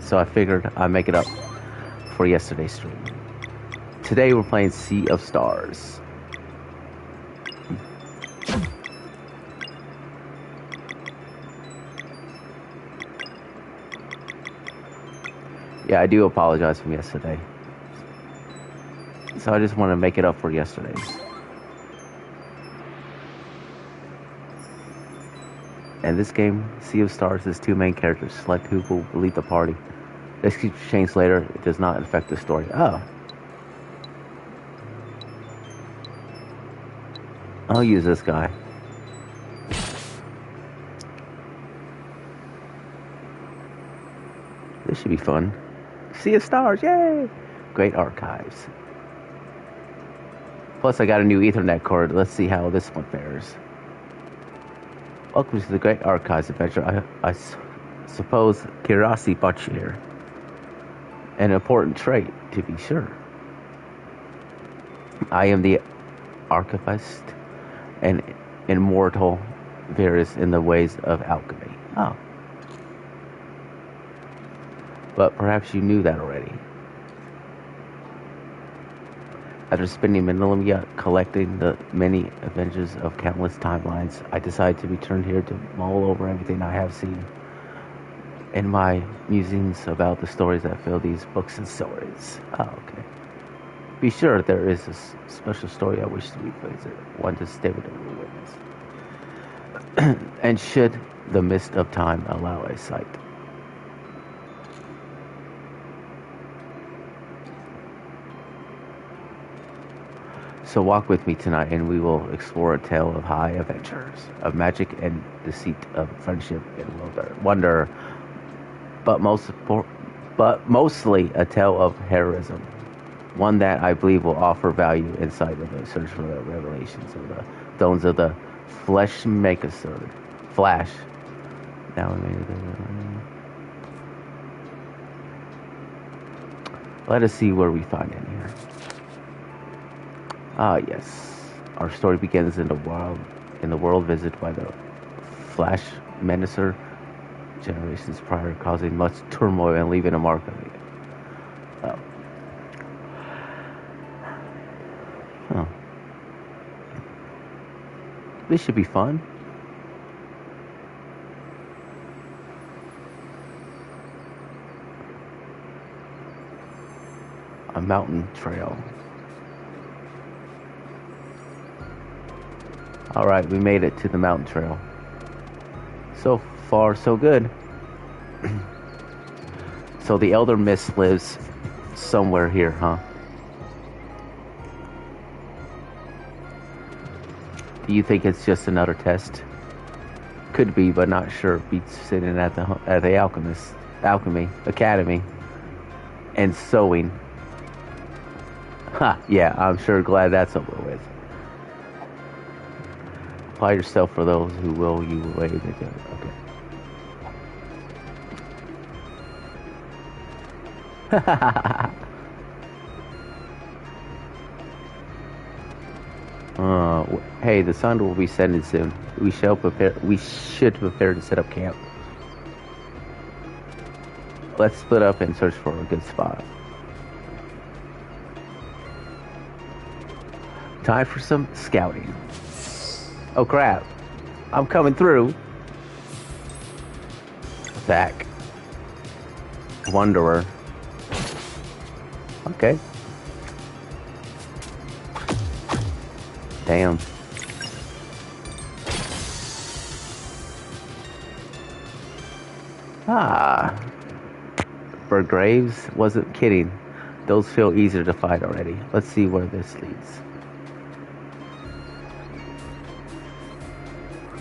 so I figured I'd make it up for yesterday's stream. Today we're playing Sea of Stars. Yeah, I do apologize from yesterday. So I just want to make it up for yesterday's. And this game, Sea of Stars, has two main characters. Select who will lead the party. This can change later. It does not affect the story. Oh. I'll use this guy. This should be fun. Sea of Stars, yay! Great archives. Plus, I got a new Ethernet cord. Let's see how this one fares. Welcome to the Great Archives adventure. I, I suppose you here. An important trait, to be sure. I am the archivist and immortal various in the ways of alchemy. Oh. But perhaps you knew that already. After spending millennia collecting the many adventures of countless timelines, I decided to return here to mull over everything I have seen in my musings about the stories that fill these books and stories. Oh, okay. Be sure there is a special story I wish to revisit, one to stay with the witness. and should the mist of time allow a sight. So walk with me tonight and we will explore a tale of high adventures, of magic and deceit, of friendship and wonder, but most but mostly a tale of heroism. One that I believe will offer value inside of the search for the revelations of the stones of the flesh maker Flash. Now we made it. Let us see where we find it here. Ah, yes. Our story begins in the world, in the world visit by the Flash Menacer generations prior, causing much turmoil and leaving a mark on it. Oh. Oh. This should be fun. A mountain trail. Alright, we made it to the mountain trail. So far, so good. so the Elder Mist lives somewhere here, huh? Do you think it's just another test? Could be, but not sure. Beats sitting at the at the alchemist alchemy academy and sewing. Ha! Yeah, I'm sure glad that's over with. Apply yourself for those who will you away. Okay. uh, hey, the sun will be setting soon. We shall prepare. We should prepare to set up camp. Let's split up and search for a good spot. Time for some scouting. Oh crap. I'm coming through. Attack. Wanderer. Okay. Damn. Ah. Graves wasn't kidding. Those feel easier to fight already. Let's see where this leads.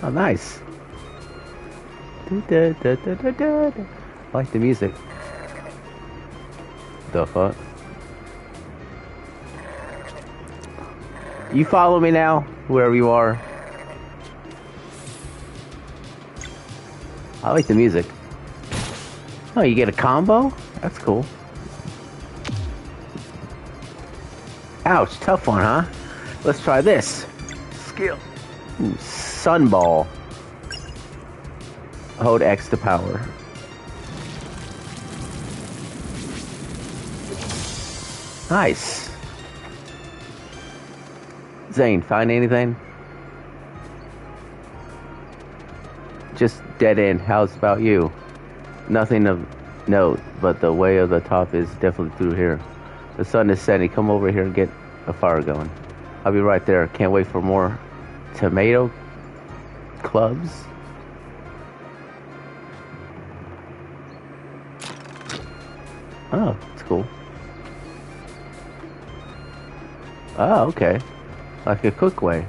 Oh, nice. Da, da, da, like the music. The fuck? You follow me now, wherever you are. I like the music. Oh, you get a combo? That's cool. Ouch, tough one, huh? Let's try this. Skill. Ooh, Sunball. Hold X to power. Nice. Zale, find anything? Just dead end. How's about you? Nothing of note, but the way of the top is definitely through here. The sun is setting. Come over here and get a fire going. I'll be right there. Can't wait for more tomato clubs. Oh, it's cool. Oh, okay. Like a quick way.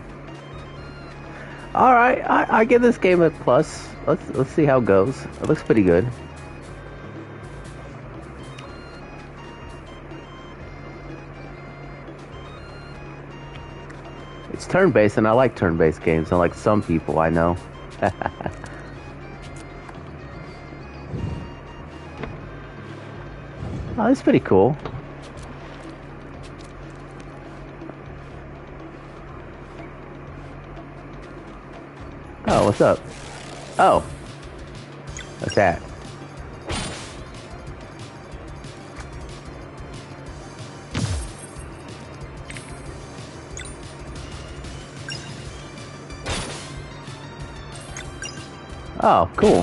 All right, I, I give this game a plus. Let's let's see how it goes. It looks pretty good. It's turn-based, and I like turn-based games. Unlike some people I know. oh, that's pretty cool. Oh, what's up? Oh. What's that? Oh, cool.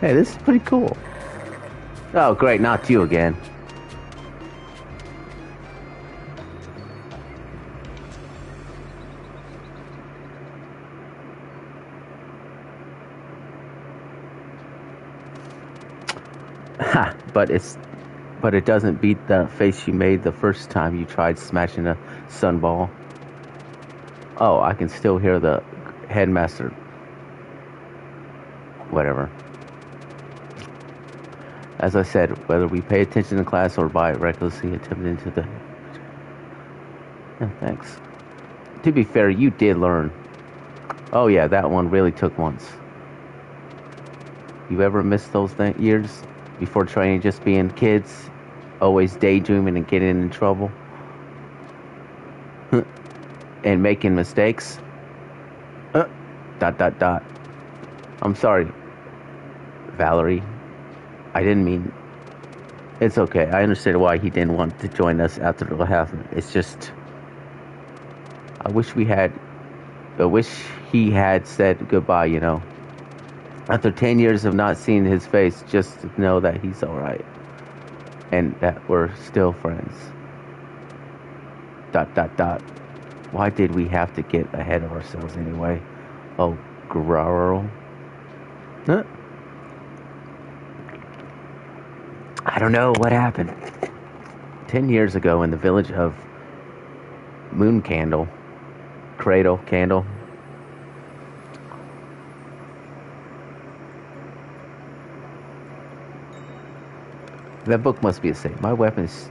Hey, this is pretty cool. Oh, great, not you again. Ha, but it's but it doesn't beat the face you made the first time you tried smashing a sunball. Oh, I can still hear the headmaster. Whatever. As I said, whether we pay attention in class or by recklessly attempting into the. Yeah, thanks. To be fair, you did learn. Oh, yeah, that one really took once. You ever miss those th- years before training just being kids, always daydreaming and getting in trouble? and making mistakes? Uh, dot, dot, dot. I'm sorry, Valerie. I didn't mean. It's okay. I understand why he didn't want to join us after the half. It's just. I wish we had. I wish he had said goodbye, you know. After 10 years of not seeing his face, just know that he's alright. And that we're still friends. Dot, dot, dot. Why did we have to get ahead of ourselves anyway? Oh, growl. Huh? I don't know what happened. Ten years ago in the village of Moon Candle, Cradle Candle. That book must be a safe. My weapons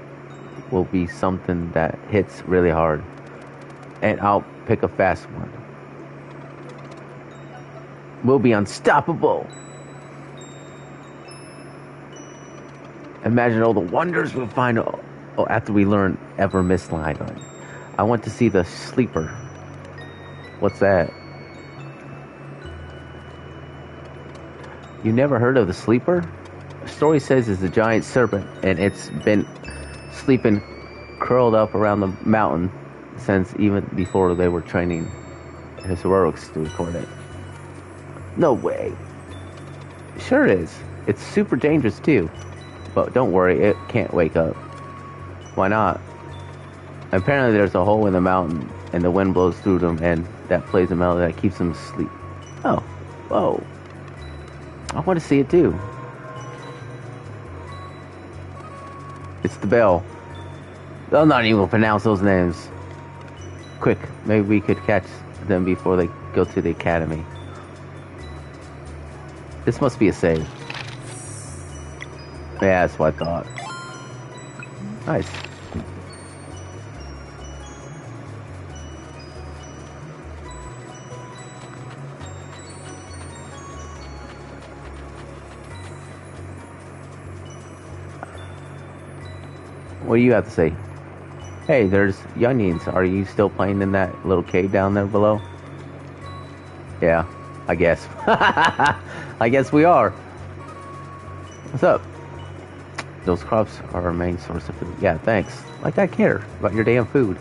will be something that hits really hard. And I'll pick a fast one. We'll be unstoppable. Imagine all the wonders we'll find oh, after we learn Ever Mist Line. I want to see the sleeper. What's that? You never heard of the sleeper? Story says it's a giant serpent, and it's been sleeping curled up around the mountain since even before they were training his heroics to record it. No way. Sure it is. It's super dangerous too. But don't worry, it can't wake up. Why not? Apparently there's a hole in the mountain and the wind blows through them and that plays a melody that keeps them asleep. Oh, whoa. I want to see it too. It's the bell. They'll not even pronounce those names. Quick, maybe we could catch them before they go to the academy. This must be a save. Yeah, that's what I thought. Nice. What do you have to say? Hey, there's Youngins. Are you still playing in that little cave down there below? Yeah, I guess. I guess we are. What's up? Those crops are our main source of food. Yeah, thanks. Like I care about your damn food.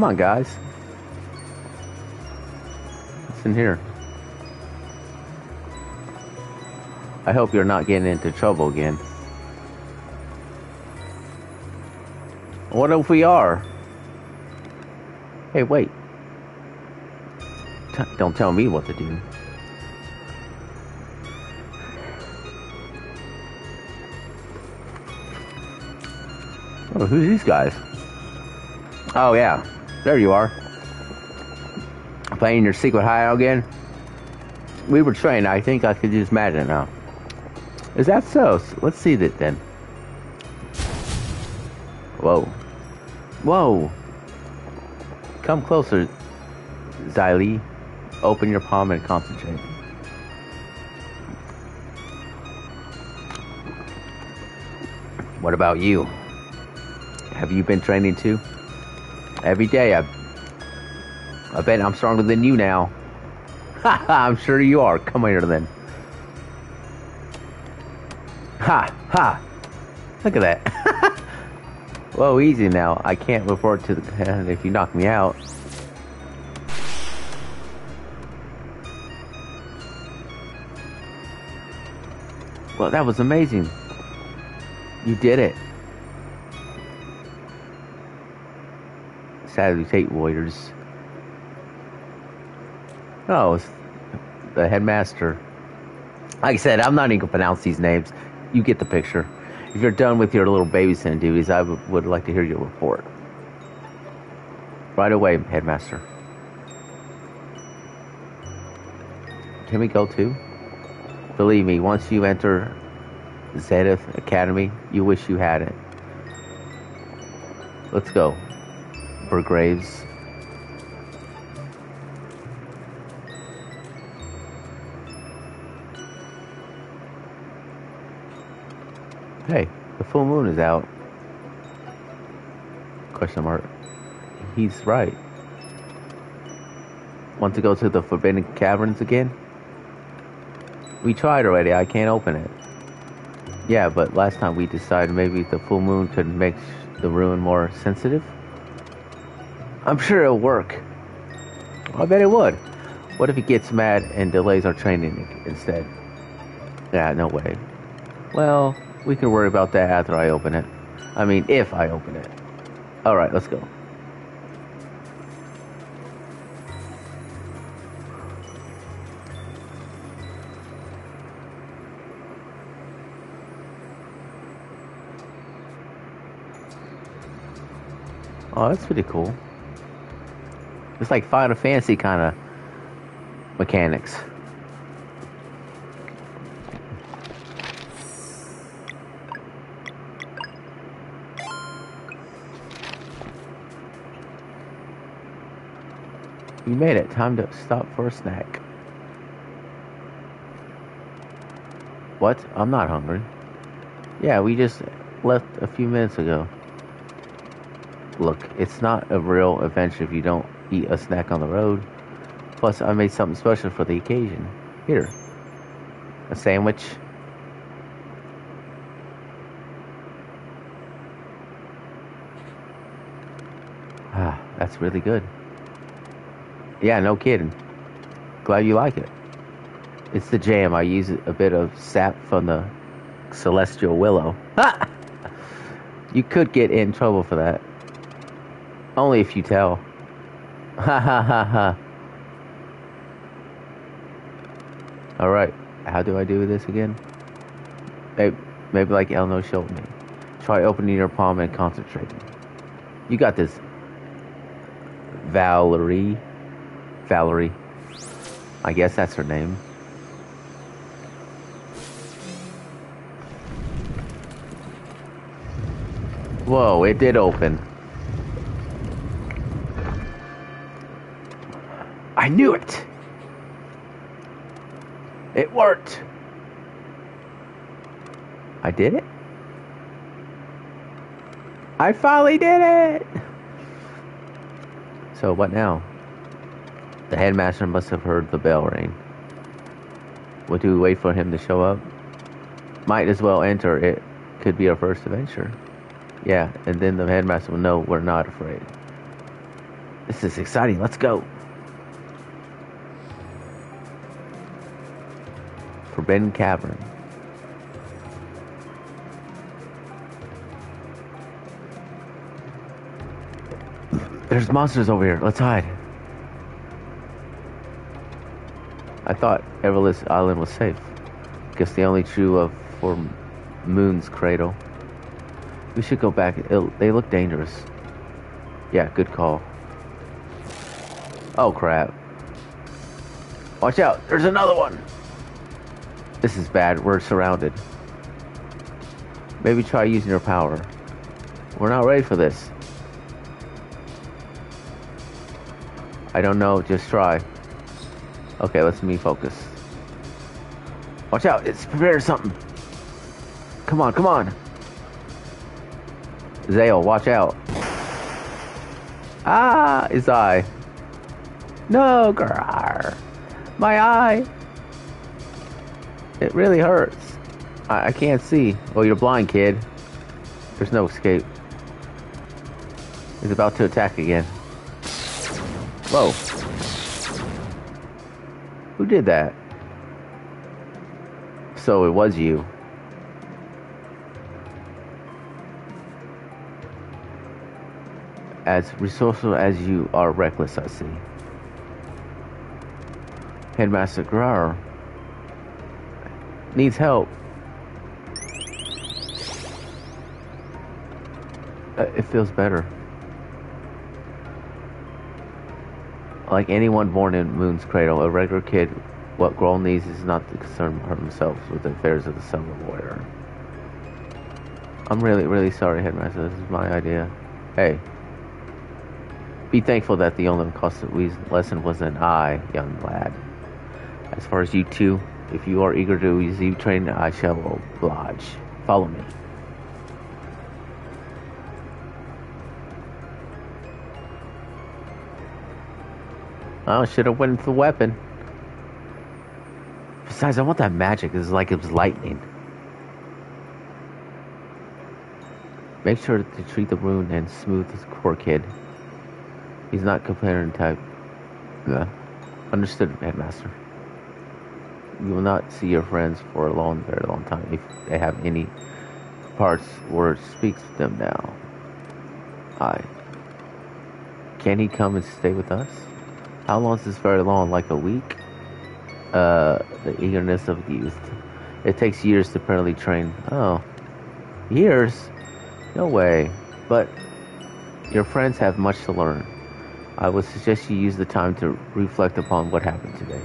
Come on, guys. What's in here? I hope you're not getting into trouble again. What if we are? Hey, wait. T- don't tell me what to do. Oh, who's these guys? Oh, yeah. There you are. Playing your secret hideout again? We were trained. I think I could just imagine now. Is that so? Let's see that then. Whoa. Whoa. Come closer, Xylee. Open your palm and concentrate. What about you? Have you been training too? Every day I I bet I'm stronger than you now. I'm sure you are. Come here then. Ha ha. Look at that. Whoa, easy now. I can't report to the if you knock me out. Well, that was amazing. You did it. Salutate warriors. Oh, it's the headmaster. Like I said, I'm not even gonna pronounce these names. You get the picture. If you're done with your little babysitting duties, I w- would like to hear your report. Right away, headmaster. Can we go too? Believe me, once you enter Zenith Academy, you wish you had it. Let's go. Burgraves. Hey, the full moon is out. Question mark. He's right. Want to go to the Forbidden Caverns again? We tried already. I can't open it. Yeah, but last time we decided maybe the full moon could make the ruin more sensitive. I'm sure it'll work. I bet it would. What if he gets mad and delays our training instead? Yeah, no way. Well, we can worry about that after I open it. I mean, if I open it. Alright, let's go. Oh, that's pretty cool. It's like Final Fantasy kind of mechanics. You made it. Time to stop for a snack. What? I'm not hungry. Yeah, we just left a few minutes ago. Look, it's not a real adventure if you don't eat a snack on the road. Plus, I made something special for the occasion. Here. A sandwich. Ah, that's really good. Yeah, no kidding. Glad you like it. It's the jam. I use a bit of sap from the celestial willow. Ha! You could get in trouble for that. Only if you tell. Ha ha ha ha. Alright, how do I do this again? Maybe, maybe like Elno showed me. Try opening your palm and concentrating. You got this. Valerie. Valerie. I guess that's her name. Whoa, it did open. I knew it! It worked. I did it. I finally did it. So what now? The headmaster must have heard the bell ring. What do we wait for him to show up? Might as well enter. It could be our first adventure. Yeah, and then the headmaster will know we're not afraid. This is exciting. Let's go. Forbidden Cavern. There's monsters over here. Let's hide. I thought Everless Island was safe. Guess the only true of for Moon's cradle. We should go back. It, they look dangerous. Yeah, good call. Oh crap. Watch out, there's another one! This is bad, we're surrounded. Maybe try using your power. We're not ready for this. I don't know, just try. Okay, let's me focus. Watch out, it's prepared something. Come on, come on. Zale, watch out. Ah, his eye. No, grrr. My eye. It really hurts. I, I can't see. Oh, you're blind, kid. There's no escape. He's about to attack again. Whoa. Who did that? So it was you. As resourceful as you are reckless, I see. Headmaster Grar needs help. Uh, it feels better. Like anyone born in Moon's cradle, a regular kid, what Grohl needs is not to concern himself with the affairs of the summer warrior. I'm really, really sorry, Headmaster. This is my idea. Hey, be thankful that the only cost of lesson was an eye, young lad. As far as you two, if you are eager to receive training, I shall oblige. Follow me. I should have went with the weapon. Besides, I want that magic. It's like it was lightning. Make sure to treat the wound and smooth his poor kid. He's not complaining type. Yeah. Understood, Headmaster. You will not see your friends for a long, very long time if they have any parts where speaks to them now. I. Can he come and stay with us? How long is this very long? Like a week? Uh, the eagerness of youth. It takes years to apparently train. Oh. Years? No way. But your friends have much to learn. I would suggest you use the time to reflect upon what happened today.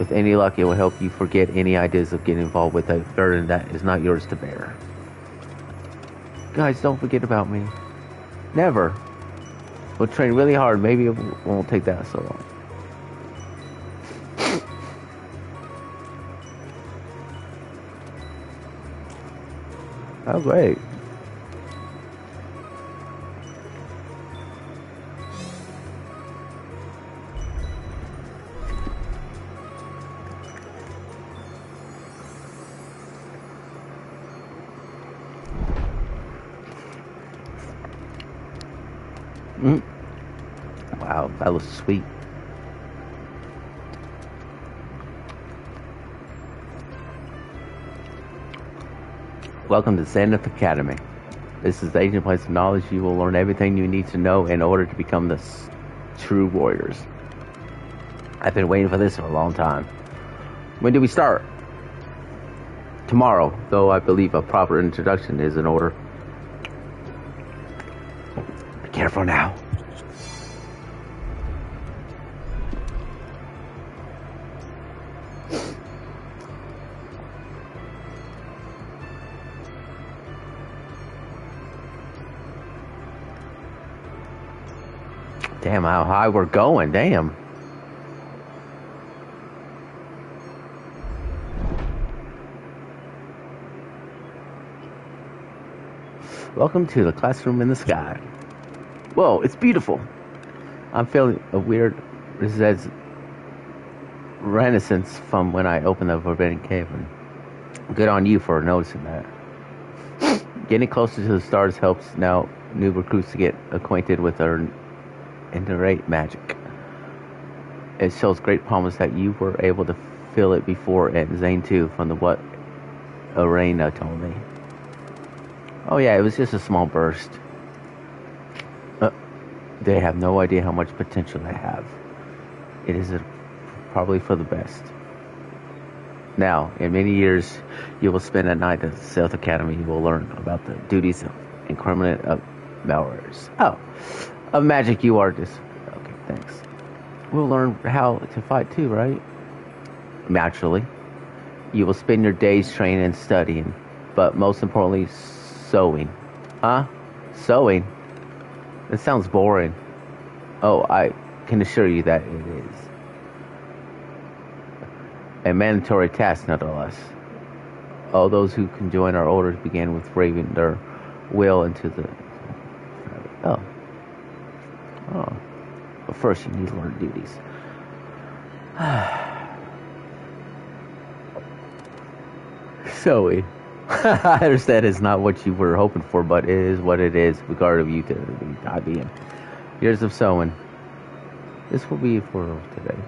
With any luck, it will help you forget any ideas of getting involved with a burden that is not yours to bear. Guys, don't forget about me. Never. We'll train really hard. Maybe it won't take that so long. Oh, great. Was sweet. Welcome to Zenith Academy. This is the ancient place of knowledge. You will learn everything you need to know in order to become the true warriors. I've been waiting for this for a long time. When do we start? Tomorrow, though I believe a proper introduction is in order. Be careful now. Damn, how high we're going. Damn. Welcome to the classroom in the sky. Whoa, it's beautiful. I'm feeling a weird renaissance from when I opened the Forbidden Cave. And good on you for noticing that. Getting closer to the stars helps now new recruits to get acquainted with our innate magic. It shows great promise that you were able to feel it before and Zale too, from the what Arena told me. Oh yeah, it was just a small burst. Uh, they have no idea how much potential they have. It is a, probably for the best. Now, in many years, you will spend a night at the South Academy. You will learn about the duties of incriminate of malwares. Oh, of magic you are just okay. Thanks. We'll learn how to fight too, right? Naturally, you will spend your days training and studying, but most importantly, sewing. Huh? Sewing? That sounds boring. Oh, I can assure you that it is. A mandatory task, nonetheless. All those who can join our orders begin with raving their will into the. Oh. But first, you need to learn duties. Zoe. I understand it's not what you were hoping for, but it is what it is, regard of you to in. Years of sewing. This will be for today.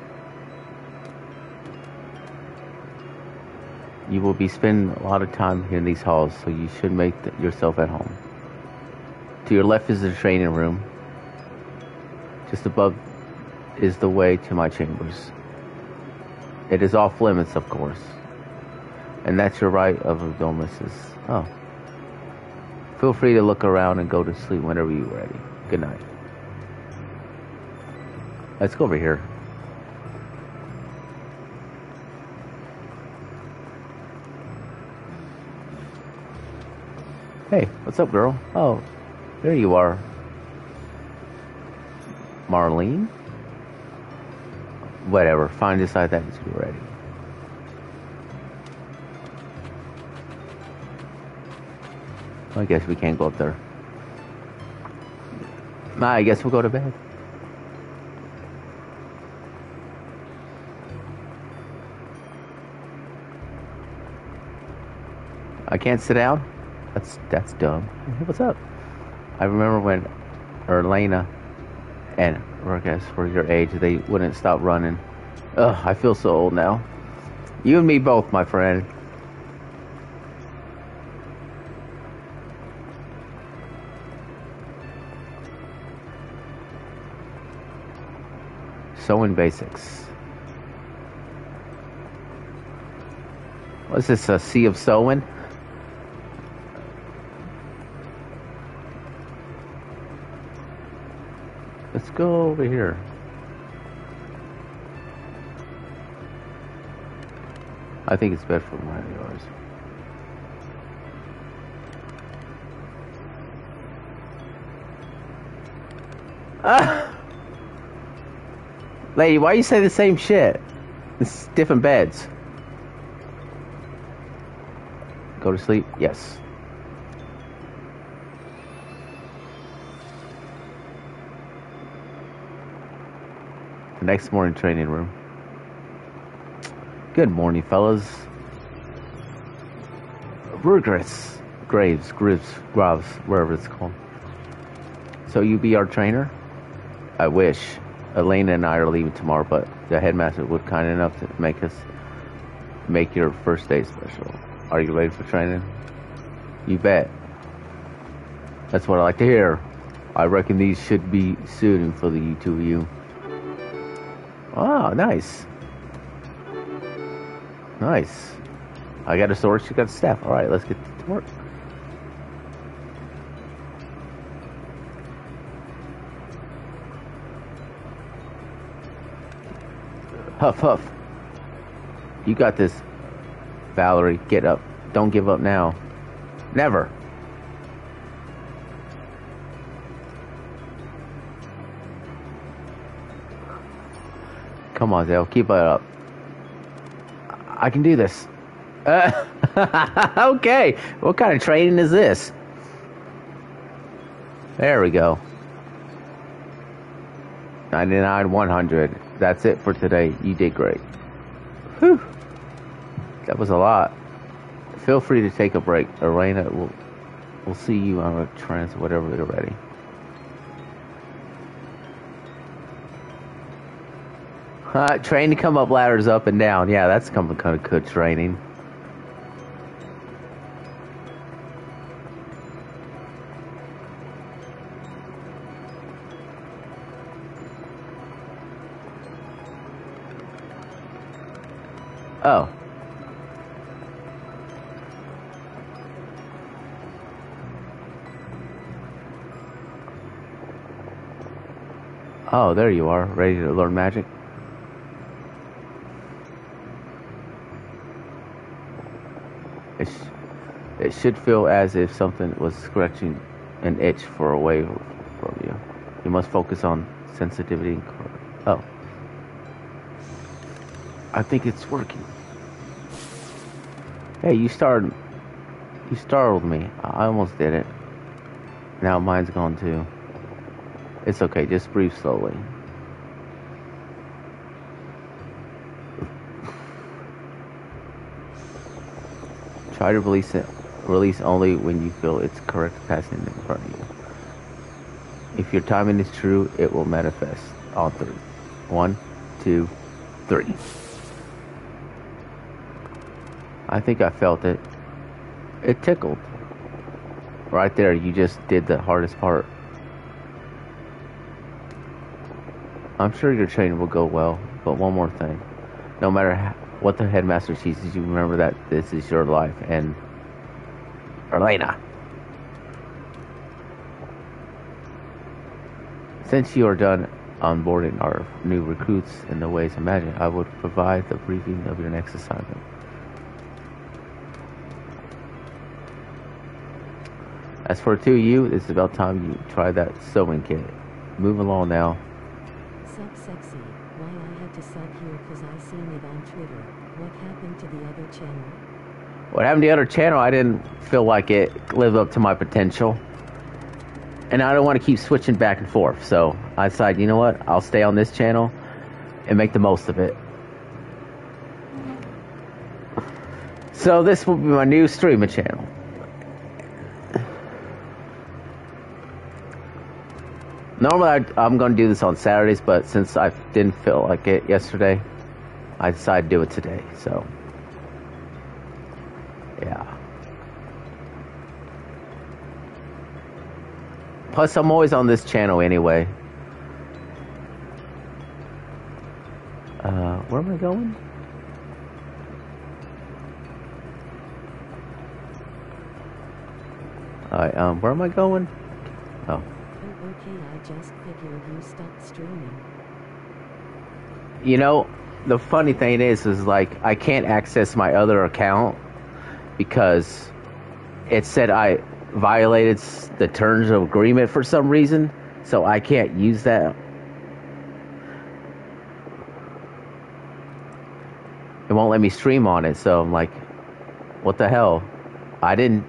You will be spending a lot of time here in these halls, so you should make yourself at home. To your left is the training room. Just above is the way to my chambers. It is off limits, of course. And that's your right of Adomisus. Oh. Feel free to look around and go to sleep whenever you're ready. Good night. Let's go over here. Hey, what's up, girl? Oh, there you are. Marlene? Whatever, find decide that you're ready. I guess we can't go up there. I guess we'll go to bed. I can't sit down? That's that's dumb. Hey, what's up? I remember when Erlena and I guess for your age, they wouldn't stop running. Ugh, I feel so old now. You and me both, my friend. Sewing basics. What's this, a sea of sewing? Let's go over here. I think it's better for one of yours. Ah! Lady, why you say the same shit? It's different beds. Go to sleep? Yes. Next morning training room. Good morning, fellas. Regrets. Graves, Grives, Graves, wherever it's called. So you be our trainer? I wish. Elena and I are leaving tomorrow, but the headmaster was kind enough to make us make your first day special. Are you ready for training? You bet. That's what I like to hear. I reckon these should be suiting for the two of you. Oh, nice. Nice. I got a sword, she got staff. Alright, let's get to work. Huff, huff. You got this, Valerie. Get up. Don't give up now. Never. Come on, Zale. Keep it up. I can do this. Uh, okay. What kind of training is this? There we go. 99, 100. That's it for today. You did great. Whew. That was a lot. Feel free to take a break. Elena, we'll, we'll see you on a trans, whatever you're ready. Uh, train to come up ladders up and down. Yeah, that's kind of good training. Oh. Oh, there you are, ready to learn magic? It, sh it should feel as if something was scratching an itch for away from you. You must focus on sensitivity. and Oh. I think it's working. Hey, you started. You startled me. I almost did it. Now mine's gone too. It's okay, just breathe slowly. Try to release it. Release only when you feel it's correct passing in front of you. If your timing is true, it will manifest on three. One, two, three. I think I felt it. It tickled. Right there, you just did the hardest part. I'm sure your training will go well, but one more thing. No matter what the headmaster teaches you, remember that this is your life and Elena. Since you are done onboarding our new recruits in the ways of magic, I would provide the briefing of your next assignment. As for two you, it's about time you try that sewing kit. Move along now. Sub sexy. Why I had to sub here cause I seen it on Twitter. What happened to the other channel? What happened to the other channel? I didn't feel like it lived up to my potential. And I don't want to keep switching back and forth. So I decided, you know what? I'll stay on this channel and make the most of it. So this will be my new streaming channel. Normally, I, am going to do this on Saturdays, but since I didn't feel like it yesterday, I decided to do it today. So, Plus, I'm always on this channel anyway. Uh, where am I going? Alright, um, where am I going? Oh Okay, I just figured you stopped streaming. You know, the funny thing is, is like I can't access my other account because it said I violated the terms of agreement for some reason, so I can't use that. It won't let me stream on it, so I'm like, what the hell? I didn't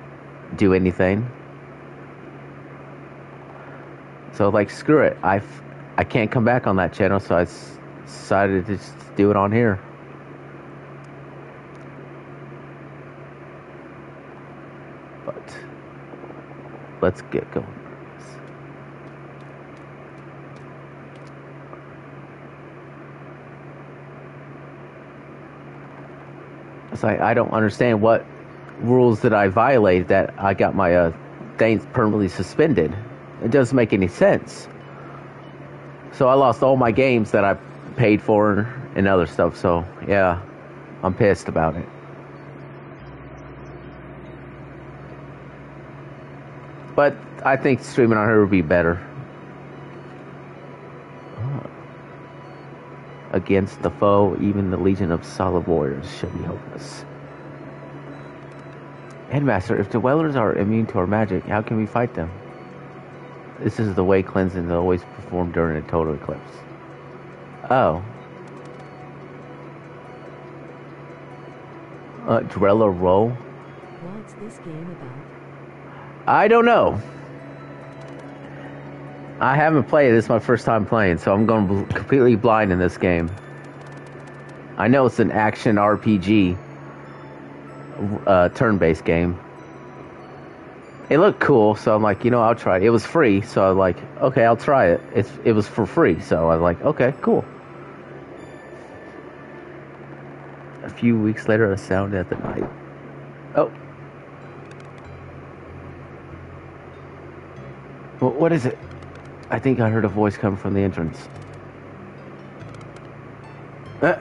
do anything. So like, screw it. I I can't come back on that channel, so I decided to do it on here. But let's get going. It's like I don't understand what rules that I violated that I got my uh, things permanently suspended. It doesn't make any sense. So I lost all my games that I paid for and other stuff. So yeah, I'm pissed about it. But I think streaming on her would be better. Against the foe, even the legion of solid warriors should be hopeless. Headmaster, if the dwellers are immune to our magic, how can we fight them? This is the way cleansing is always performed during a total eclipse. Oh. Uh, Drella Roll? What's this game about? I don't know. I haven't played. This is my first time playing, so I'm going completely blind in this game. I know it's an action RPG, uh, turn-based game. It looked cool, so I'm like, you know, I'll try it. It was free, so I'm like, okay, I'll try it. It's it was for free, so I was like, okay, cool. A few weeks later, a sound at the night. Oh. What is it? I think I heard a voice come from the entrance. Uh.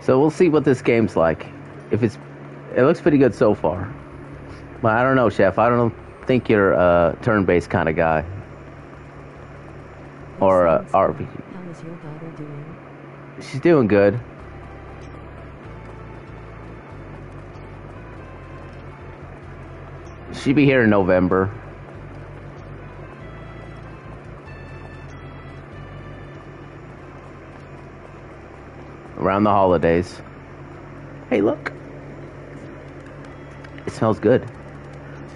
So we'll see what this game's like. If it's, it looks pretty good so far. But I don't know, Chef. I don't think you're a turn-based kind of guy or a RPG. How is your daughter doing? She's doing good. She'll be here in November. Around the holidays. Hey, look. It smells good.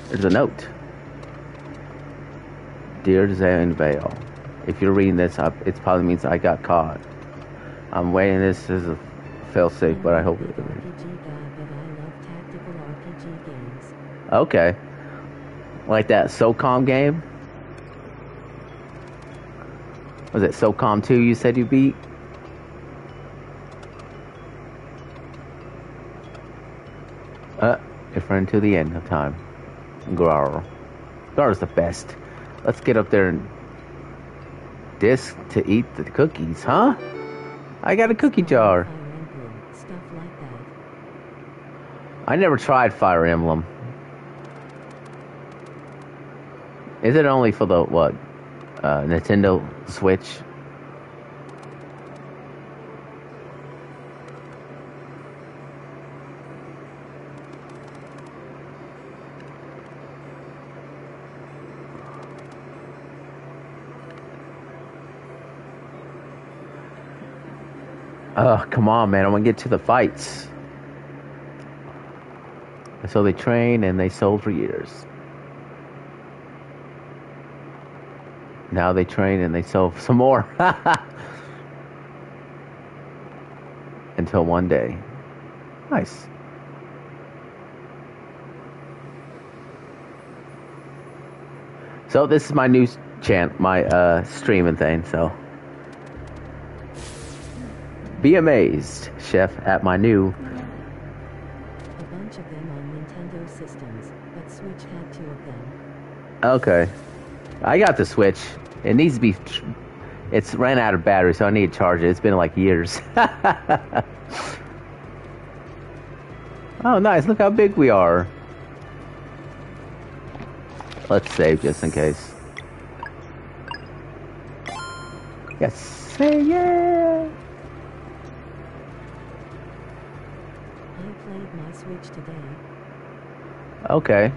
There's a note. Dear Zane Vale, if you're reading this, I, it probably means I got caught. I'm waiting this as a fail safe, but I hope it. a big RPG but I love tactical RPG games. Okay. Like that SOCOM game? Was it SOCOM 2 you said you beat? Uh, if to the end of time. Growl. Growl's the best. Let's get up there and disc to eat the cookies, huh? I got a cookie jar. Emblem, stuff like that. I never tried Fire Emblem. Is it only for the what? Uh, Nintendo Switch? Oh, come on, man. I want to get to the fights. And so they trained and they sold for years. Now they train and they sell some more. Until one day. Nice. So this is my new chant, my uh, streaming thing. So be amazed, chef, at my new A bunch of them on Nintendo systems, but Switch had two of them. Okay. I got the Switch. It needs to be. tr- It's ran out of battery, so I need to charge it. It's been like years. oh, nice. Look how big we are. Let's save just in case. Yes. Say yeah. I played my Switch today. Okay.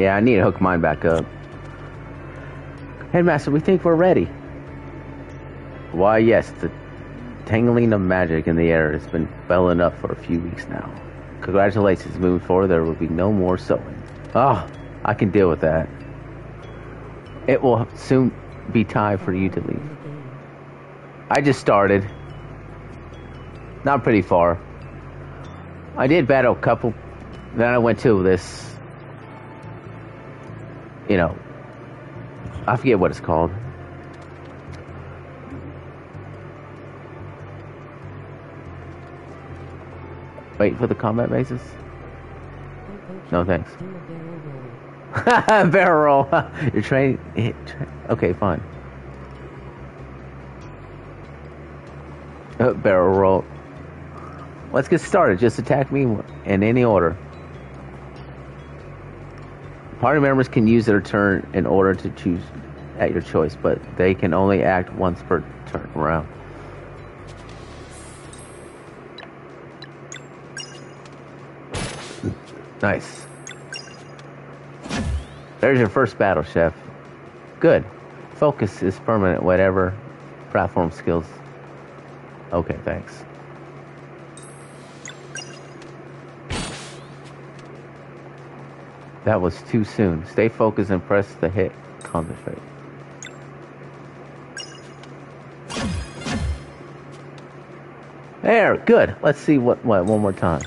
Yeah, I need to hook mine back up. Headmaster, we think we're ready. Why, yes, the tangling of magic in the air has been belling up for a few weeks now. Congratulations, moving forward, there will be no more sewing. Oh, I can deal with that. It will soon be time for you to leave. I just started. Not pretty far. I did battle a couple. Then I went to this. You know. I forget what it's called. Wait for the combat bases? Oh. No, thanks. Barrel roll. You're trained. Okay, fine. Uh, barrel roll. Let's get started. Just attack me in any order. Party members can use their turn in order to choose at your choice, but they can only act once per turn round. Nice. There's your first battle, Chef. Good. Focus is permanent, whatever platform skills. Okay, thanks. That was too soon. Stay focused and press the hit. Concentrate. There, good. Let's see what, what one more time.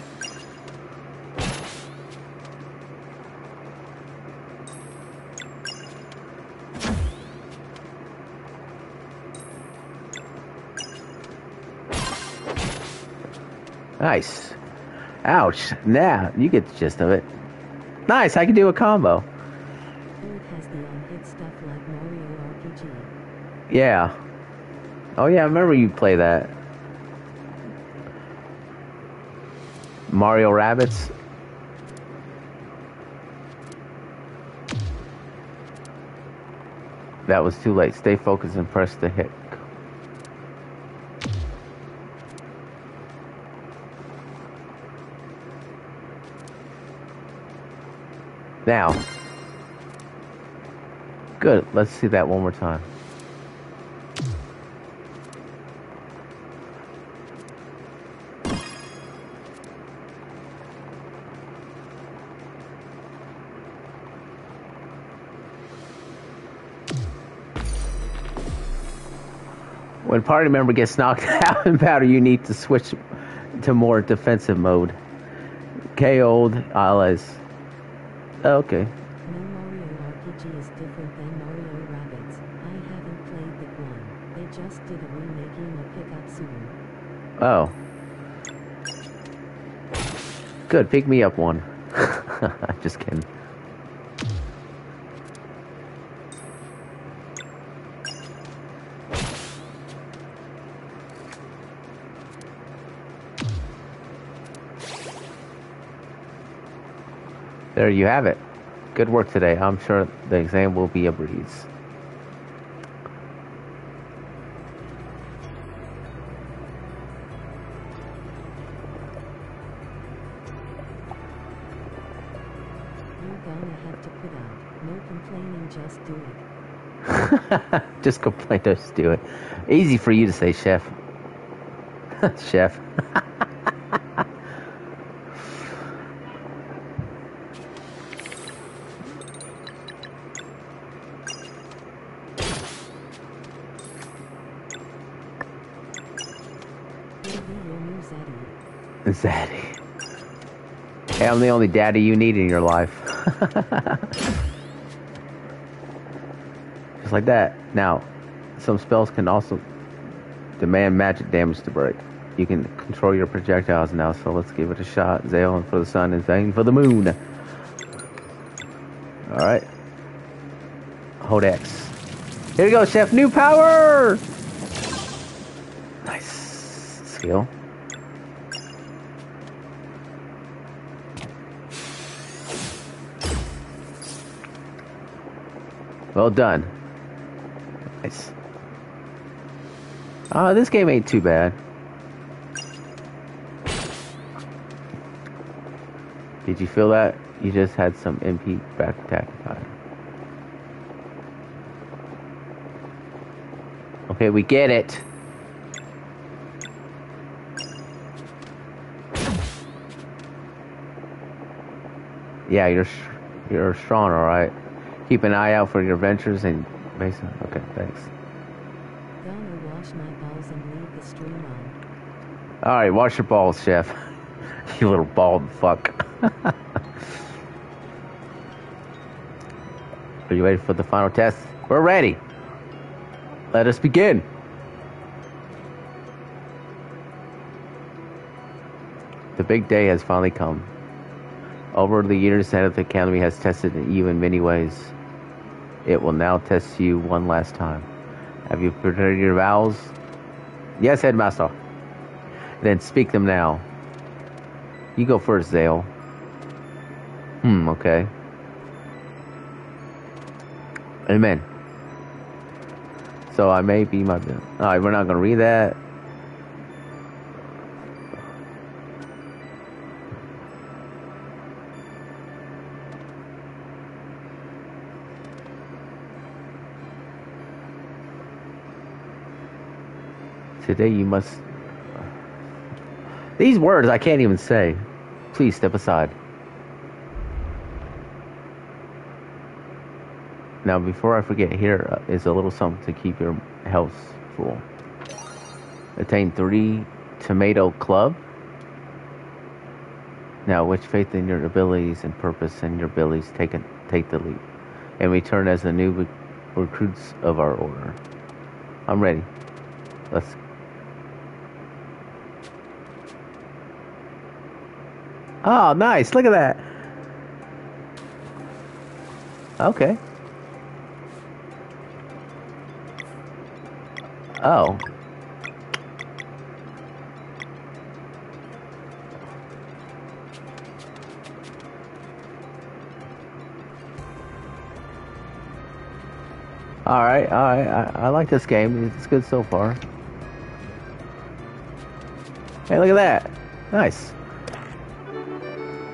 Nice. Ouch. Now, you get the gist of it. Nice, I can do a combo. Third has the on-hit stuff like Yeah. Oh yeah, I remember you play that. Mario Rabbids. That was too late. Stay focused and press the hit. Now. Good. Let's see that one more time. When party member gets knocked out in battle, you need to switch to more defensive mode. KO'd allies. Oh, okay. No Mario RPG is different than Mario Rabbids. I haven't played the one. They just did a remaking of Pickup soon. Oh. Good, pick me up one. I'm just kidding. There you have it. Good work today. I'm sure the exam will be a breeze. You're gonna have to put out. No complaining, just do it. just complain, just do it. Easy for you to say, chef. chef. Maybe your new Zaddy. Zaddy. Hey, I'm the only daddy you need in your life. Just like that. Now, some spells can also demand magic damage to break. You can control your projectiles now, so let's give it a shot. Zale for the sun and Zane for the moon. Alright. Hold X. Here we go, Chef. New power! Nice. Skill. Well done. Nice. Ah, this game ain't too bad. Did you feel that? You just had some MP back attack time. Okay, we get it. Yeah, you're you're strong, all right. Keep an eye out for your ventures and Mason. Okay, thanks. Gonna wash my balls and leave the stream on. All right, wash your balls, chef. you little bald fuck. Are you ready for the final test? We're ready. Let us begin. The big day has finally come. Over the years, the Academy has tested you in many ways. It will now test you one last time. Have you prepared your vows? Yes, Headmaster. Then speak them now. You go first, Zale. Hmm, okay. Amen. So I may be my. Alright, we're not gonna read that. Today you must. These words I can't even say. Please step aside. Now, before I forget, here uh, a little something to keep your health full. Attain three tomato club. Now, which faith in your abilities and purpose and your abilities take, a, take the leap And return as the new re- recruits of our order. I'm ready. Let's. Oh, nice. Look at that. Okay. Oh. All right, all right. I, I like this game. It's good so far. Hey, look at that. Nice.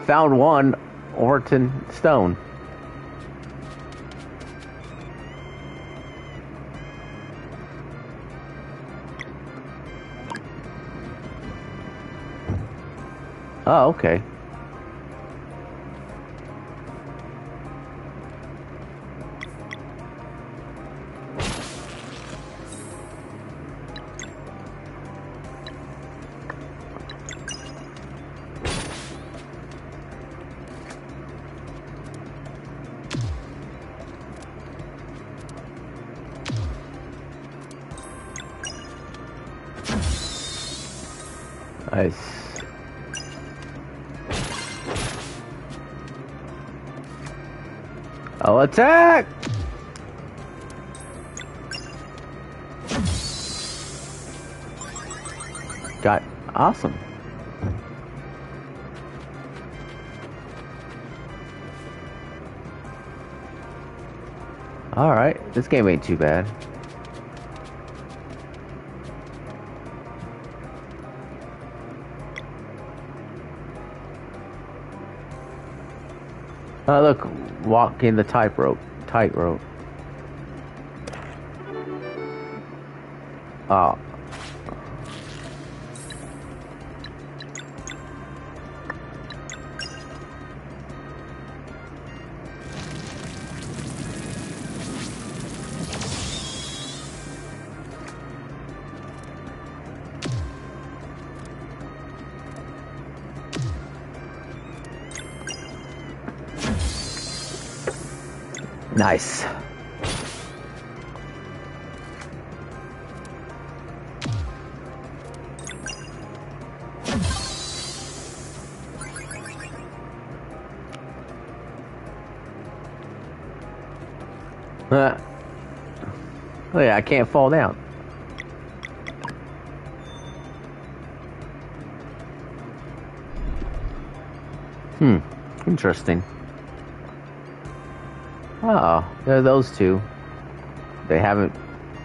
Found one Orton Stone. Oh, okay. This game ain't too bad. Oh, look, walking the tightrope. Tightrope. Can't fall down. Hmm, interesting. Oh, there are those two. They haven't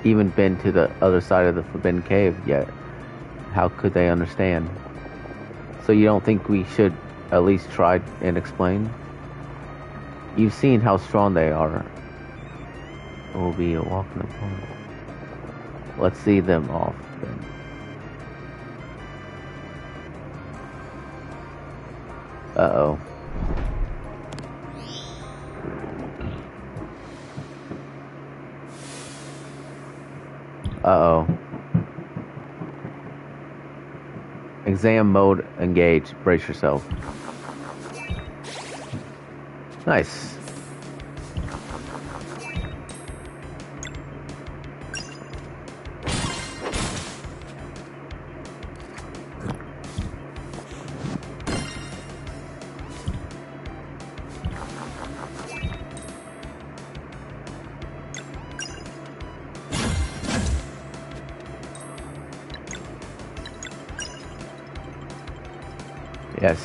even been to the other side of the Forbidden Cave yet. How could they understand? So you don't think we should at least try and explain? You've seen how strong they are. It will be a walk in the park. Let's see them off then. Uh oh. Uh oh. Exam mode engaged. Brace yourself. Nice.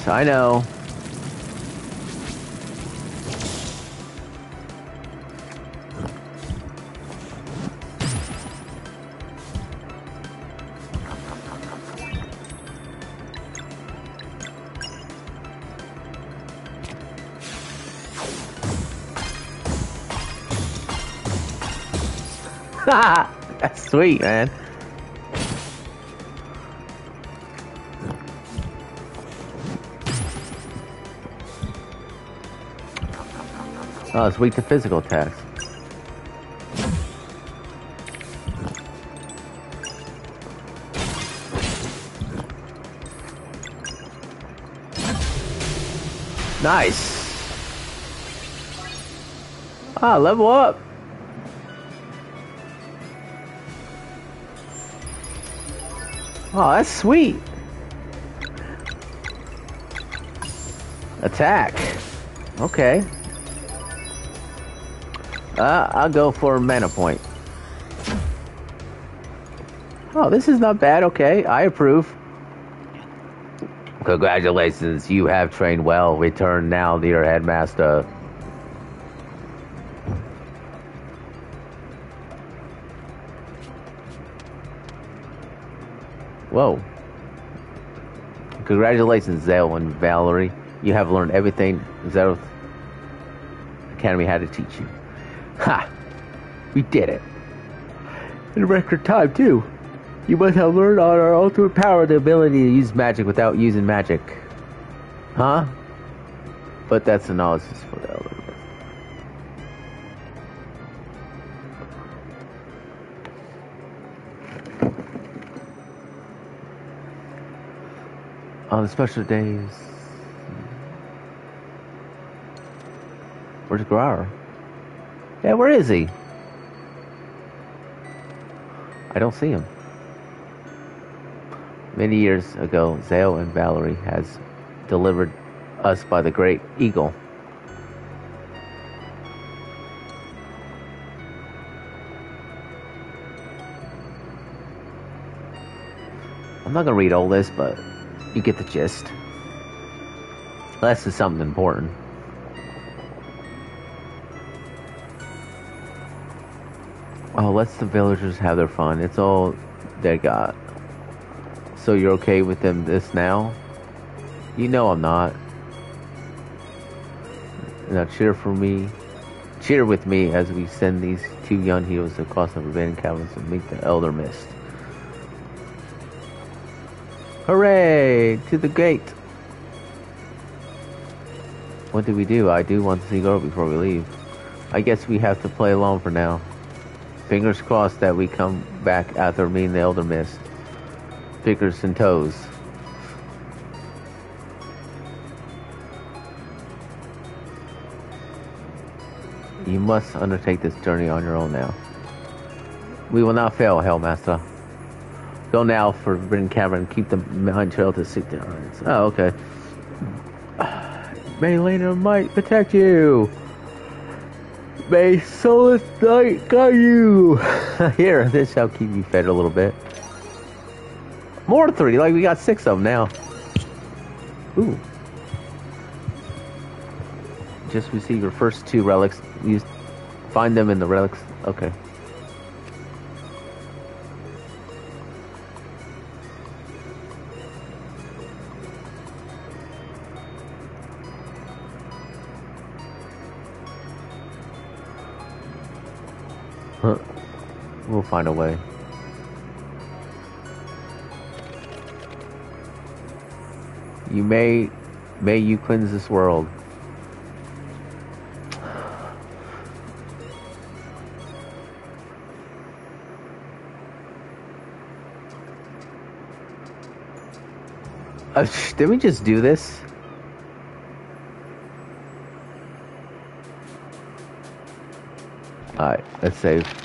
I know. That's sweet, man. Oh, it's weak to physical attacks. Nice! Ah, level up! Oh, that's sweet! Attack! Okay. Uh, I'll go for mana point. Oh, this is not bad. Okay, I approve. Congratulations, you have trained well. Return now to your headmaster. Whoa. Congratulations, Zale and Valerie. You have learned everything Zenith Academy had to teach you. Ha! We did it. In record time, too. You must have learned on our ultimate power the ability to use magic without using magic. Huh? But that's analysis for the elder. On the special days. Where's Garl? Yeah, where is he? I don't see him. Many years ago, Zale and Valerie has delivered us by the great eagle. I'm not gonna read all this, but you get the gist. This is something important. Oh, let the villagers have their fun. It's all they got. So you're okay with them this now? You know I'm not. Now cheer for me. Cheer with me as we send these two young heroes across the forbidden caverns to meet the Elder Mist. Hooray! To the gate! What do we do? I do want to see girl before we leave. I guess we have to play along for now. Fingers crossed that we come back after meeting the Elder Mist. Fingers and toes. You must undertake this journey on your own now. We will not fail, Hellmaster. Go now for Forbidden Cavern keep the Mind Trail to seek the irons. Oh, okay. May Lena might protect you. May Solus Knight guide you. Here, this shall keep you fed a little bit. More three, like we got six of them now. Ooh. Just receive your first two relics. Use, find them in the relics. Okay. Find a way. You may, may you cleanse this world. Uh, did we just do this? Alright, let's save.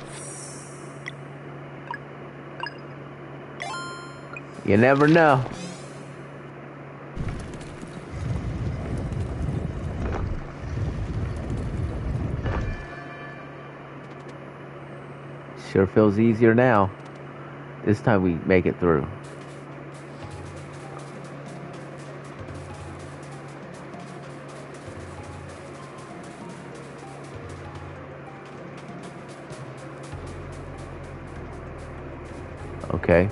You never know. Sure feels easier now. This time we make it through. Okay.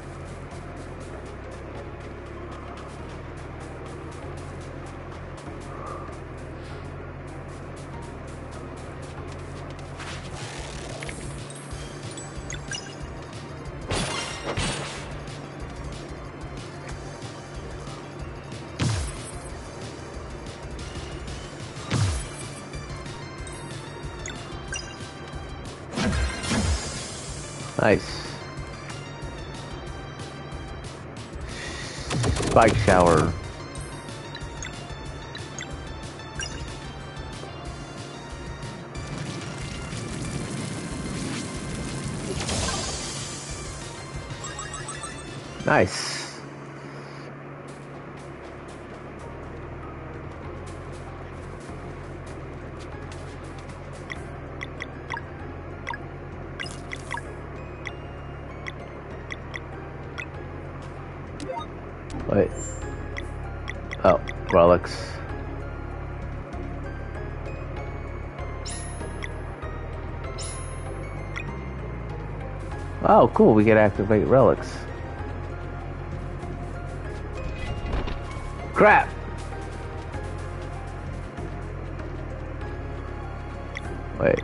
Cool. We can activate relics. Crap. Wait.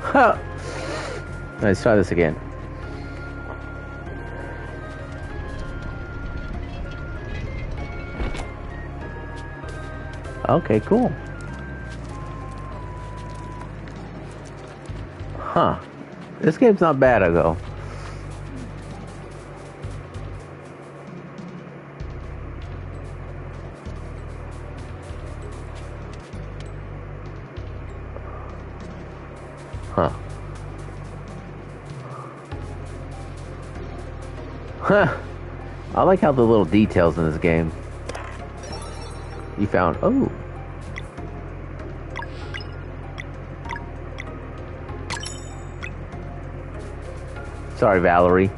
Huh. Let's try this again. Okay, cool. Huh. This game's not bad, go. Huh. Huh. I like how the little details in this game. You found, oh. Sorry, Valerie.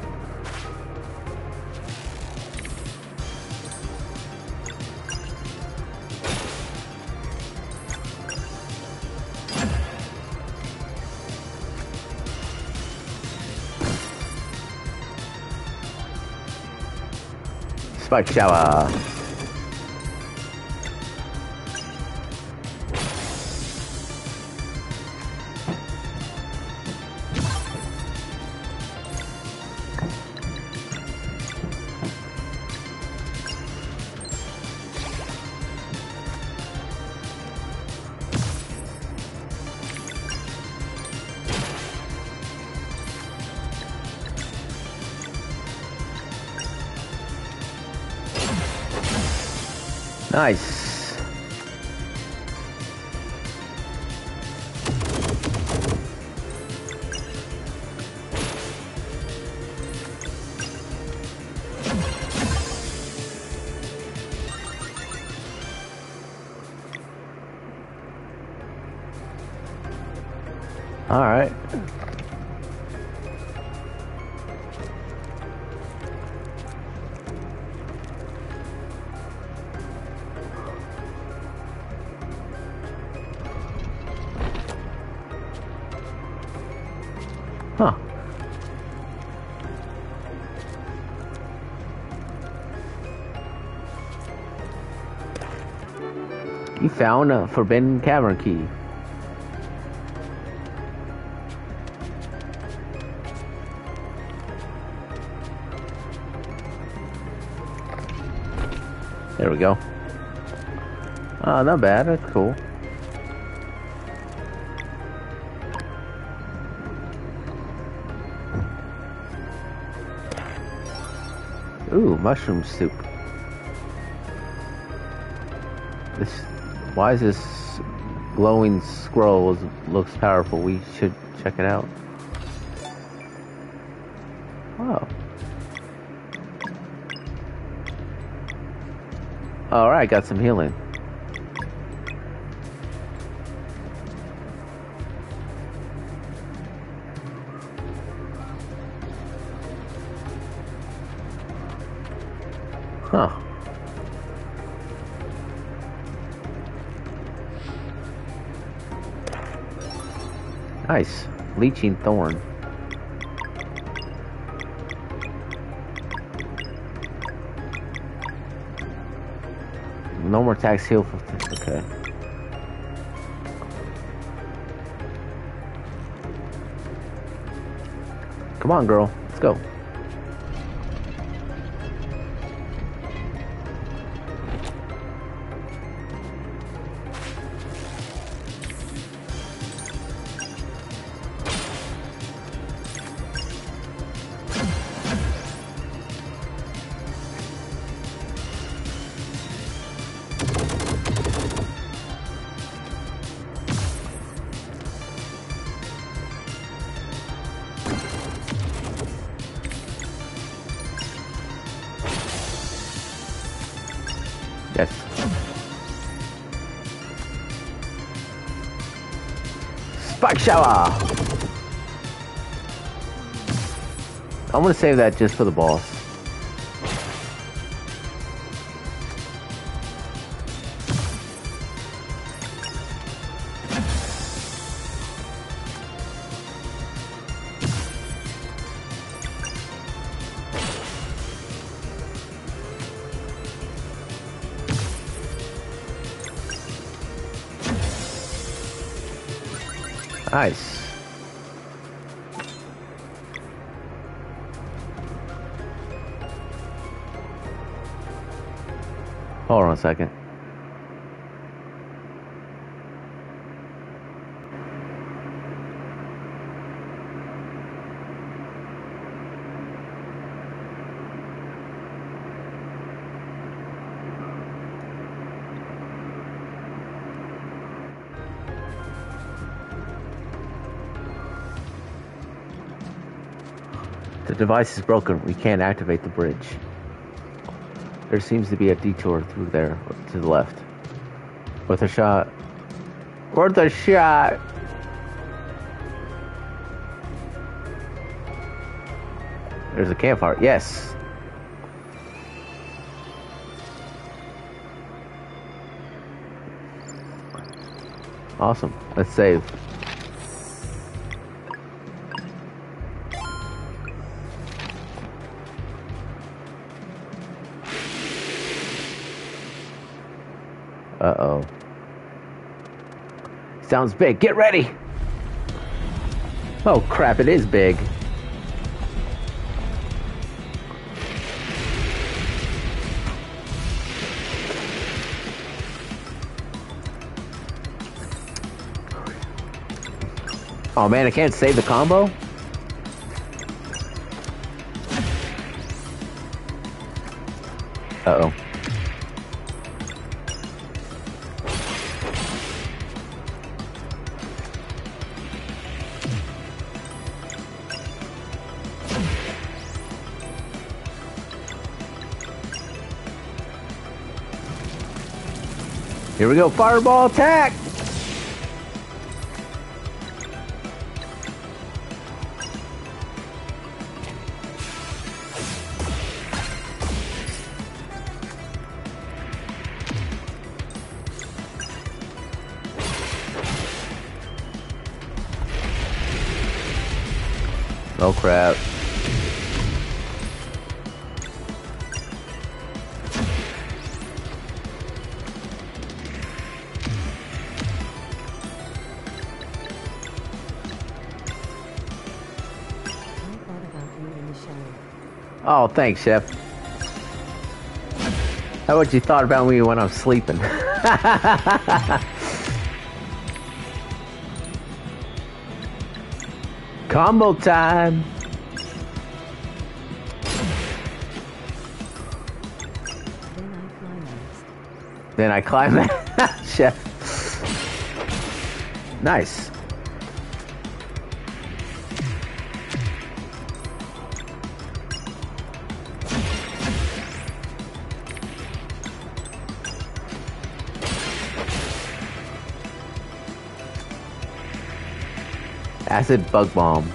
Spike shower. Nice. Found a forbidden cavern key. There we go. Ah, not bad. That's cool. Ooh, mushroom soup. This, why is this glowing scroll looks powerful? We should check it out. Oh. Alright, got some healing. Nice. Leeching thorn. No more tax heal for okay. Come on, girl. Let's go. Shower! I'm gonna save that just for the boss. On a second. The device is broken. We can't activate the bridge. There seems to be a detour through there to the left. Worth a shot. Worth a shot. There's a campfire. Yes. Awesome. Let's save. Sounds big. Get ready. Oh crap, it is big. Oh man, I can't save the combo? Here we go, fireball attack! Oh crap. Oh, thanks, Chef. How about you thought about me when I'm sleeping? Combo time! Then I climaxed. Then I climb that Chef. Nice. Acid bug bomb.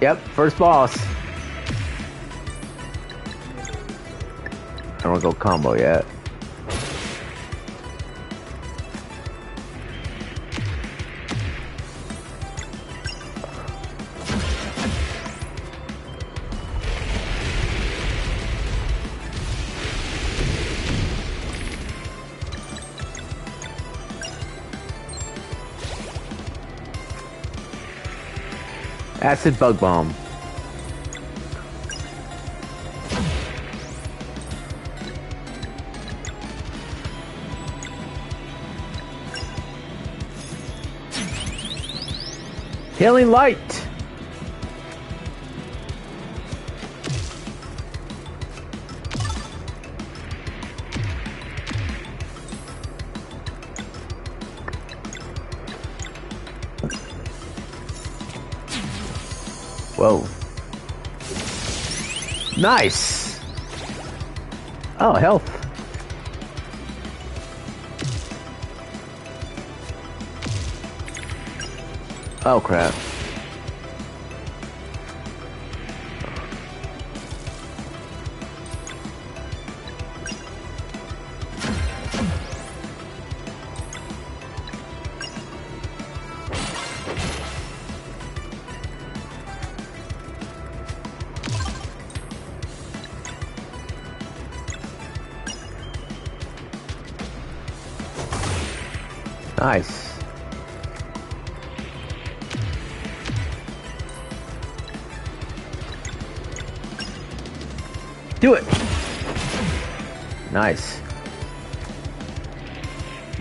Yep, first boss. I don't go combo yet. Acid bug bomb. Healing light. Nice. Oh, health. Oh, crap.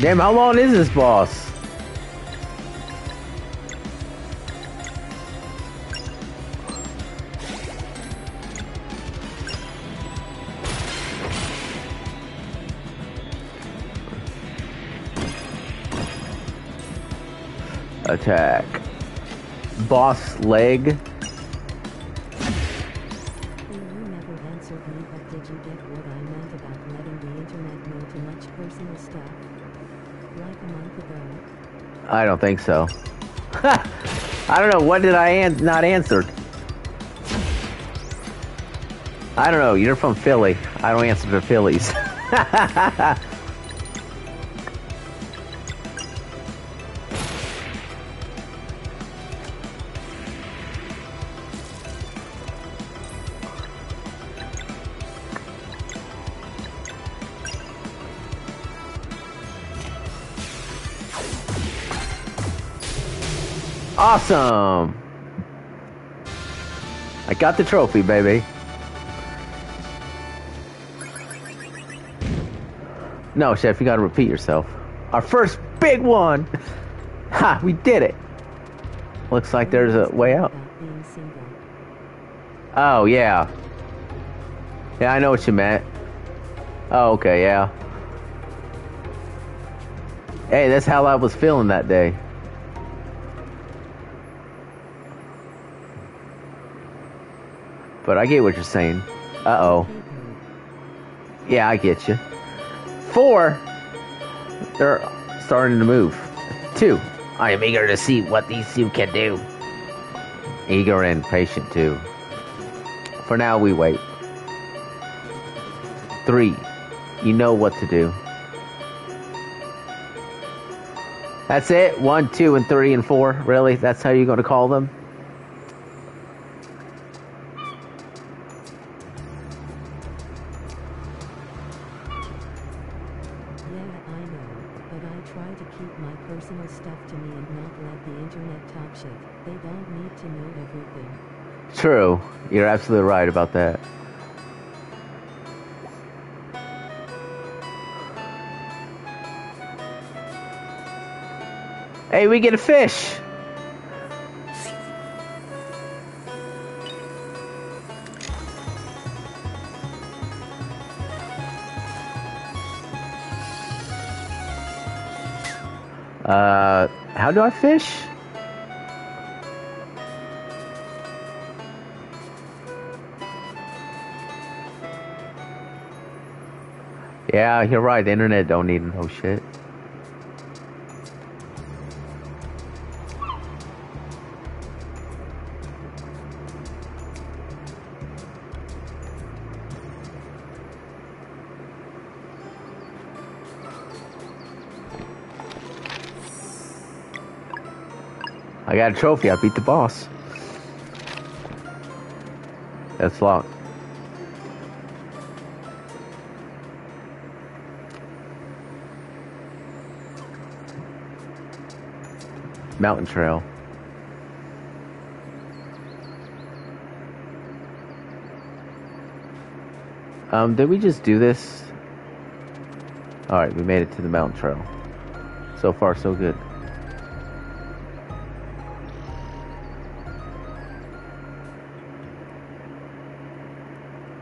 Damn, how long is this boss? Attack. Boss leg. I don't think so. I don't know. What did I an- not answer? I don't know. You're from Philly. I don't answer to Phillies. awesome. I got the trophy, baby. No, Chef, you gotta repeat yourself. Our first big one! Ha, we did it! Looks like there's a way out. Oh, yeah. Yeah, I know what you meant. Oh, okay, yeah. Hey, that's how I was feeling that day. But I get what you're saying. Uh oh. Yeah, I get you. Four, they're starting to move. Two, I am eager to see what these two can do. Eager and patient too. For now, we wait. Three, you know what to do. That's it? One, two, and three, and four? Really? That's how you're going to call them? You're absolutely right about that. Hey, we get a fish. Uh, how do I fish? You're right. The internet don't need no shit. I got a trophy. I beat the boss. That's locked. Mountain Trail. Um, did we just do this? Alright, we made it to the mountain trail. So far, so good.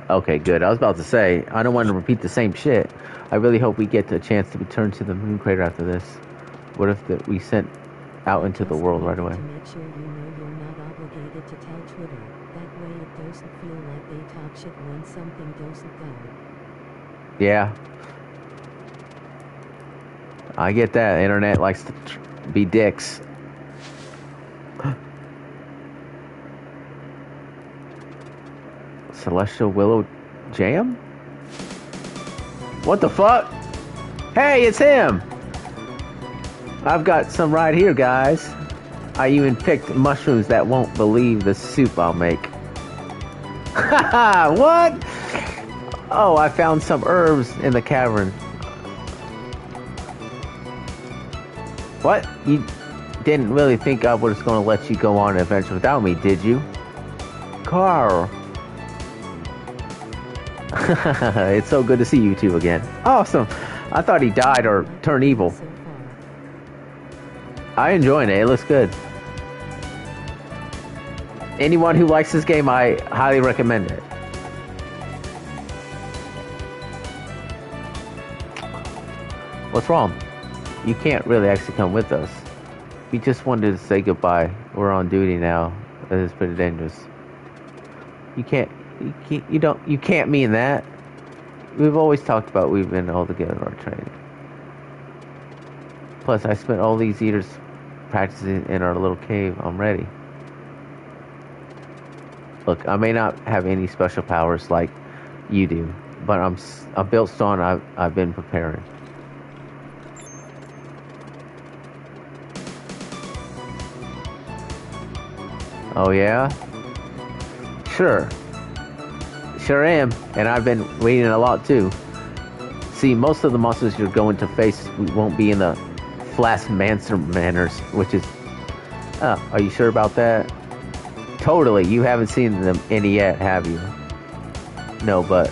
Okay, good. I was about to say, I don't want to repeat the same shit. I really hope we get a chance to return to the moon crater after this. What if the, we sent out into the world right away. Make sure you know you're not obligated to tell Twitter. That way it doesn't feel like they talk shit when something doesn't go. Yeah. I get that. Internet likes to be dicks. Celestial Willow Jam? What the fuck? Hey, it's him! I've got some right here, guys. I even picked mushrooms that won't believe the soup I'll make. Haha, what? Oh, I found some herbs in the cavern. What? You didn't really think I was going to let you go on an adventure without me, did you? Garl. it's so good to see you two again. Awesome. I thought he died or turned evil. I enjoyed it. Eh? It looks good. Anyone who likes this game, I highly recommend it. What's wrong? You can't really actually come with us. We just wanted to say goodbye. We're on duty now. It is pretty dangerous. You can't. You can't. You don't. You can't mean that. We've always talked about we've been all together in our training. Plus, I spent all these years practicing in our little cave. I'm ready. Look, I may not have any special powers like you do, but I'm I'm built strong. I've I've been preparing. Oh yeah? Sure. Sure am, and I've been reading a lot too. See, most of the monsters you're going to face won't be in the Fleshmancer manners, which is. Oh, are you sure about that? Totally. You haven't seen them any yet, have you? No, but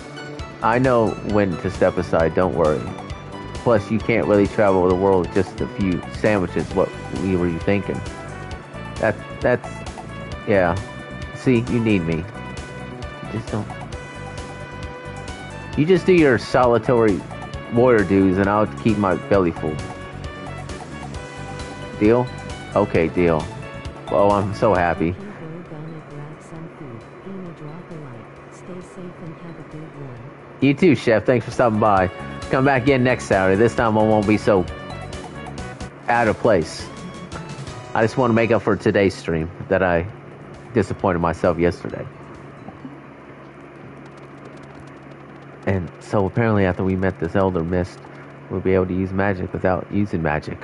I know when to step aside. Don't worry. Plus, you can't really travel the world with just a few sandwiches. What were you thinking? That that's yeah. See, you need me. Just don't. You just do your solitary warrior dues, and I'll keep my belly full. Deal? Okay, deal. Oh, I'm so happy. You too, Chef. Thanks for stopping by. Come back in next Saturday. This time I won't be so out of place. I just want to make up for today's stream that I disappointed myself yesterday. And so apparently, after we met this Elder Mist, we'll be able to use magic without using magic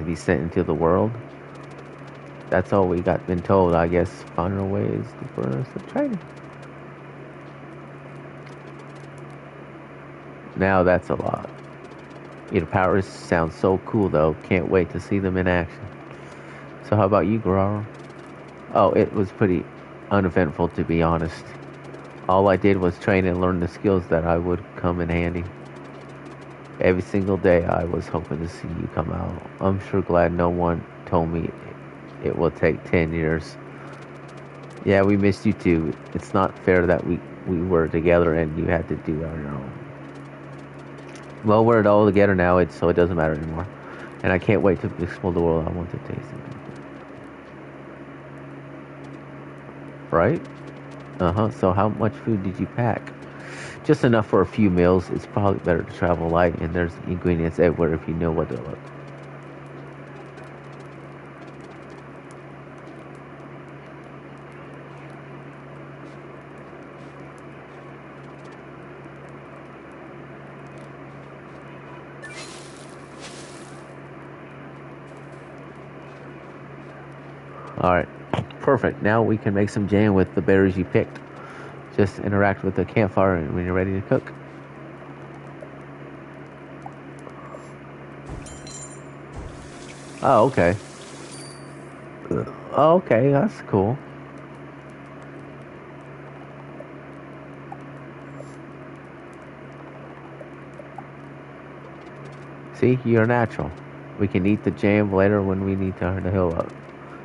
and be sent into the world. That's all we got been told. I guess final way is for us to training. Now that's a lot. Your powers sound so cool though. Can't wait to see them in action. So how about you, Guerrero? Oh, it was pretty uneventful to be honest. All I did was train and learn the skills that I would come in handy. Every single day I was hoping to see you come out. I'm sure glad no one told me it will take 10 years. Yeah, we missed you too. It's not fair that we, we were together and you had to do it on your own. Well, we're all together now, it's, so it doesn't matter anymore. And I can't wait to explore the world. I want to taste it. Right? Uh huh. So, how much food did you pack? Just enough for a few meals. It's probably better to travel light, and there's ingredients everywhere if you know what to look. All right, perfect. Now we can make some jam with the berries you picked. Just interact with the campfire when you're ready to cook. Oh, okay. Oh, okay, that's cool. See, you're natural. We can eat the jam later when we need to turn the hill up.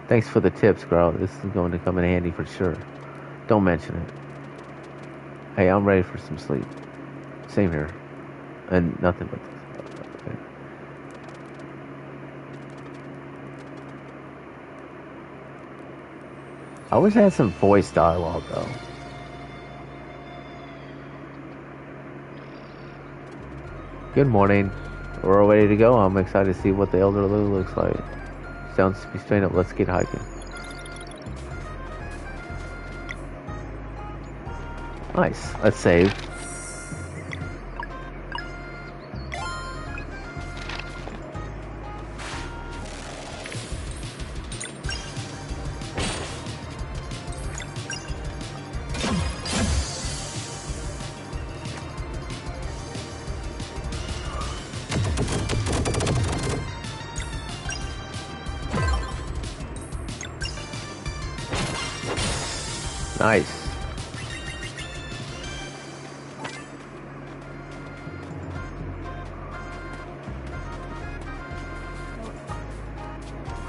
Thanks for the tips, girl. This is going to come in handy for sure. Don't mention it. Hey, I'm ready for some sleep. Same here. And nothing but this. Okay. I wish I had some voice dialogue, though. Good morning. We're all ready to go. I'm excited to see what the Elder Lily looks like. Sounds to be straight up. Let's get hiking. Nice. Let's save.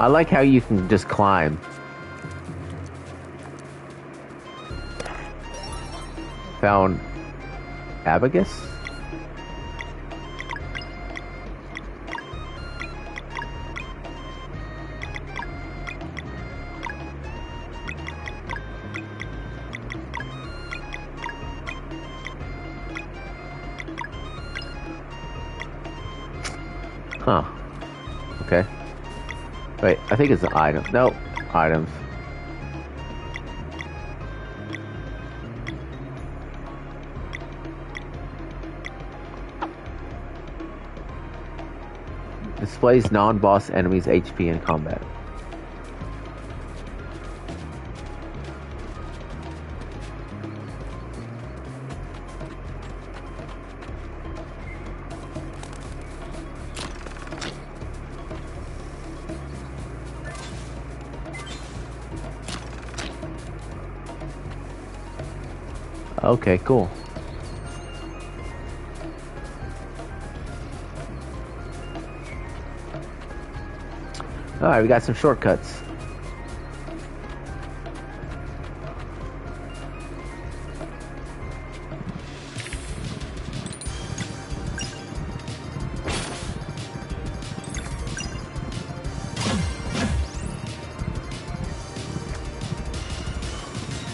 I like how you can just climb. Found Abacus? Wait, I think it's an item. No, items. Displays non-boss enemies HP in combat. Okay, cool. Alright, we got some shortcuts.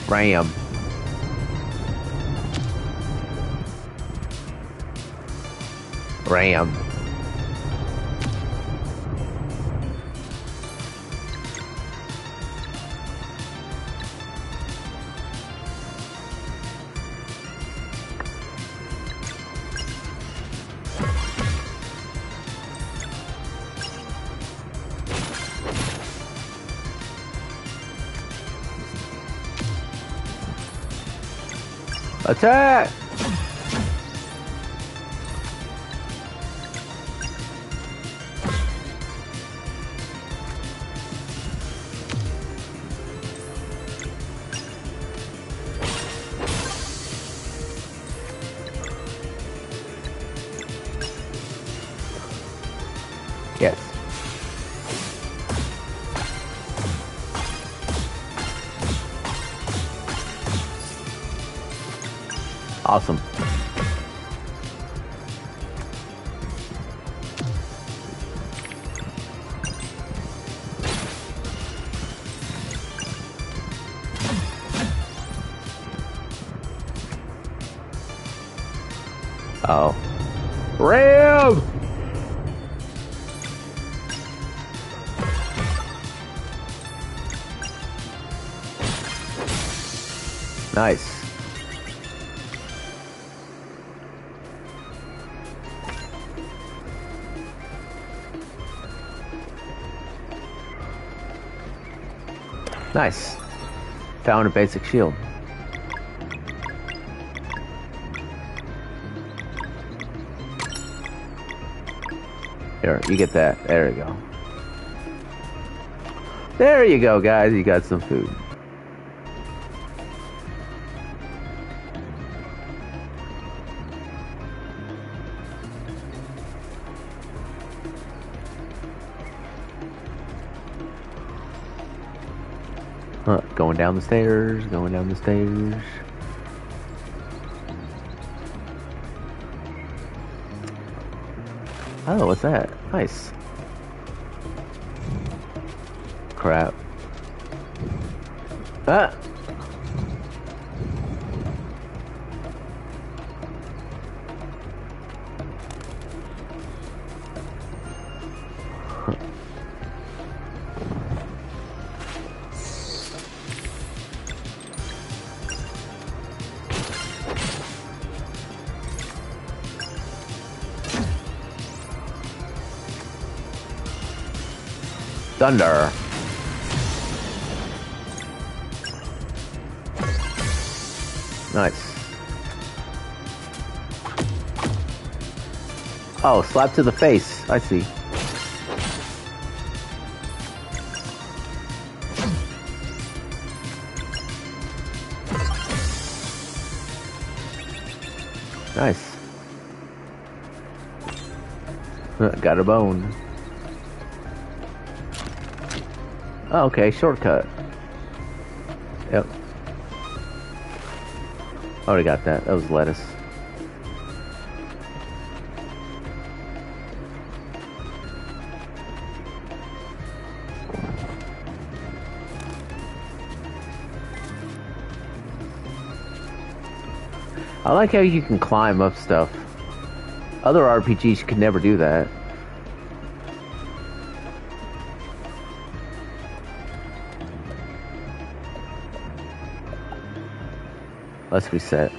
Ram. Ram. Attack! Awesome. Found a basic shield. Here, you get that. There you go. There you go, guys. You got some food. Down the stairs, going down the stairs. Oh, what's that? Nice. Crap. Ah. Nice. Oh, slap to the face. I see. Nice. Uh, got a bone. Oh, okay, shortcut. Yep. Already got that. That was lettuce. I like how you can climb up stuff. Other RPGs could never do that. Let's reset.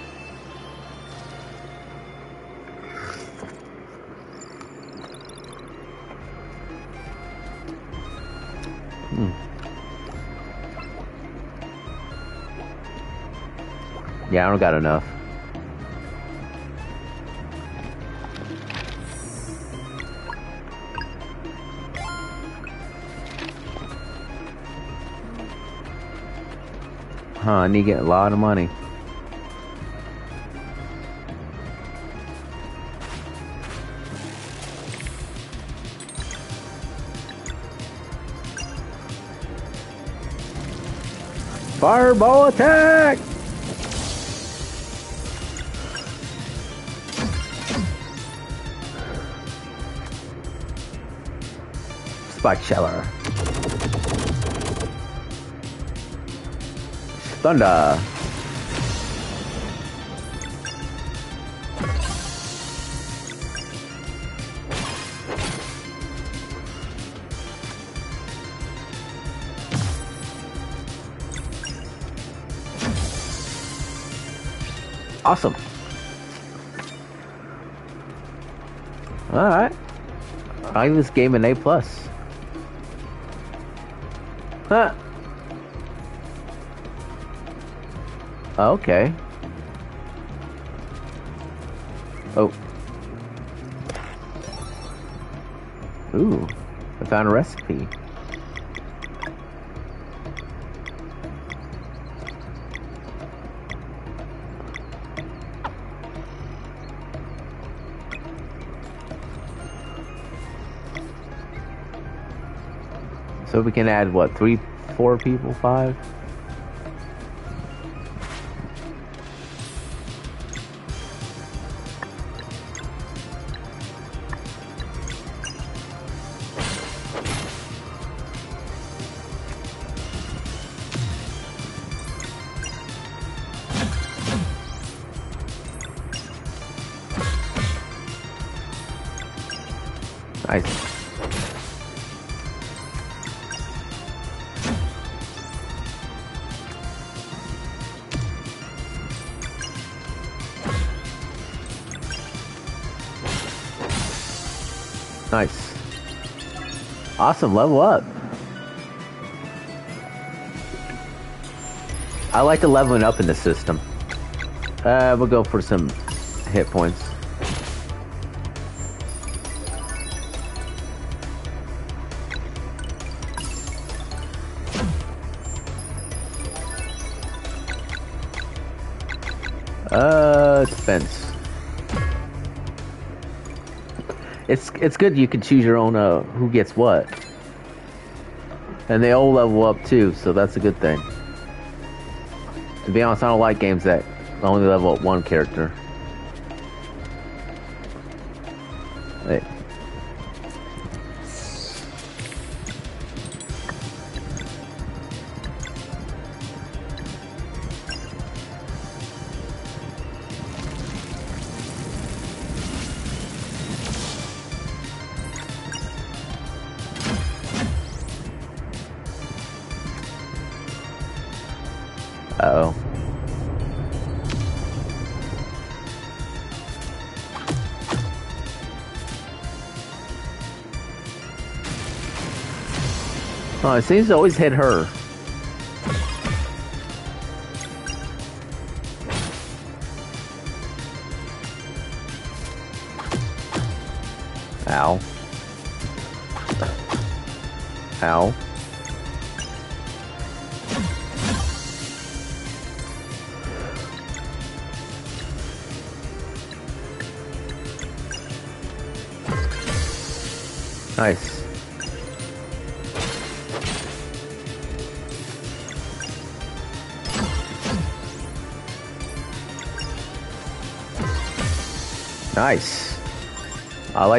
Hmm. Yeah, I don't got enough. Huh, I need to get a lot of money. Fireball attack! Sheller. Thunder. Awesome. All right. I give this game an A plus. Huh. Okay. Oh. Ooh. I found a recipe. So we can add what, three, four people, five? Awesome, level up. I like the leveling up in the system. Uh, we'll go for some hit points. Uh, defense. It's it's good you can choose your own uh who gets what. And they all level up too, so that's a good thing. To be honest, I don't like games that only level up one character. Seems to always hit her.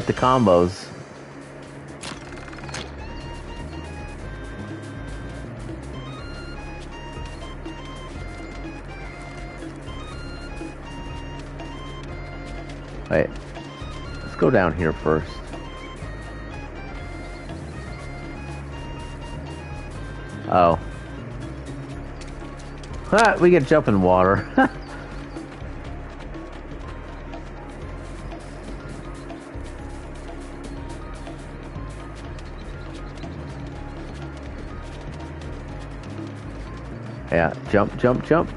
Like the combos. Wait. Let's go down here first. Oh. Ah, we can jump in water. jump, jump, jump.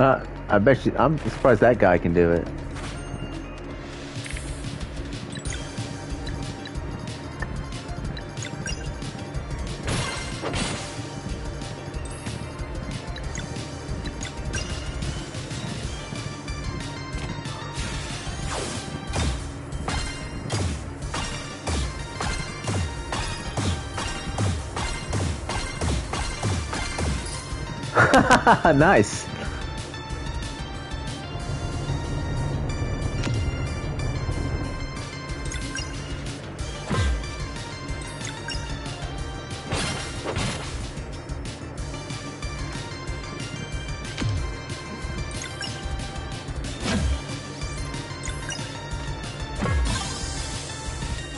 Uh, I bet you. I'm surprised that guy can do it. nice.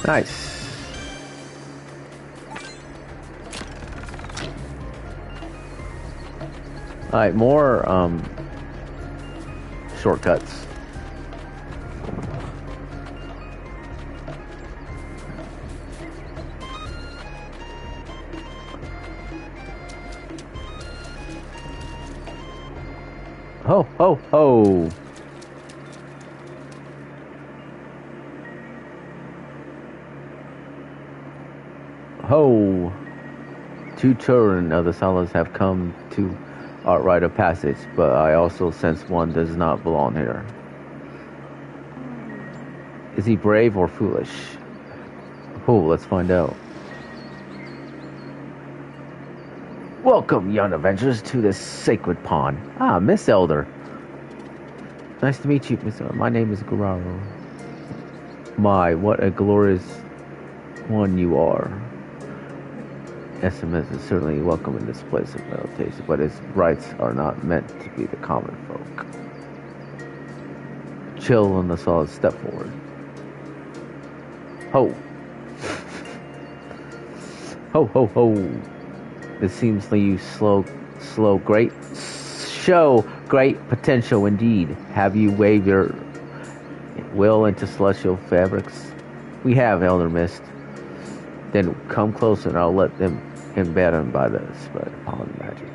Nice. More um, shortcuts. Ho, ho, ho. Ho. Two children of the Salas have come to our rite of passage, but I also sense one does not belong here. Is he brave or foolish? Oh, let's find out. Welcome, young adventurers, to this sacred pond. Ah, Miss Elder. Nice to meet you, Miss Elder. My name is Guerrero. My, what a glorious one you are. SMS is certainly welcome in this place of meditation, but its rites are not meant to be the common folk. Chill on the solid step forward. Ho! ho ho ho! It seems like you slow, slow, great, show great potential indeed. Have you waved your will into celestial fabrics? We have, Elder Mist. Then come closer and I'll let them them by the spread upon magic.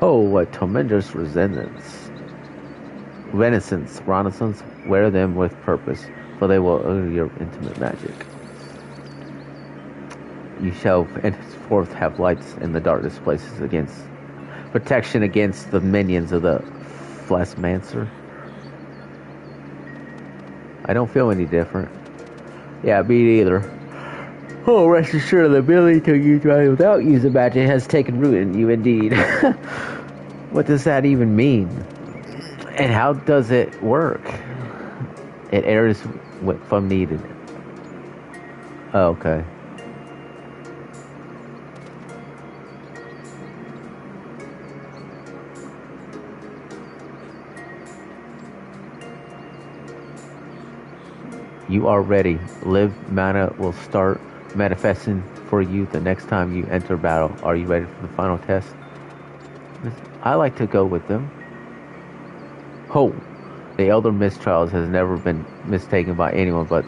Oh, what tremendous resonance. Renaissance, Renaissance, wear them with purpose, for they will utter your intimate magic. You shall henceforth have lights in the darkest places against protection against the minions of the Fleshmancer. I don't feel any different. Yeah, me neither. Oh, rest assured, the ability to use magic without using magic has taken root in you indeed. what does that even mean? And how does it work? It airs from needed. Oh, okay. You are ready. Live mana will start manifesting for you the next time you enter battle. Are you ready for the final test? I like to go with them. Ho! The Elder Mist Trials has never been mistaken by anyone, but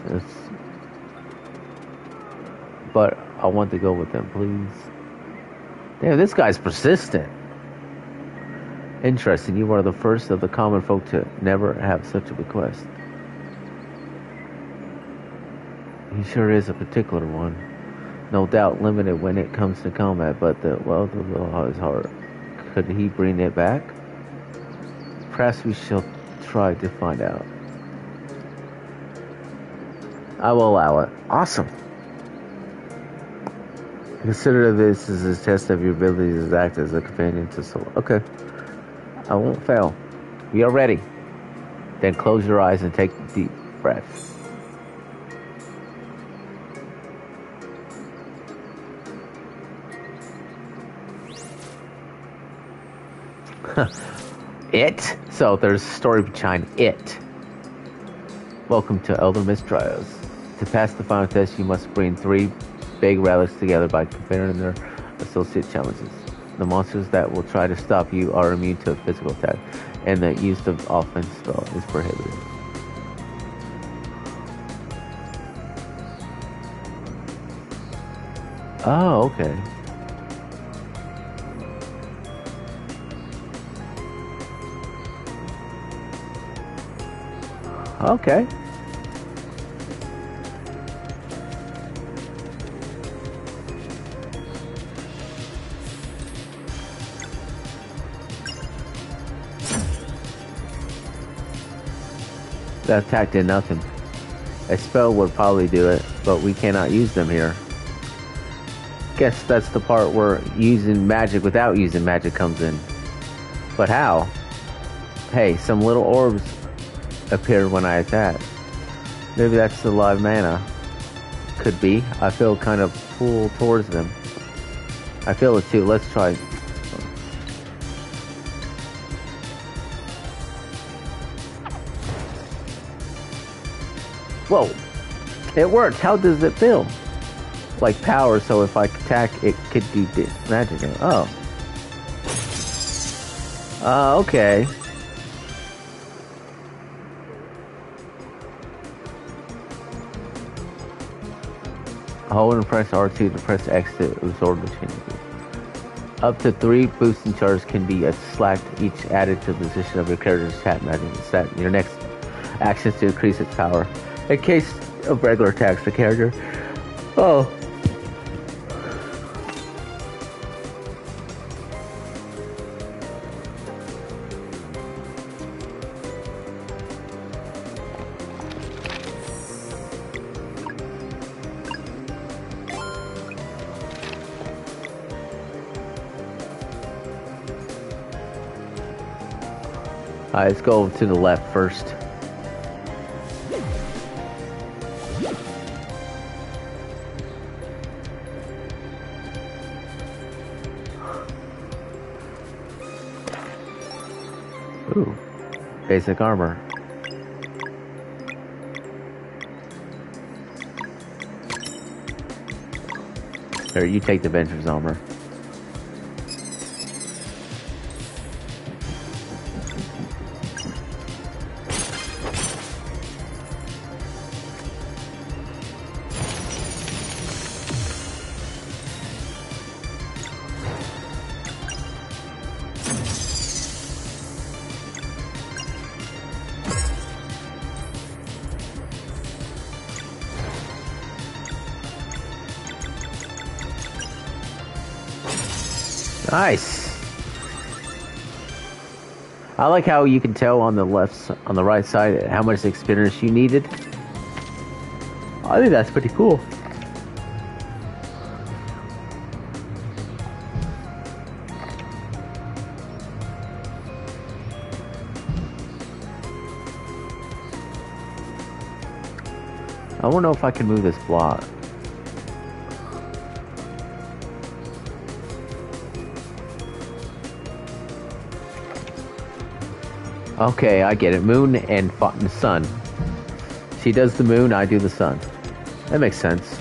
but I want to go with them, please. Damn, this guy's persistent. Interesting. You are the first of the common folk to never have such a request. He sure is a particular one. No doubt limited when it comes to combat, but the wealth of the law is hard. Could he bring it back? Perhaps we shall try to find out. I will allow it. Awesome. Consider this as a test of your ability to act as a companion to soul. Okay. I won't fail. We are ready. Then close your eyes and take deep breath. it? So there's a story behind it. Welcome to Elder Mist Trials. To pass the final test, you must bring three big relics together by completing their associate challenges. The monsters that will try to stop you are immune to a physical attack, and the use of offense spell is prohibited. Oh, okay. Okay. That attack did nothing. A spell would probably do it, but we cannot use them here. Guess that's the part where using magic without using magic comes in. But how? Hey, some little orbs appeared when I attacked. Maybe that's the live mana. Could be. I feel kind of pulled towards them. I feel it too. Let's try. Whoa. It worked. How does it feel? Like power, so if I attack, it could do magic. Oh. Uh, okay. Hold and press R2 to press X to absorb the changes. Up to three boosting charges can be uh, slacked, each added to the position of your character's attack magic set. Your next action is to increase its power. In case of regular attacks, the character. Oh. Let's go to the left first. Ooh, basic armor. Here, you take the Venture's armor. Like how you can tell on the left, on the right side, how much experience you needed. I think that's pretty cool. I don't know if I can move this block. Okay, I get it. Moon and sun. She does the moon, I do the sun. That makes sense.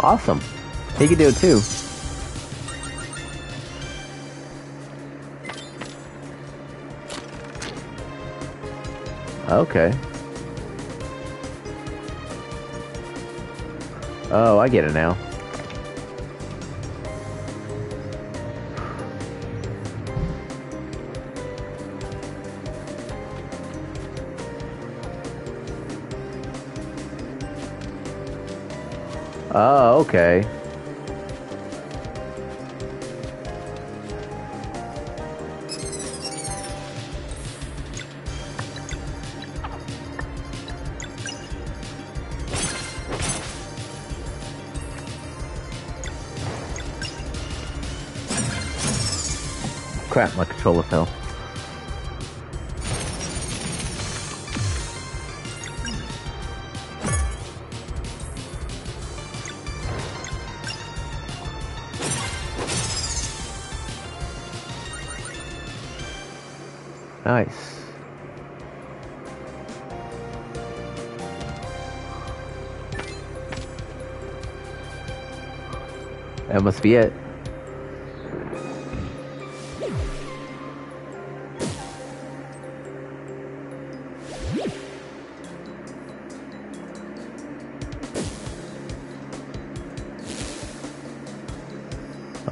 Awesome. He can do it too. Okay. Oh, I get it now. Oh, okay. Crap, my controller fell. Nice. That must be it.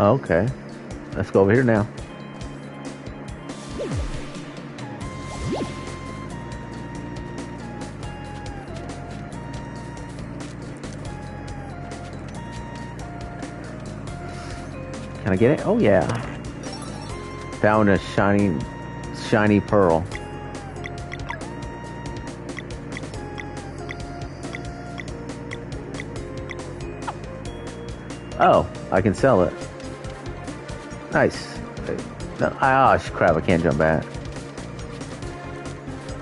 Oh, okay. Let's go over here now. Can I get it? Oh yeah. Found a shiny, shiny pearl. Oh, I can sell it. Nice. No, oh, crap, I can't jump back.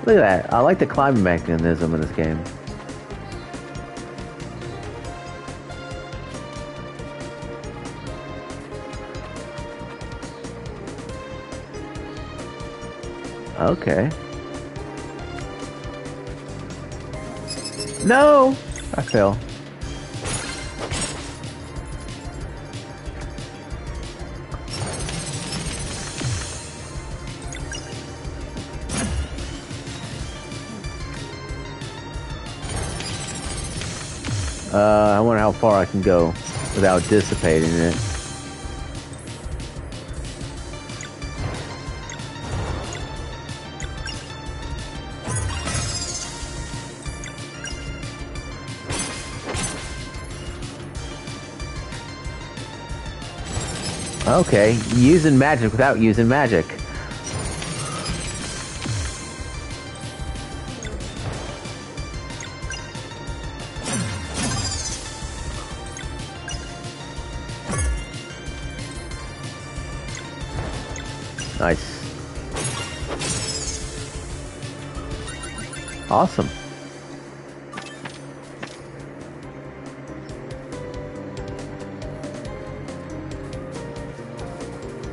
Look at that. I like the climbing mechanism in this game. Okay. No! I fell. Far I can go without dissipating it. Okay, using magic without using magic. Awesome.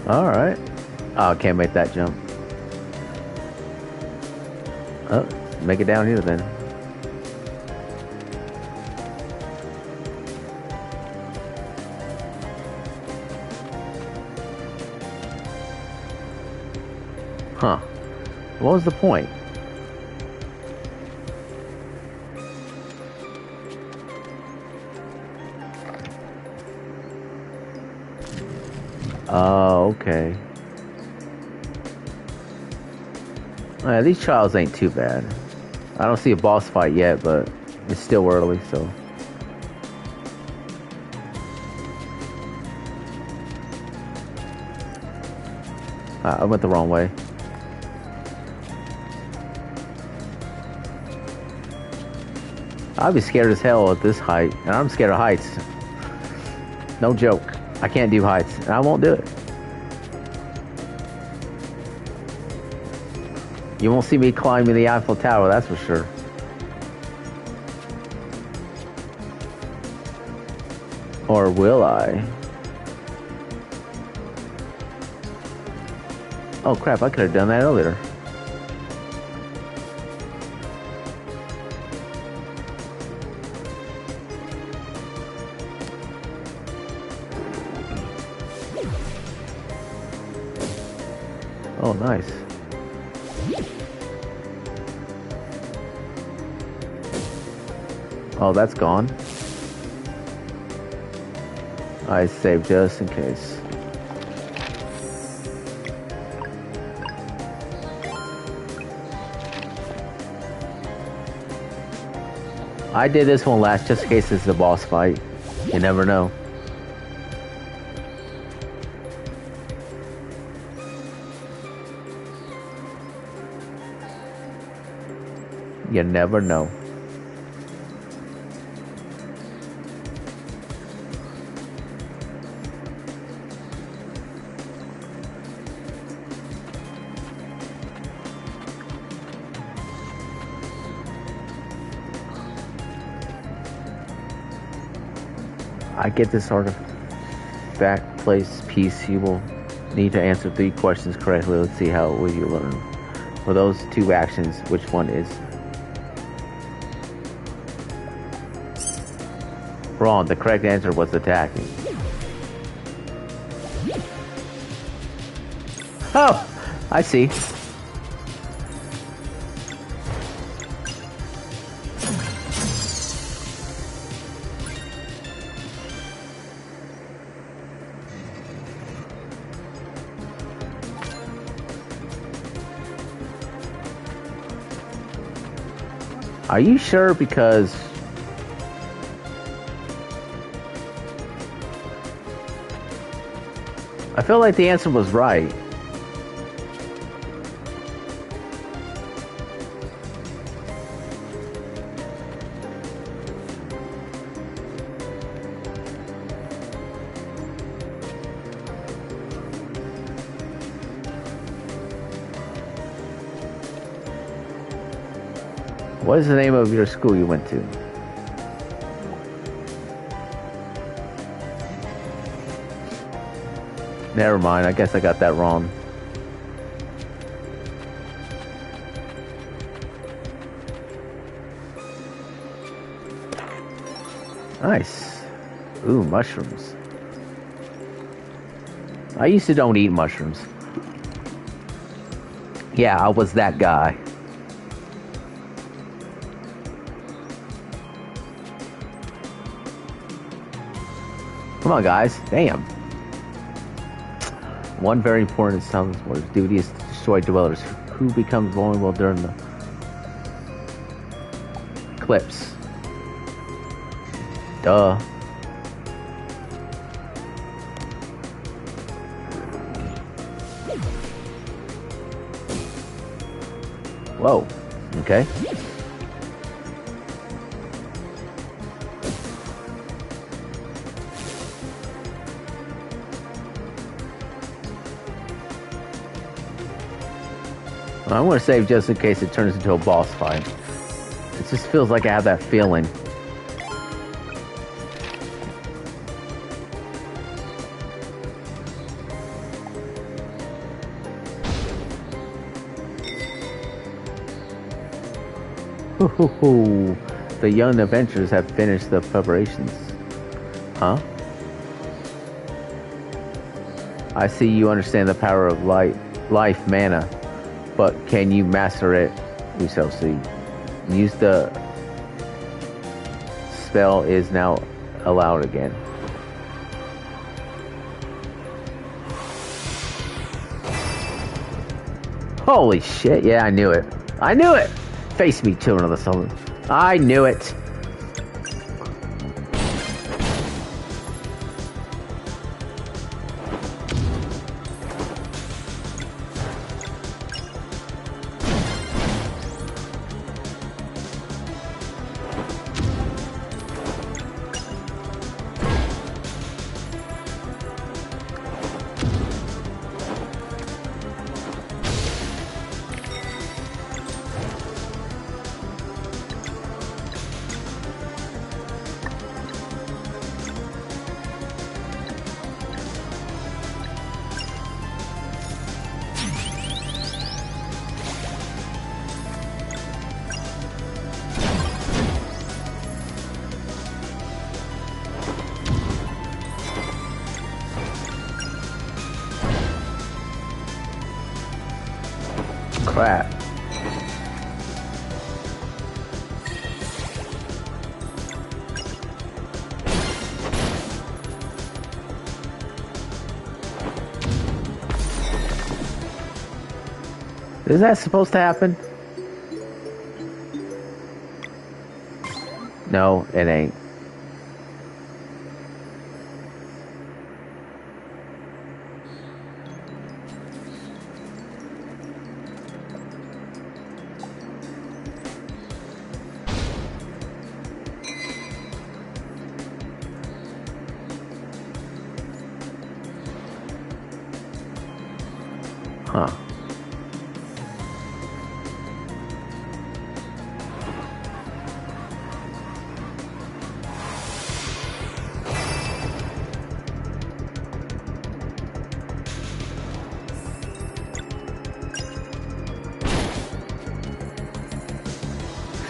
All right. Oh, I can't make that jump. Oh, make it down here then. Huh. What was the point? Oh, okay. Uh, these trials ain't too bad. I don't see a boss fight yet, but it's still early, so. Uh, I went the wrong way. I'd be scared as hell at this height, and I'm scared of heights. No joke. I can't do heights, and I won't do it. You won't see me climbing the Eiffel Tower, that's for sure. Or will I? Oh crap, I could have done that earlier. Nice. Oh, that's gone. I saved just in case. I did this one last just in case it's a boss fight. You never know. You never know. I get this artifact place piece. You will need to answer three questions correctly. Let's see how will you learn. For those two actions, which one is wrong? The correct answer was attacking. Oh, I see. Are you sure? Because I feel like the answer was right. What is the name of your school you went to? Never mind, I guess I got that wrong. Nice. Ooh, mushrooms. I used to don't eat mushrooms. Yeah, I was that guy. Come on, guys. Damn. One very important Solstice Warrior duty is to destroy dwellers. Who becomes vulnerable during the eclipse? Duh. Whoa. Okay. I want to save just in case it turns into a boss fight. It just feels like I have that feeling. Hoo-hoo-hoo. The young adventurers have finished the preparations. Huh? I see you understand the power of light, life mana, but can you master it? We shall see. Use the spell is now allowed again. Holy shit, yeah, I knew it. I knew it! Face me, children of the sun. I knew it. Is that supposed to happen?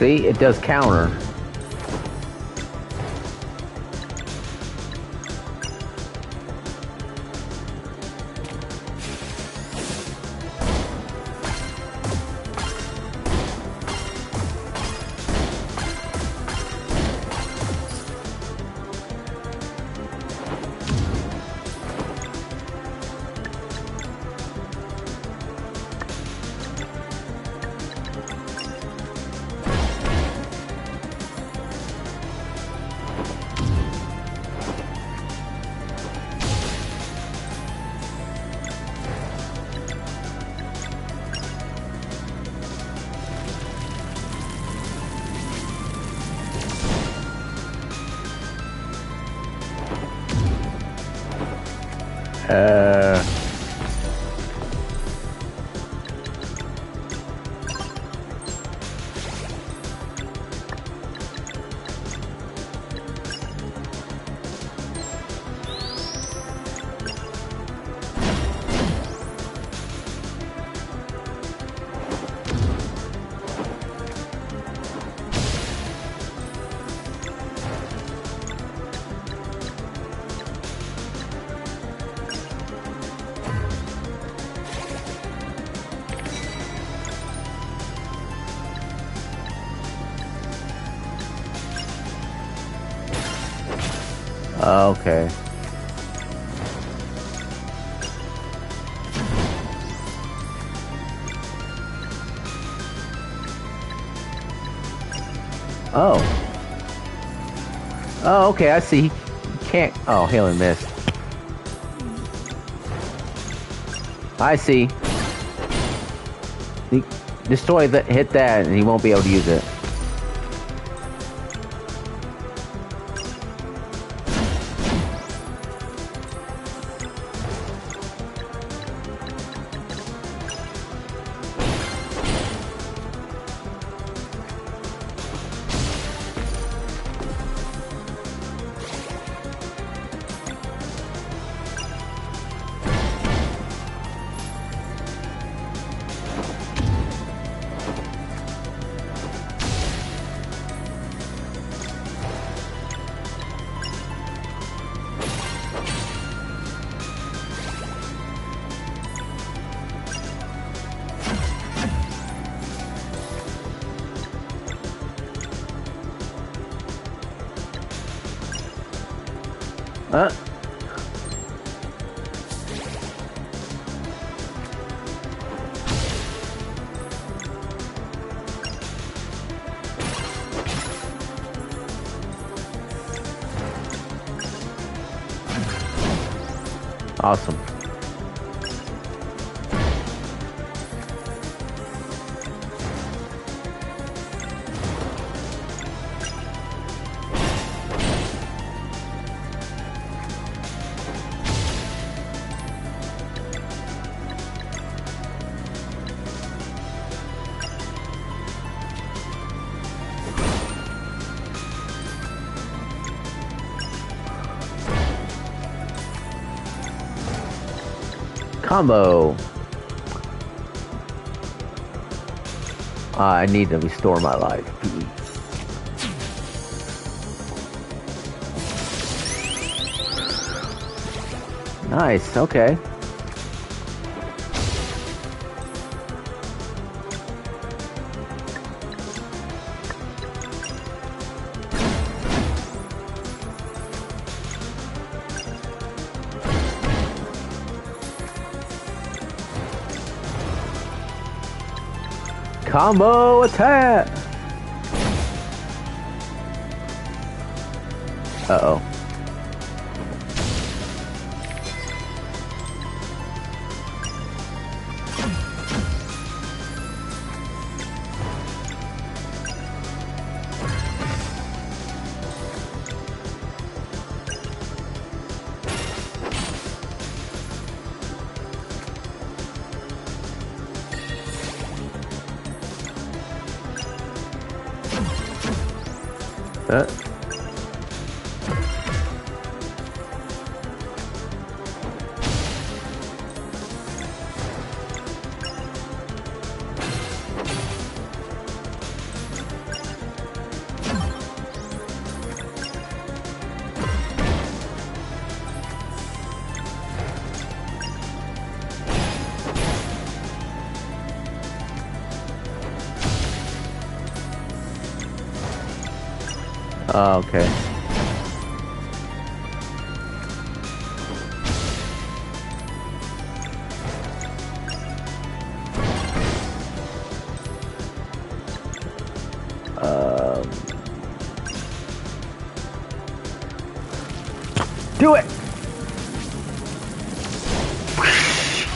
See, it does counter. Okay. Oh. Oh, okay, I see. He can't. Oh, hail and miss. I see. He destroy that, hit that, and he won't be able to use it. Combo. Ah, I need to restore my life. Nice, okay. Combo attack! Uh-oh.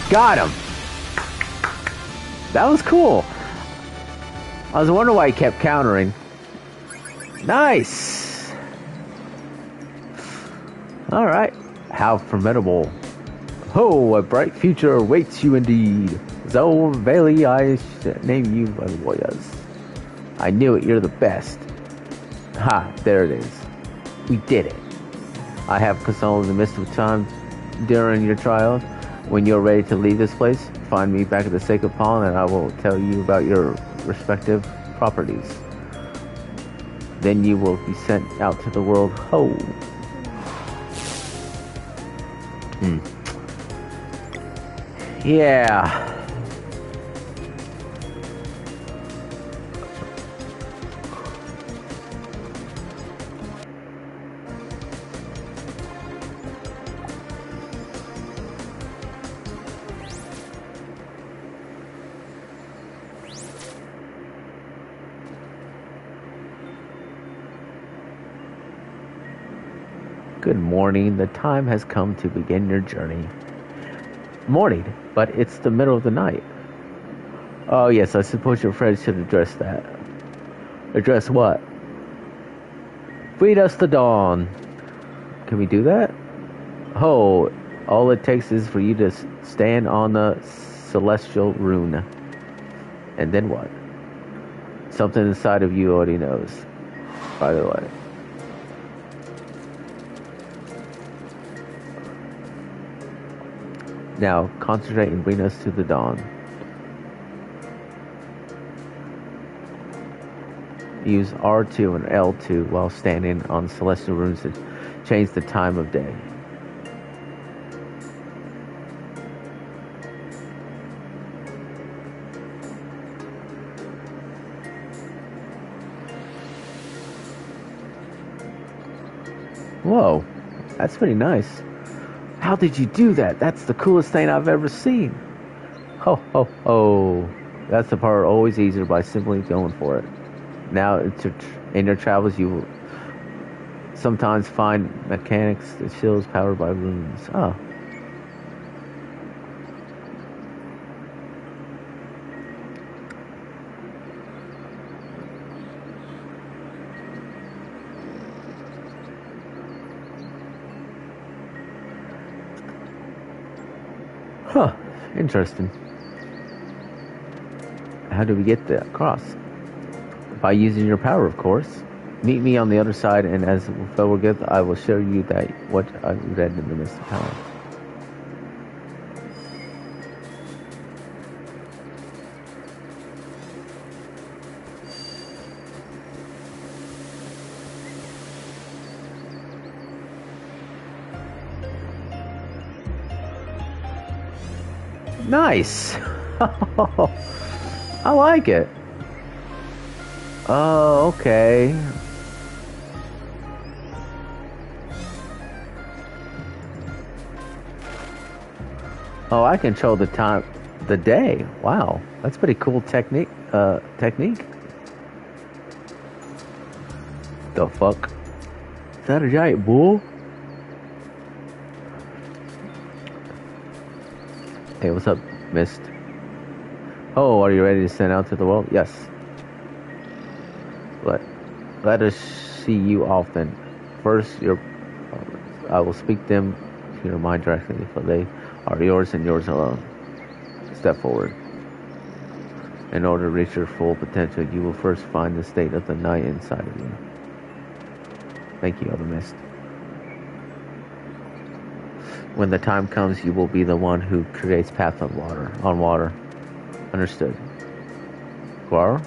Got him! That was cool. I was wondering why he kept countering. Nice! Alright. How formidable. Ho, a bright future awaits you indeed. Zale, Valere, I name you the warriors. I knew it, you're the best. Ha, there it is. We did it. I have consoled in the midst of time during your trials. When you're ready to leave this place, find me back at the Sacred Pond and I will tell you about your respective properties. Then you will be sent out to the world whole. Hmm. Yeah. Morning. The time has come to begin your journey. Morning, but it's the middle of the night. Oh, yes, I suppose your friends should address that. Address what? Feed us the dawn. Can we do that? Oh, all it takes is for you to stand on the celestial rune. And then what? Something inside of you already knows, by the way. Now, concentrate and bring us to the dawn. Use R2 and L2 while standing on celestial runes to change the time of day. Whoa, that's pretty nice. How did you do that? That's the coolest thing I've ever seen. Ho, ho, ho. That's the part always easier by simply going for it. Now, in your travels, you will sometimes find mechanics that shields powered by runes. Oh. Huh. Interesting. How do we get that across? By using your power, of course. Meet me on the other side, and as Felwagith, I will show you that what I read in the Mist of Power. Nice. I like it. Oh, okay. Oh, I control the time, the day. Wow, that's pretty cool technique. uh, technique. The fuck? Is that a giant bull? Hey, what's up, Mist? Oh, are you ready to send out to the world? Yes. Let let us see you often. First, your I will speak them to your mind directly, for they are yours and yours alone. Step forward. In order to reach your full potential, you will first find the state of the night inside of you. Thank you, Elder Mist. When the time comes, you will be the one who creates path on water. On water. Understood. Garl?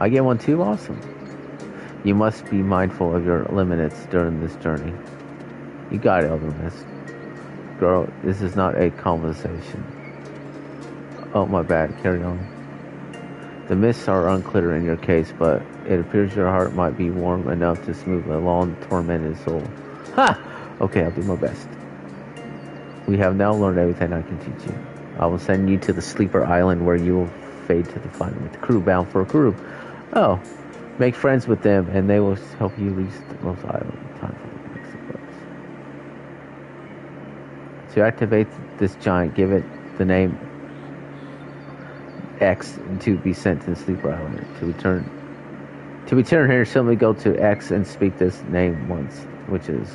I get one too? Awesome. You must be mindful of your limits during this journey. You got it, Elder Mist. Garl, this is not a conversation. Oh, my bad. Carry on. The mists are unclear in your case, but it appears your heart might be warm enough to smooth a long, tormented soul. Ha! Okay, I'll do my best. We have now learned everything I can teach you. I will send you to the sleeper island where you will fade to the final with the crew bound for a crew. Oh, make friends with them and they will help you reach those island. Time for the next eclipse. To activate this giant, give it the name X to be sent to the sleeper island. To return to return here, simply go to X and speak this name once, which is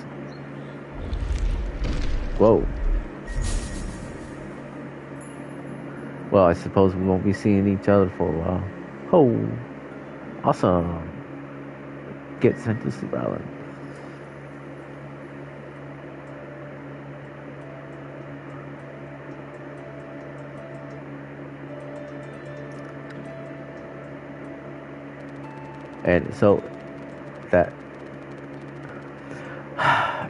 Whoa. Well, I suppose we won't be seeing each other for a while. Oh, awesome. Get sent to Sleep Island. And so that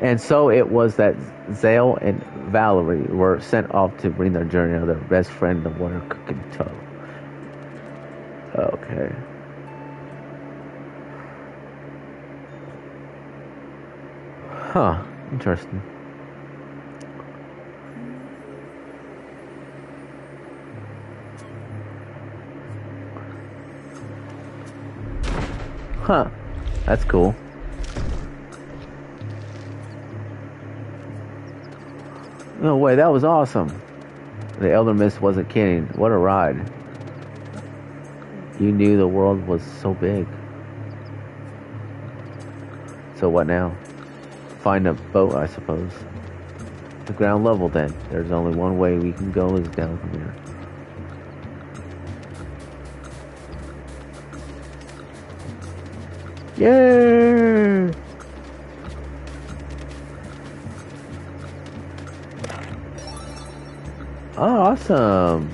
and so it was that Zale and Valere were sent off to bring their journey of their best friend, the water cooking toe. Okay. Huh. Interesting. Huh. That's cool. No way, that was awesome. The Elder Mist wasn't kidding. What a ride. You knew the world was so big. So what now? Find a boat, I suppose. The ground level then. There's only one way we can go is down from here. Yay! Awesome.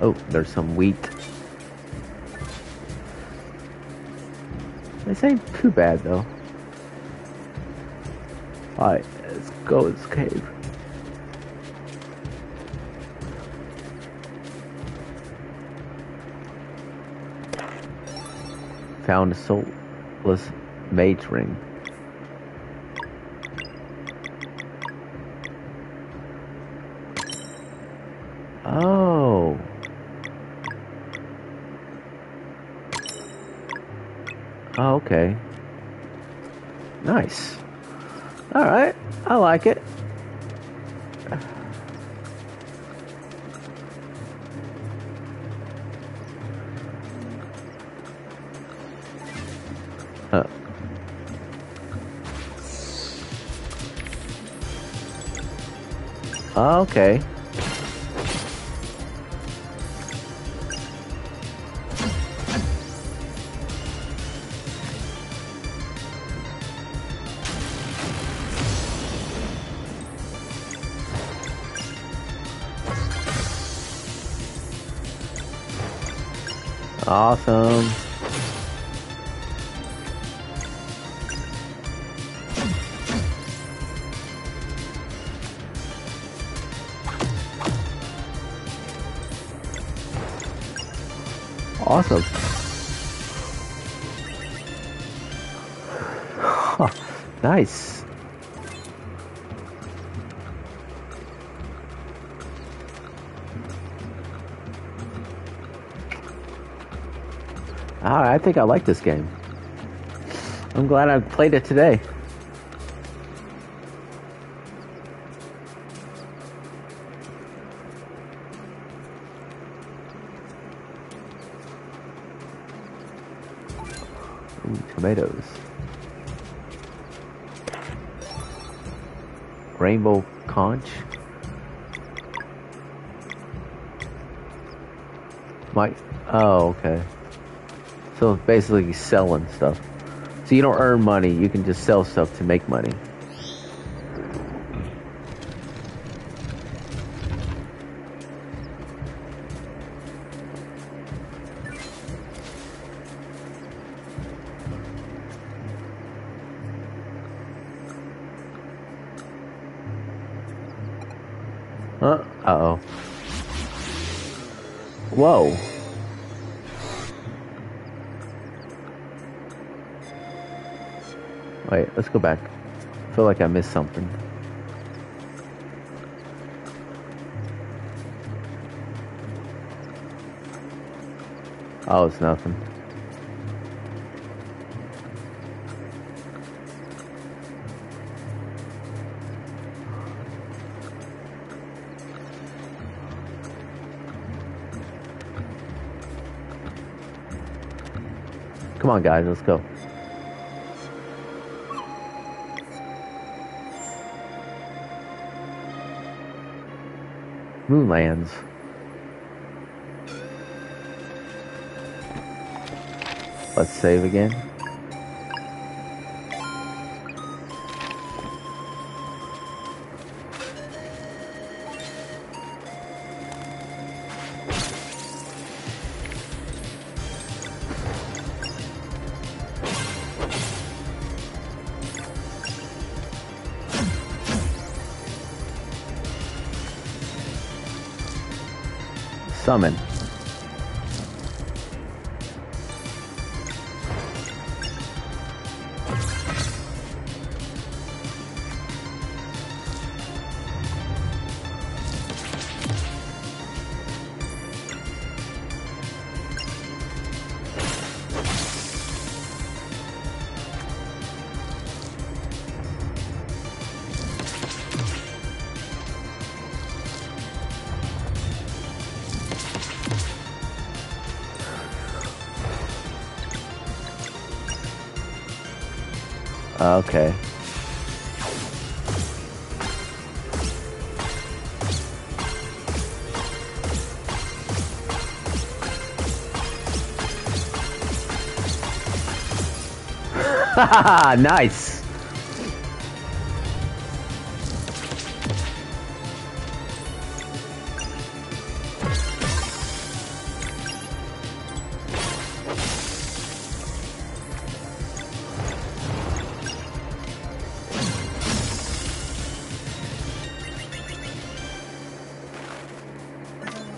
Oh, there's some wheat. This ain't too bad though. Alright, let's go this cave. Found a soulless mage ring. Okay. Think I like this game. I'm glad I played it today. Ooh, tomatoes. Rainbow conch. Might. Oh, okay. So basically selling stuff. So you don't earn money, you can just sell stuff to make money. Go back. I feel like I missed something. Oh, it's nothing. Come on, guys, let's go. Moonlands. Let's save again. Summon. nice.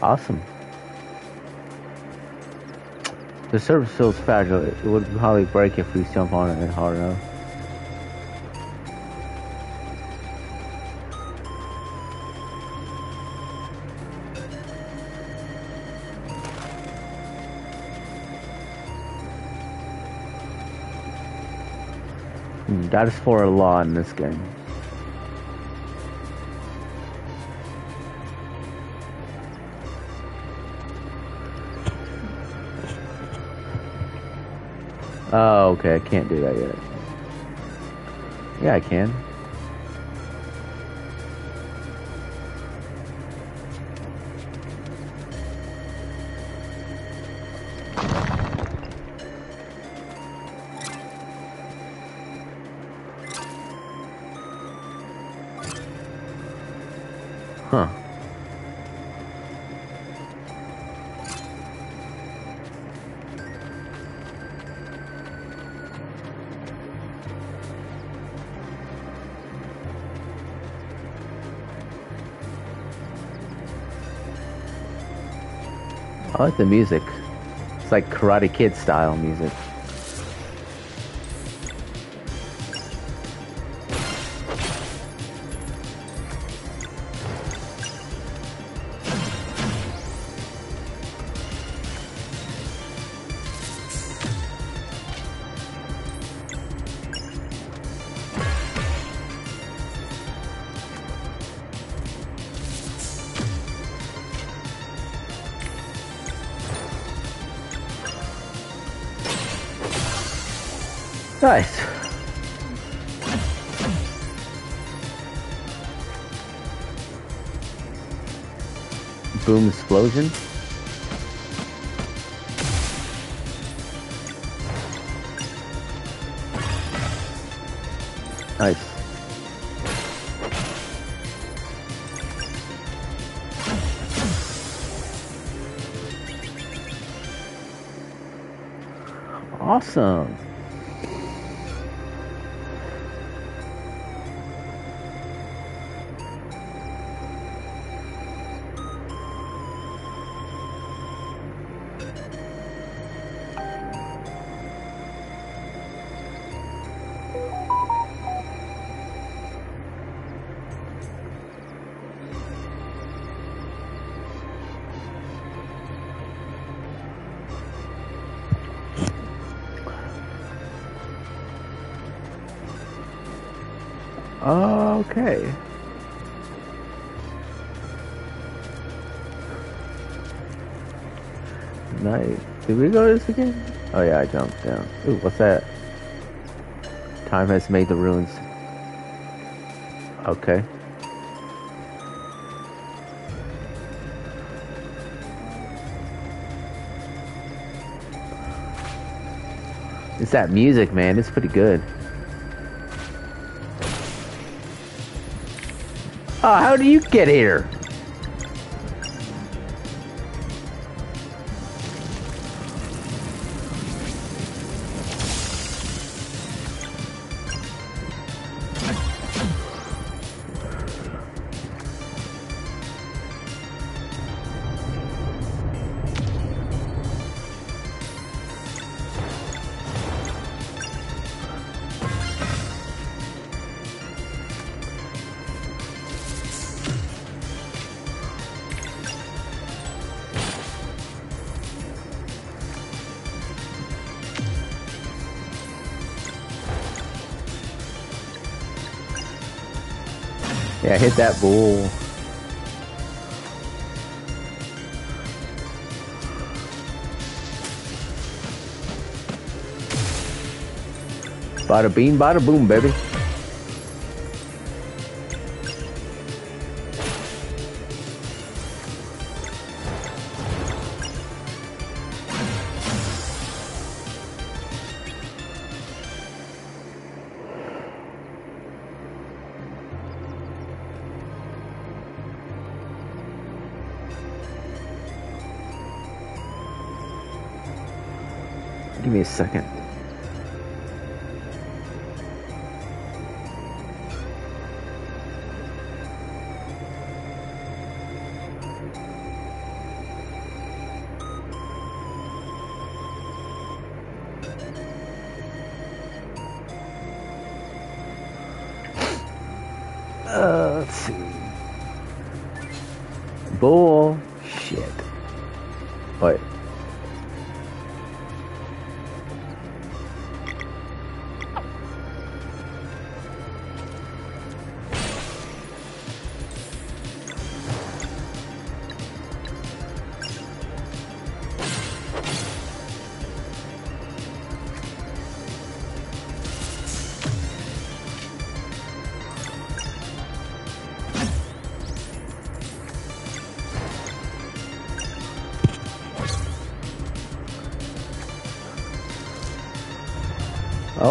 Awesome. The surface feels fragile. It would probably break if we jump on it hard enough. Hmm, That is for a law in this game. Oh, okay. I can't do that yet. Yeah, I can. I like the music. It's like Karate Kid style music. Boom this again? Oh yeah, I jumped down. Ooh, what's that? Time has made the ruins. Okay. It's that music, man. It's pretty good. Oh, how do you get here? That bull. Bada bean, bada boom, baby.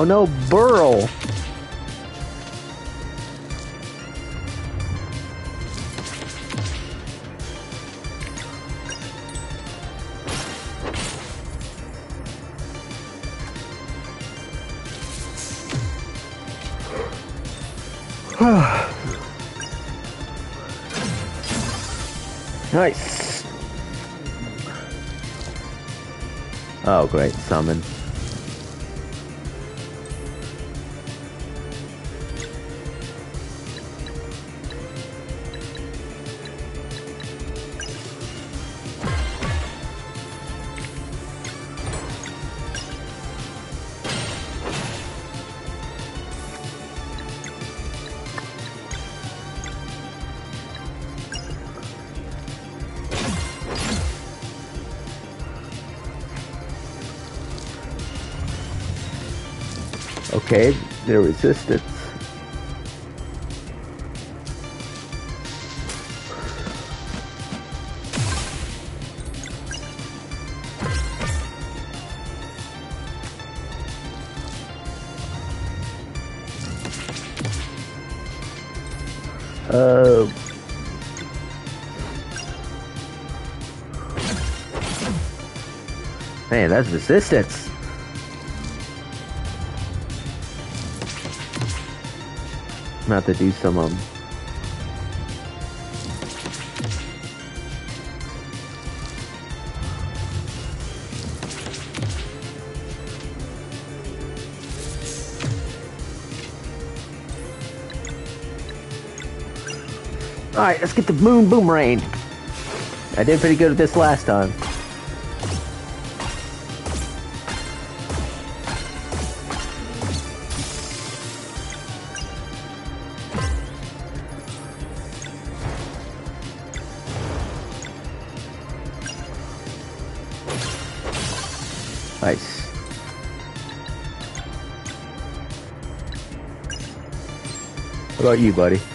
Oh no, Burl! nice. Oh, great, summon. Resistance. Uh, man, that's resistance. Have to do some um. All right, let's get the moon boomerang. I did pretty good at this last time. About you, buddy?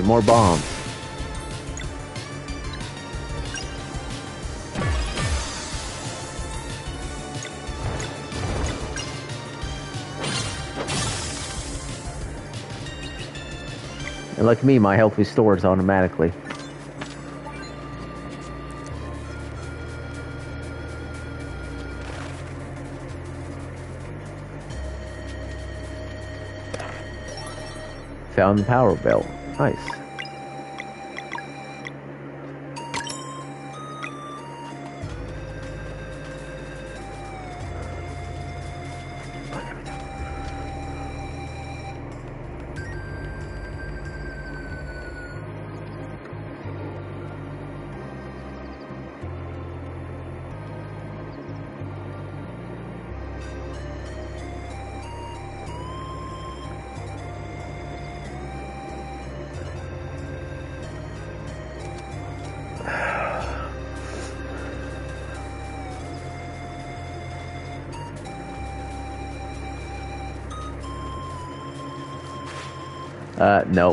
More bombs. And like me, my health restores automatically. Found the power belt. Nice.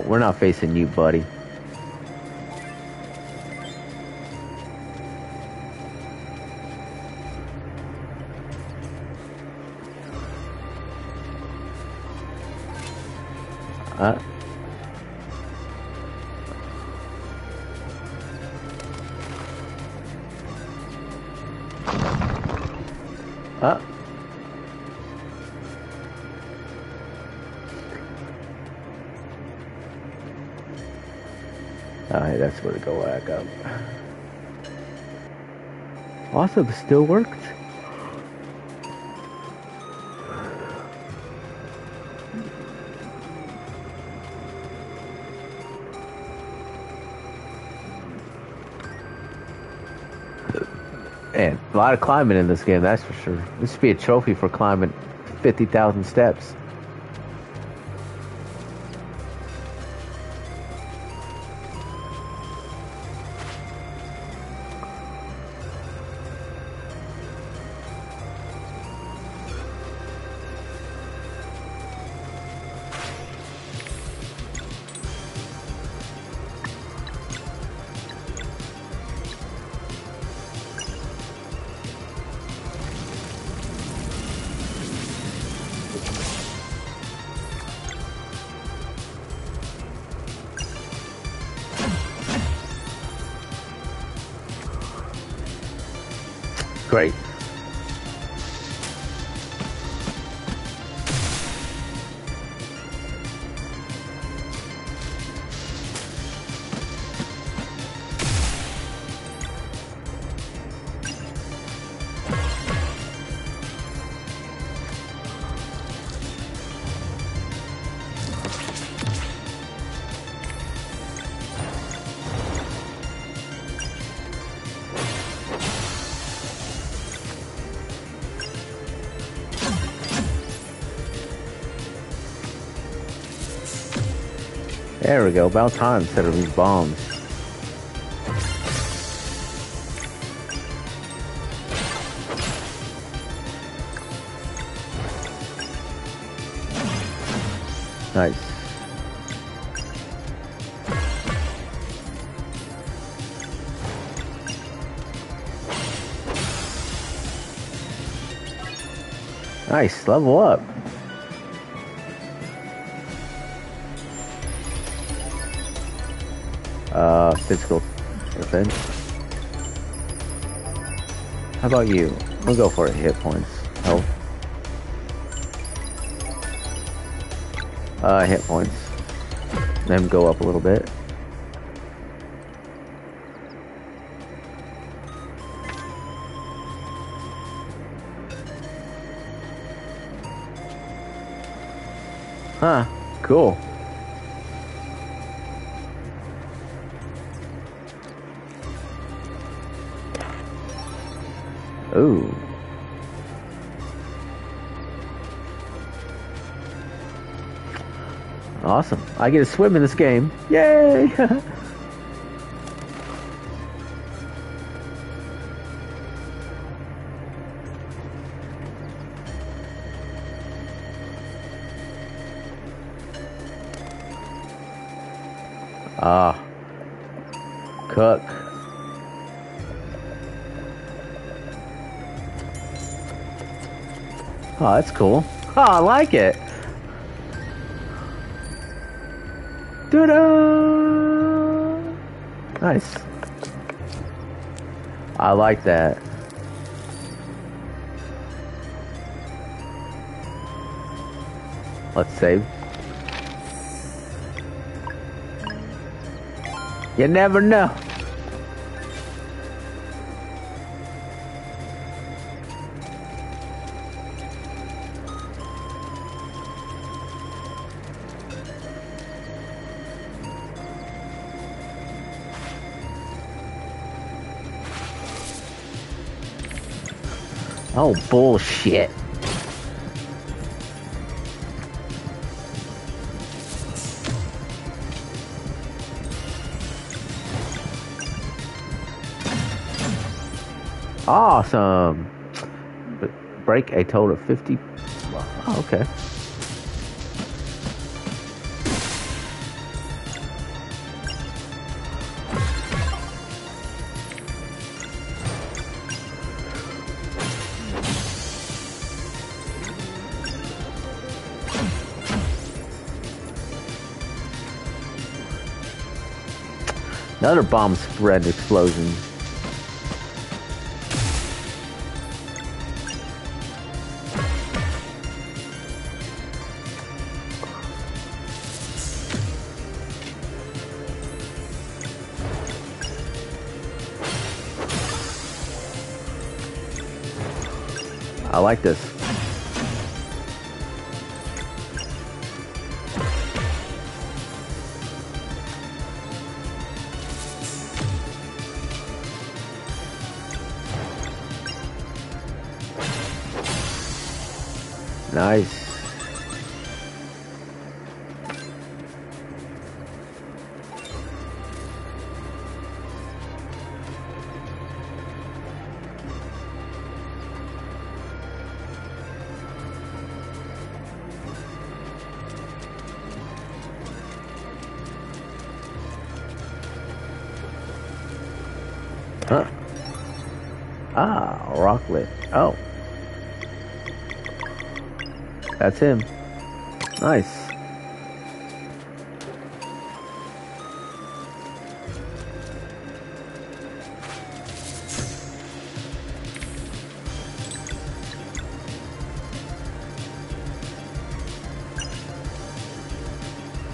We're not facing you, buddy. Still worked. Man, a lot of climbing in this game, that's for sure. This should be a trophy for climbing 50,000 steps. About time instead of these bombs. Nice. Nice, level up. Physical defense. How about you? We'll go for it. Hit points. Health. Uh, hit points. Then go up a little bit. Huh. Cool. I get to swim in this game. Yay! ah. Cook. Oh, that's cool. Oh, I like it. Ta-da! Nice. I like that. Let's save. You never know. Oh, bullshit. Awesome. Break a total of 50. Oh, okay. Another bomb spread explosion. I like this. That's him. Nice.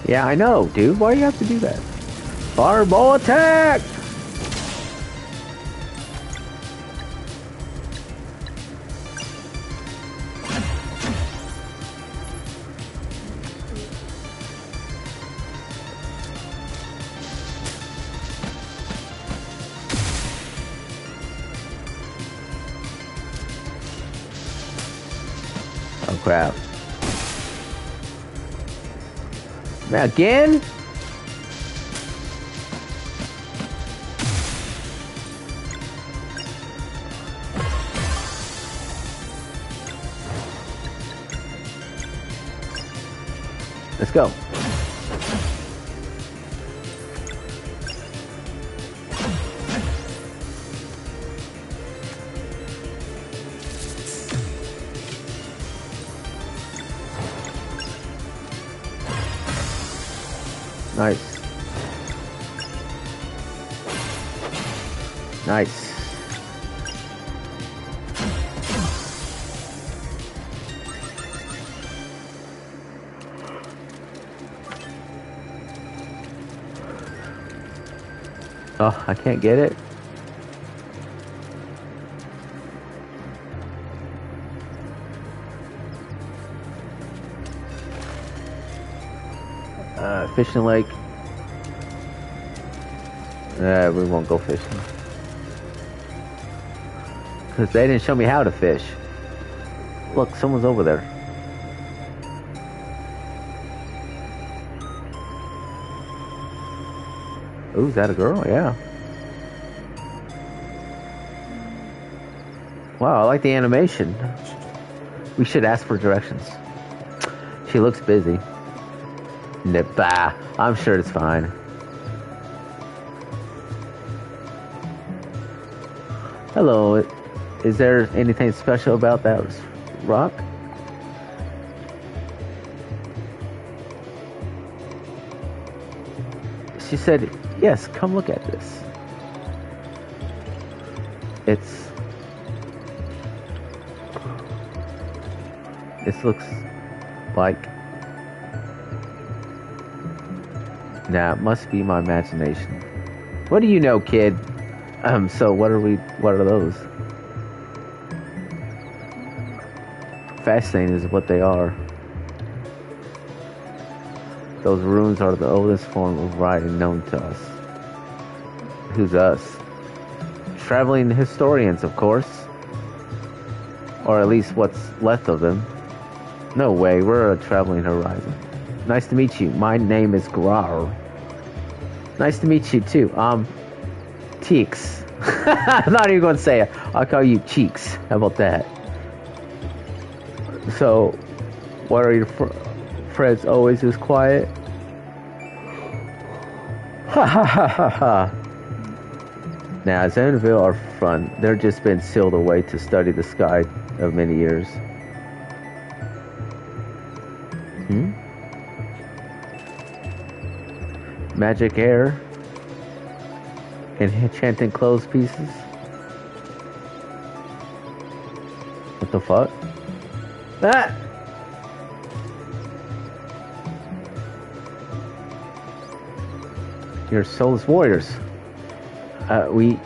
Yeah, I know, dude. Why do you have to do that? Fireball attack! crap. Again? Let's go. I can't get it. Uh, fishing lake. Uh, we won't go fishing. Because they didn't show me how to fish. Look, someone's over there. Ooh, is that a girl? Yeah. Like the animation. We should ask for directions. She looks busy. Bah, I'm sure it's fine. Hello, is there anything special about that rock? She said, yes, come look at this. It's. This looks like. Nah, it must be my imagination. What do you know, kid? Um, so what are we, what are those? Fascinating is what they are. Those runes are the oldest form of writing known to us. Who's us? Traveling historians, of course. Or at least what's left of them. No way, we're a traveling horizon. Nice to meet you. My name is Grar. Nice to meet you too. Um, Cheeks. I'm not even to say it. I'll call you Cheeks. How about that? So, what are your fr- friends always as quiet? Ha ha ha ha ha. Now, Zale and Valere are fun. They're just been sealed away to study the sky of many years. Hmm? Magic air enchanting clothes pieces. What the fuck? Ah! Your Solstice Warriors. Uh, we.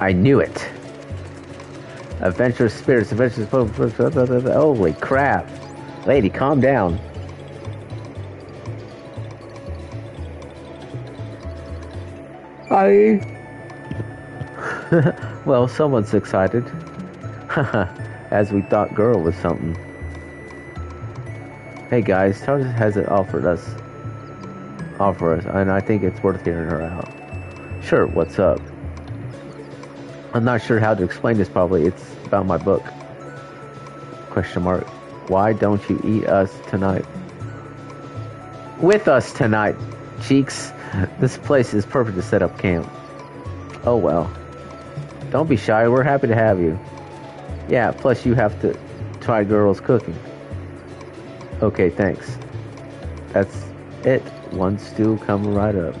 I knew it. Adventurous spirits, adventurous. Holy crap. Lady, calm down. Hi. well, someone's excited. As we thought girl was something. Hey guys, Tarzan hasn't offered us offer us, and I think it's worth hearing her out. Sure, what's up? I'm not sure how to explain this probably. It's about my book. Question mark. Why don't you eat us tonight? With us tonight, cheeks. This place is perfect to set up camp. Oh well. Don't be shy, we're happy to have you. Yeah, plus you have to try Garl's cooking. Okay, thanks. That's it. One stew coming right up.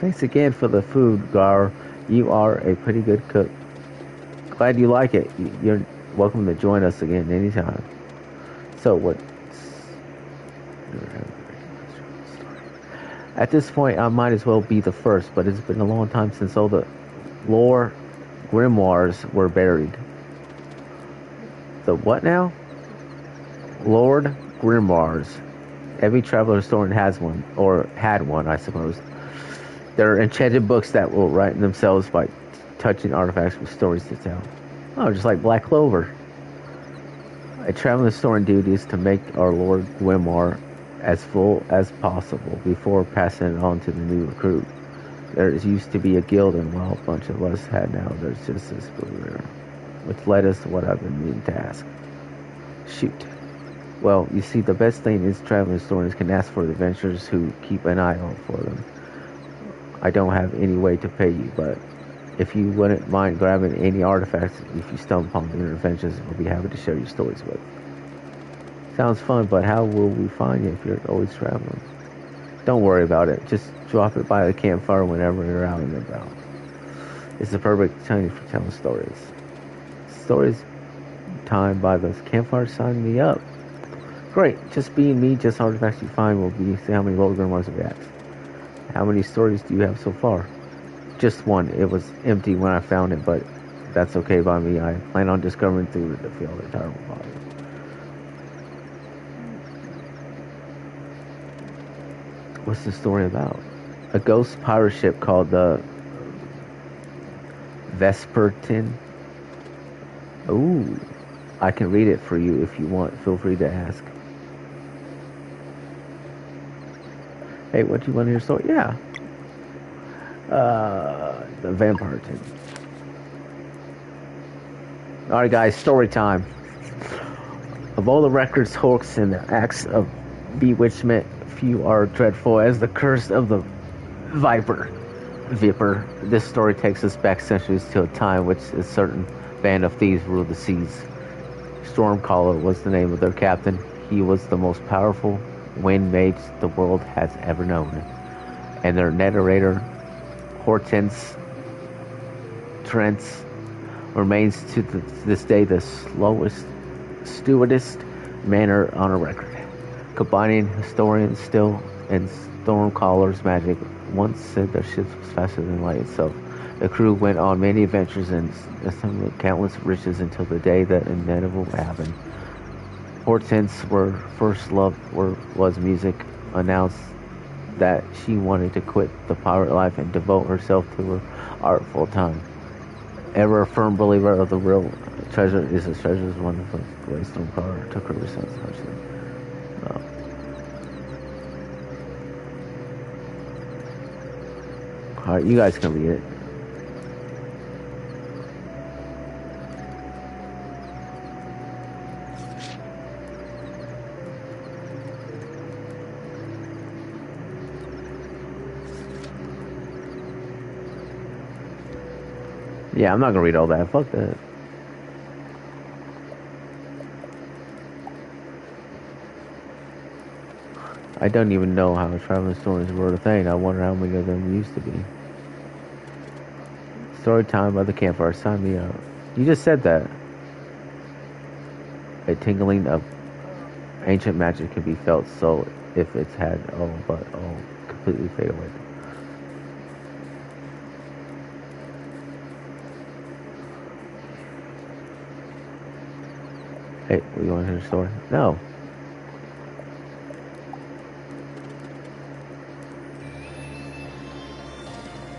Thanks again for the food, Garl. You are a pretty good cook. Glad you like it. You're welcome to join us again anytime. So what? At this point, I might as well be the first, but it's been a long time since all the lore grimoires were buried. The what now? lore grimoires. Every traveler historian has one, or had one, I suppose. They're enchanted books that will write themselves by touching artifacts with stories to tell. Oh, just like Black Clover. A traveling historian duty is to make our Lore Grimoire as full as possible before passing it on to the new recruit. There used to be a guild, and well, a bunch of us had now. There's just this career, which led us to what I've been meaning to ask. Shoot. Well, you see, the best thing is traveling historians can ask for adventurers who keep an eye out for them. I don't have any way to pay you, but if you wouldn't mind grabbing any artifacts if you stumble upon the adventures, we'll be happy to share your stories with. Sounds fun, but how will we find you if you're always traveling? Don't worry about it. Just drop it by the campfire whenever you're out and about. It's the perfect time for telling stories. Stories time by the campfire sign me up. Great. Just being me, just artifacts you find will be see how many roller grimoires have. How many stories do you have so far? Just one. It was empty when I found it, but that's okay by me. I plan on discovering through the field entire body. What's the story about? A ghost pirate ship called the Vespertine. Ooh, I can read it for you if you want. Feel free to ask. Hey, what do you want to hear? Story? Yeah. Uh, the vampire tin. All right, guys, story time. Of all the records, hoax, and acts of bewitchment, few are dreadful as the curse of the viper. Viper. This story takes us back centuries to a time which a certain band of thieves ruled the seas. Stormcaller was the name of their captain. He was the most powerful wind mage the world has ever known. And their narrator, Hortense Trent's, remains to this day the slowest, stewardest manner on a record combining historians still and Stormcaller's magic. Once said their ship was faster than light itself. The crew went on many adventures and assembled countless riches until the day that inevitable happened. Hortense, her first love were, was music, announced that she wanted to quit the pirate life and devote herself to her art full time. Ever a firm believer of the real treasure is a treasure is one of the great Stormcaller took her responsibility. Alright, you guys can read it. Yeah, I'm not gonna read all that. Fuck that. I don't even know how traveling stories were a thing. I wonder how many of them used to be. Story time by the campfire. Sign me up. You just said that. A tingling of ancient magic can be felt so if it's had oh but oh completely fade away. Hey, you going to the store? No.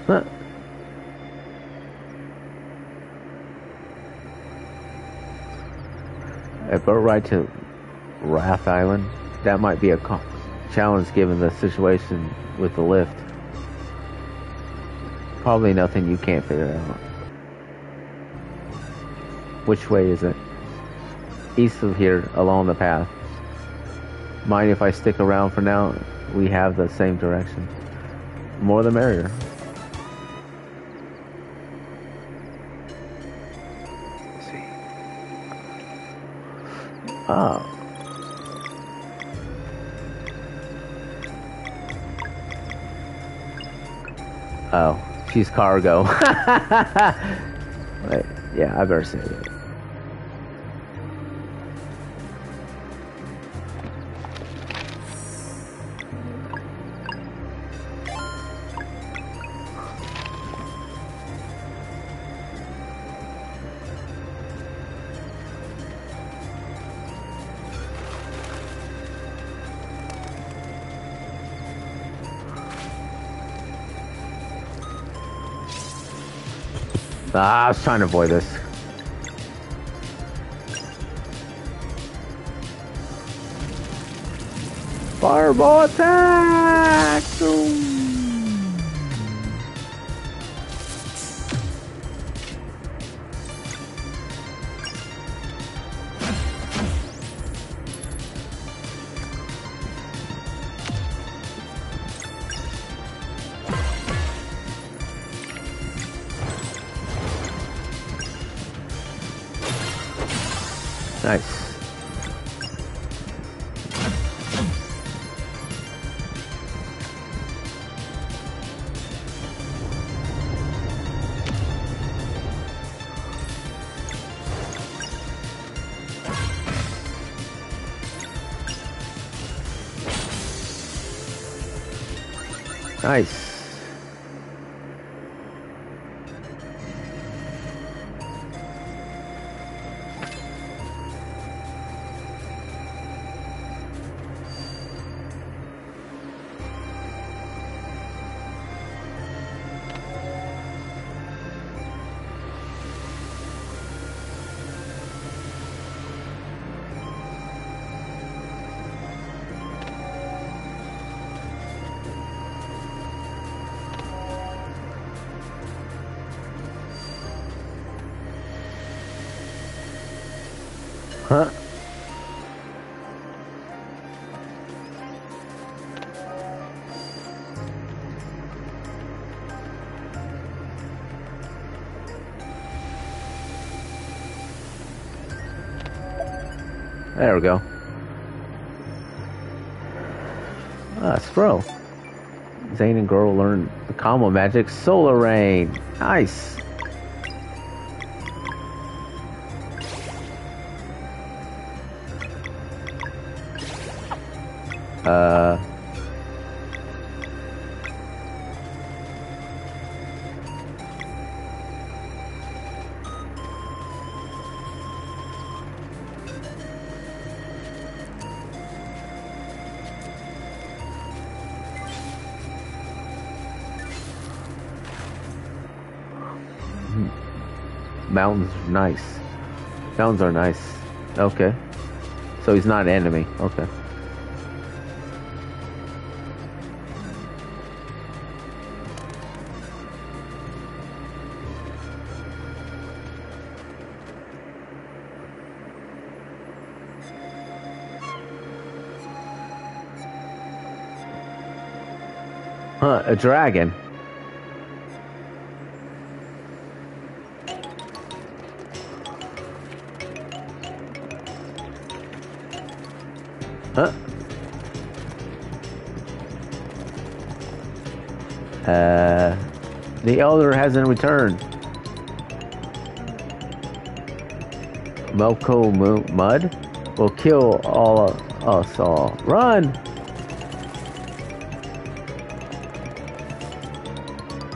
Huh. A boat ride to Wrath Island? That might be a challenge given the situation with the lift. Probably nothing you can't figure out. Which way is it? East of here, along the path. Mind if I stick around for now? We have the same direction. More the merrier. Oh. Oh, she's cargo. Wait, yeah, I better say it. Ah, I was trying to avoid this. Fireball attack! Nice. Girl learn the combo magic Solar Rain. Nice. Nice. Mountains are nice. Okay. So he's not an enemy. Okay. Huh, a dragon. The elder hasn't returned. Melko Mud will kill all of us all. Run!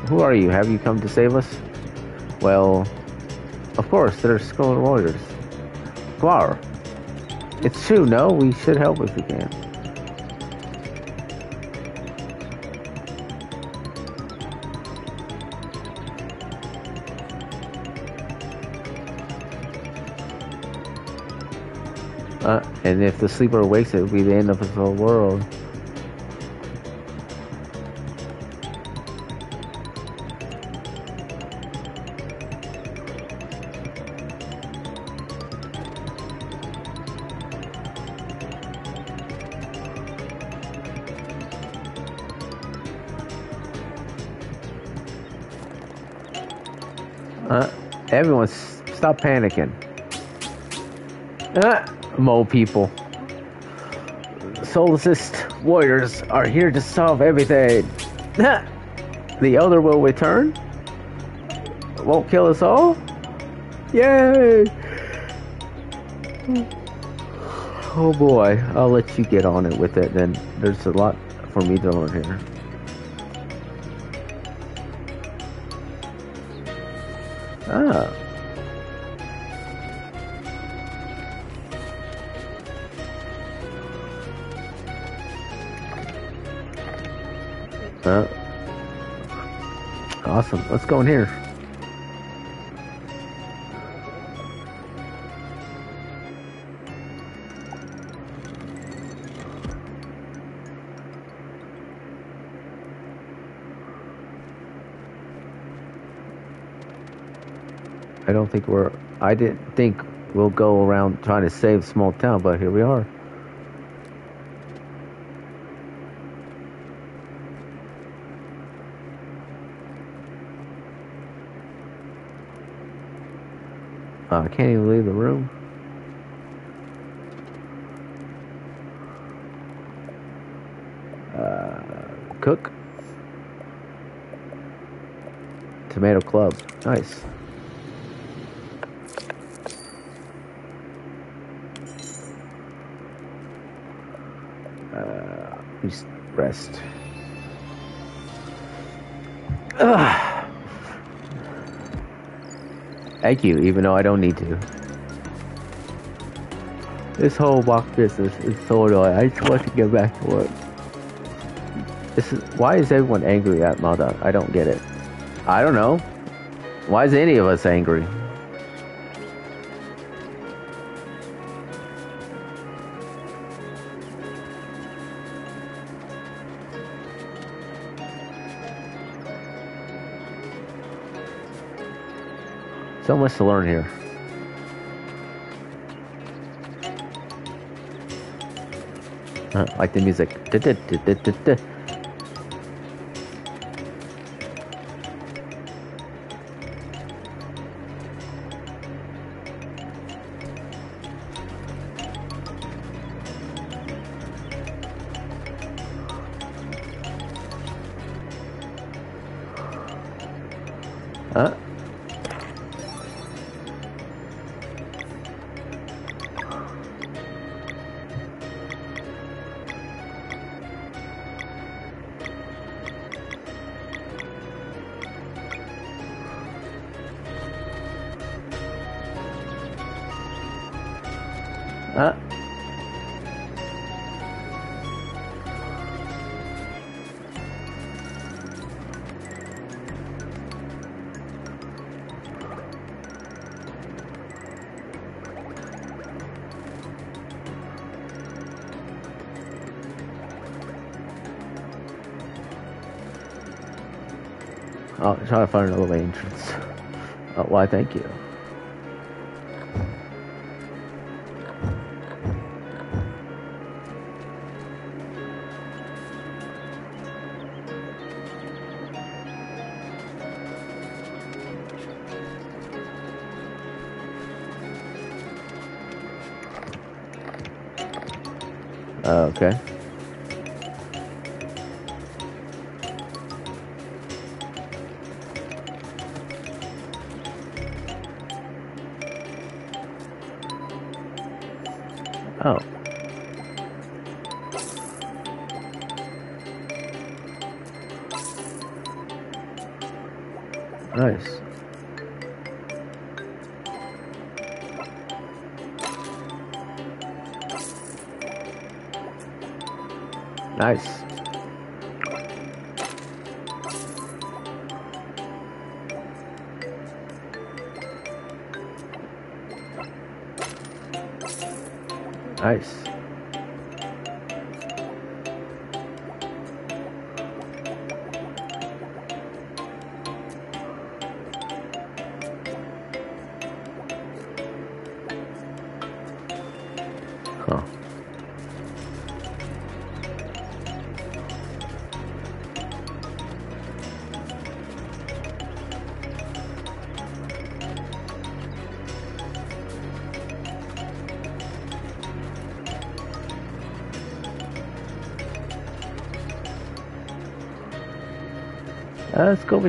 Who are you? Have you come to save us? Well, of course, they're Skull Warriors. Garl. It's true, no? We should help if we can. And if the sleeper awakes, it will be the end of his whole world. Uh, everyone, stop panicking. Uh, mole people. Solstice warriors are here to solve everything. The elder will return. Won't kill us all. Yay! Oh boy, I'll let you get on it with it. Then there's a lot for me to learn here. Go in here. I don't think we're. I didn't think we'll go around trying to save small town, but here we are. I can't even leave the room. Uh, cook. Tomato Club. Nice. Uh, rest. Thank you, even though I don't need to. This whole walk business is so annoying. I just want to get back to work. This is why is everyone angry at Mother? I don't get it. I don't know. Why is any of us angry? Much to learn here. Uh, like the music. Why, thank you. Uh, okay.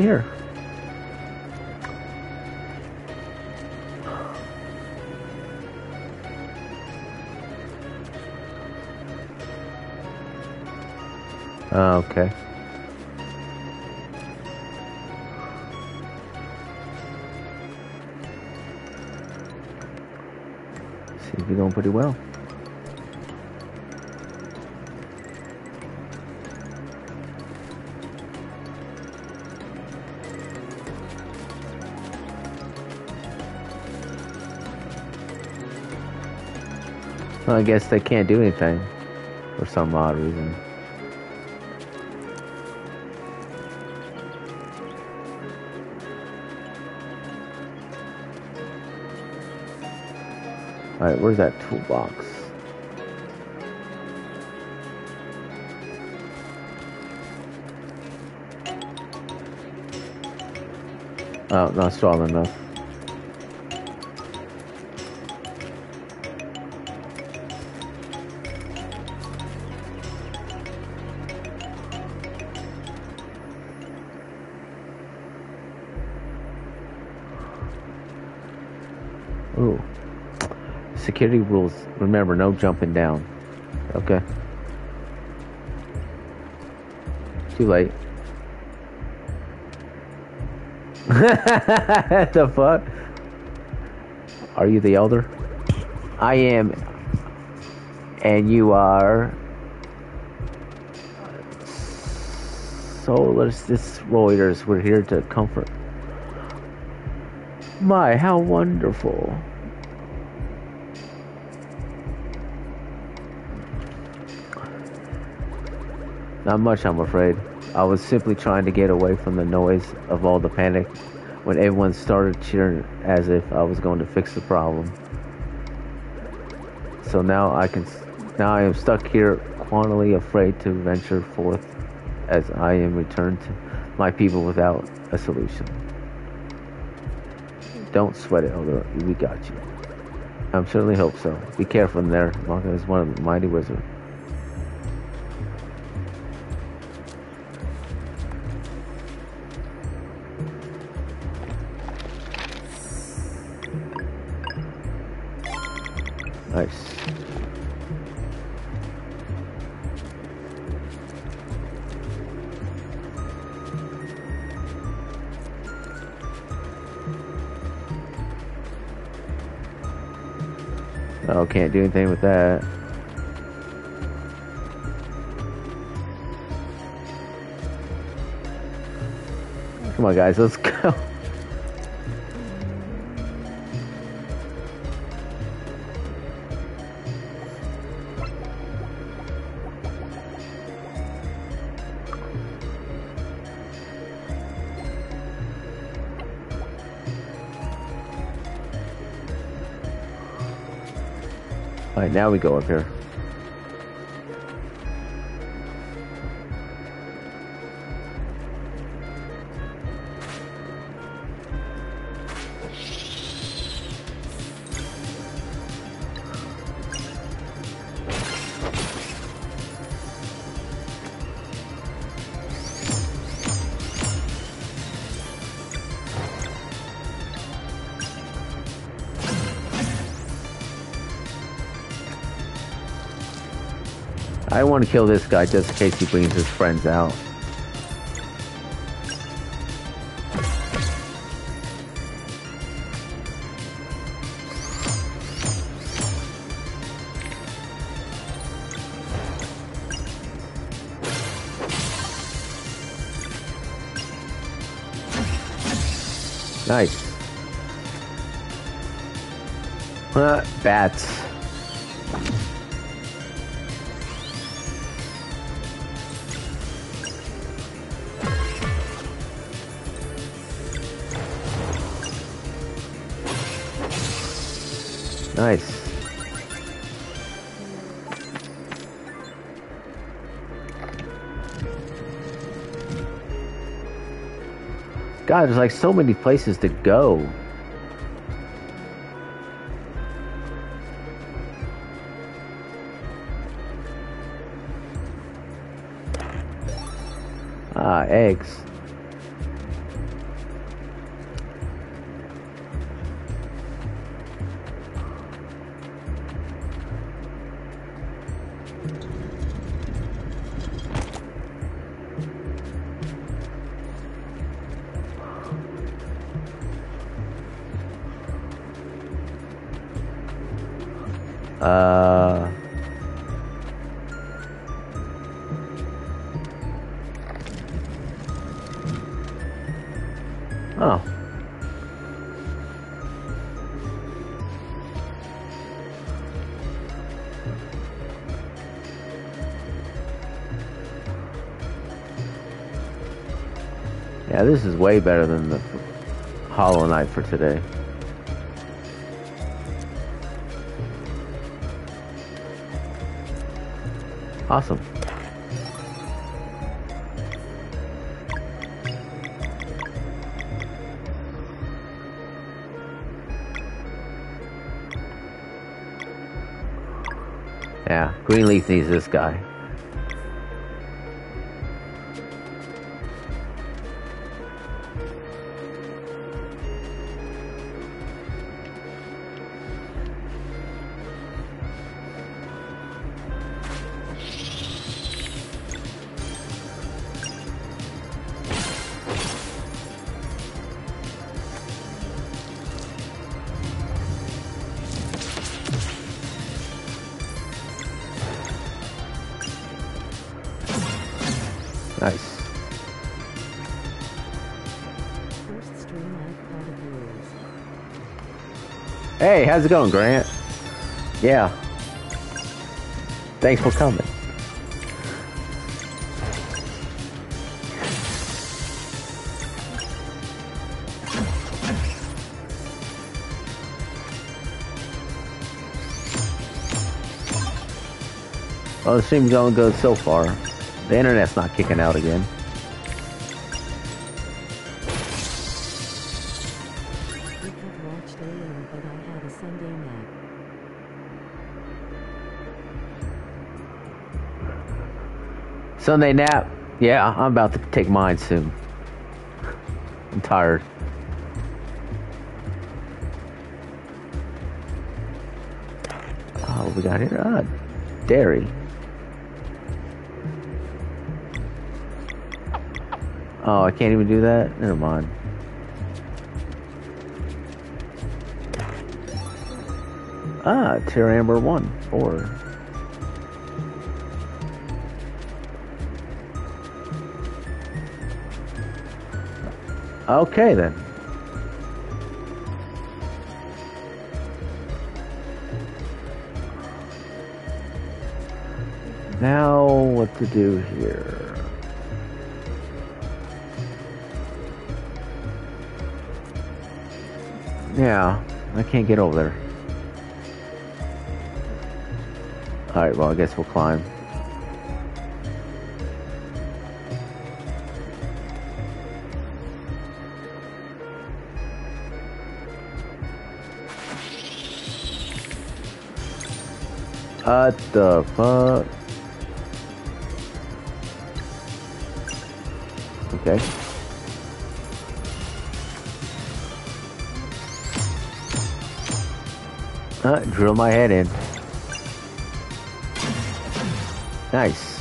Over here. I guess they can't do anything for some odd reason. Alright, where's that toolbox? Oh, not strong enough. Rules. Remember, no jumping down. Okay. Too late. the fuck? Are you the elder? I am. And you are. Solus Destroyers. We're here to comfort. My, how wonderful. Not much, I'm afraid. I was simply trying to get away from the noise of all the panic when everyone started cheering as if I was going to fix the problem. So now I can now I am stuck here quantily afraid to venture forth as I am returned to my people without a solution. Don't sweat it, Elder. We got you. I'm certainly hope so. Be careful in there. Maka is one of the mighty wizards. Anything with that. Come on, guys, let's Now we go up here. Kill this guy just in case he brings his friends out. Nice. Uh, bats. There's like so many places to go. Way better than the Hollow Knight for today. Awesome. Yeah, Greenleaf needs this guy. How's it going, Grant? Yeah. Thanks for coming. Well, the stream's going good so far. The internet's not kicking out again. Sunday nap. Yeah, I'm about to take mine soon. I'm tired. Oh, we got here? Ah, dairy. Oh, I can't even do that? Never mind. Ah, Tier Amber 1. 4. Okay then. Now, what to do here? Yeah, I can't get over there. Alright, well, I guess we'll climb. The fuck? Okay. Uh, drill my head in. Nice.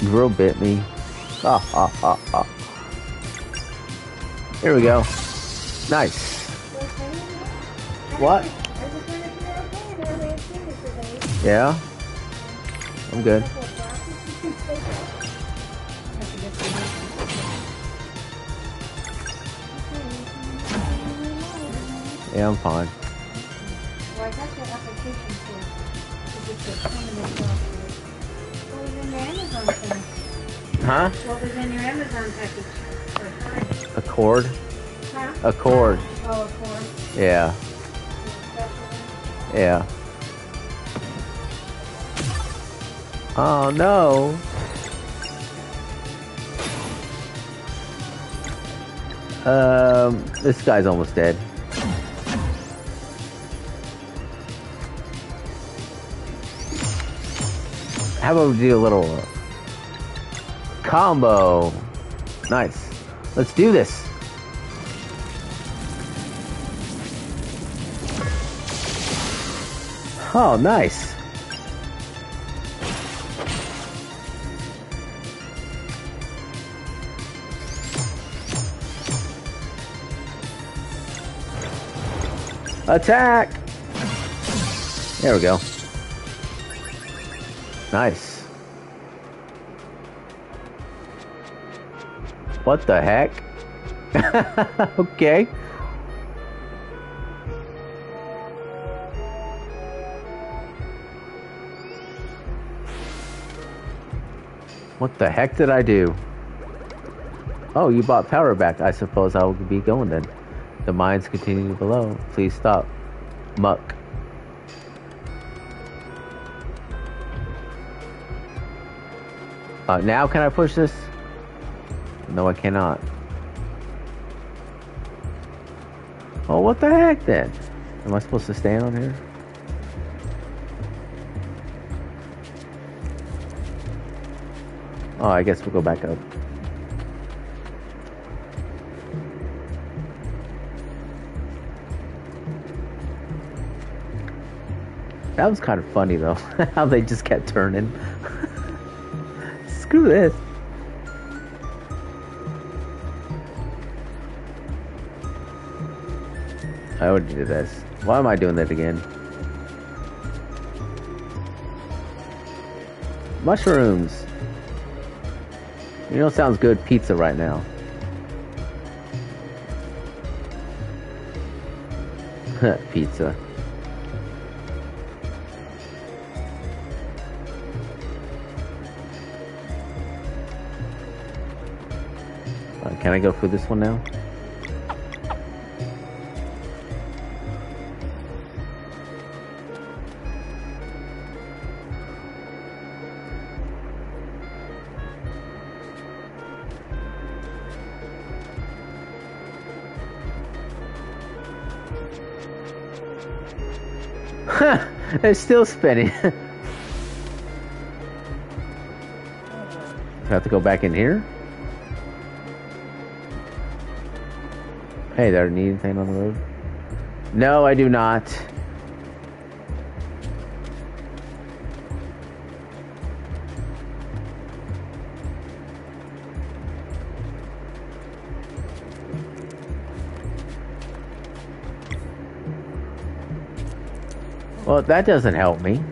Drill bit me. Ah, ah, ah, ah. Here we go. Nice. What? Yeah? I'm good. Yeah, I'm fine. Well, I got that application for, to get the permanent job. What was in your Amazon thing? Huh? What was in your Amazon package? For A cord? Huh? A cord. Oh, for Yeah. Yeah. Oh no. Um, this guy's almost dead. How about we do a little combo? Nice. Let's do this. Oh, nice. Attack! There we go. Nice. What the heck? okay. What the heck did I do? Oh, you bought power back. I suppose I will be going then. The mines continue below. Please stop. Muck. Uh, now can I push this? No, I cannot. Oh, what the heck then? Am I supposed to stand on here? Oh, I guess we'll go back up. That was kind of funny though, how they just kept turning. Screw this. I already did this. Why am I doing that again? Mushrooms. You know, sounds good pizza right now. pizza. Uh, can I go for this one now? It's still spinning. I have to go back in here? Hey there, need anything on the road? No, I do not. Well, that doesn't help me.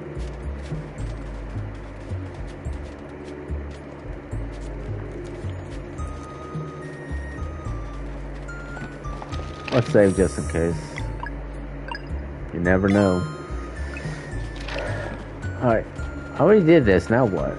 Let's save just in case. You never know. Alright. I already did this, now what?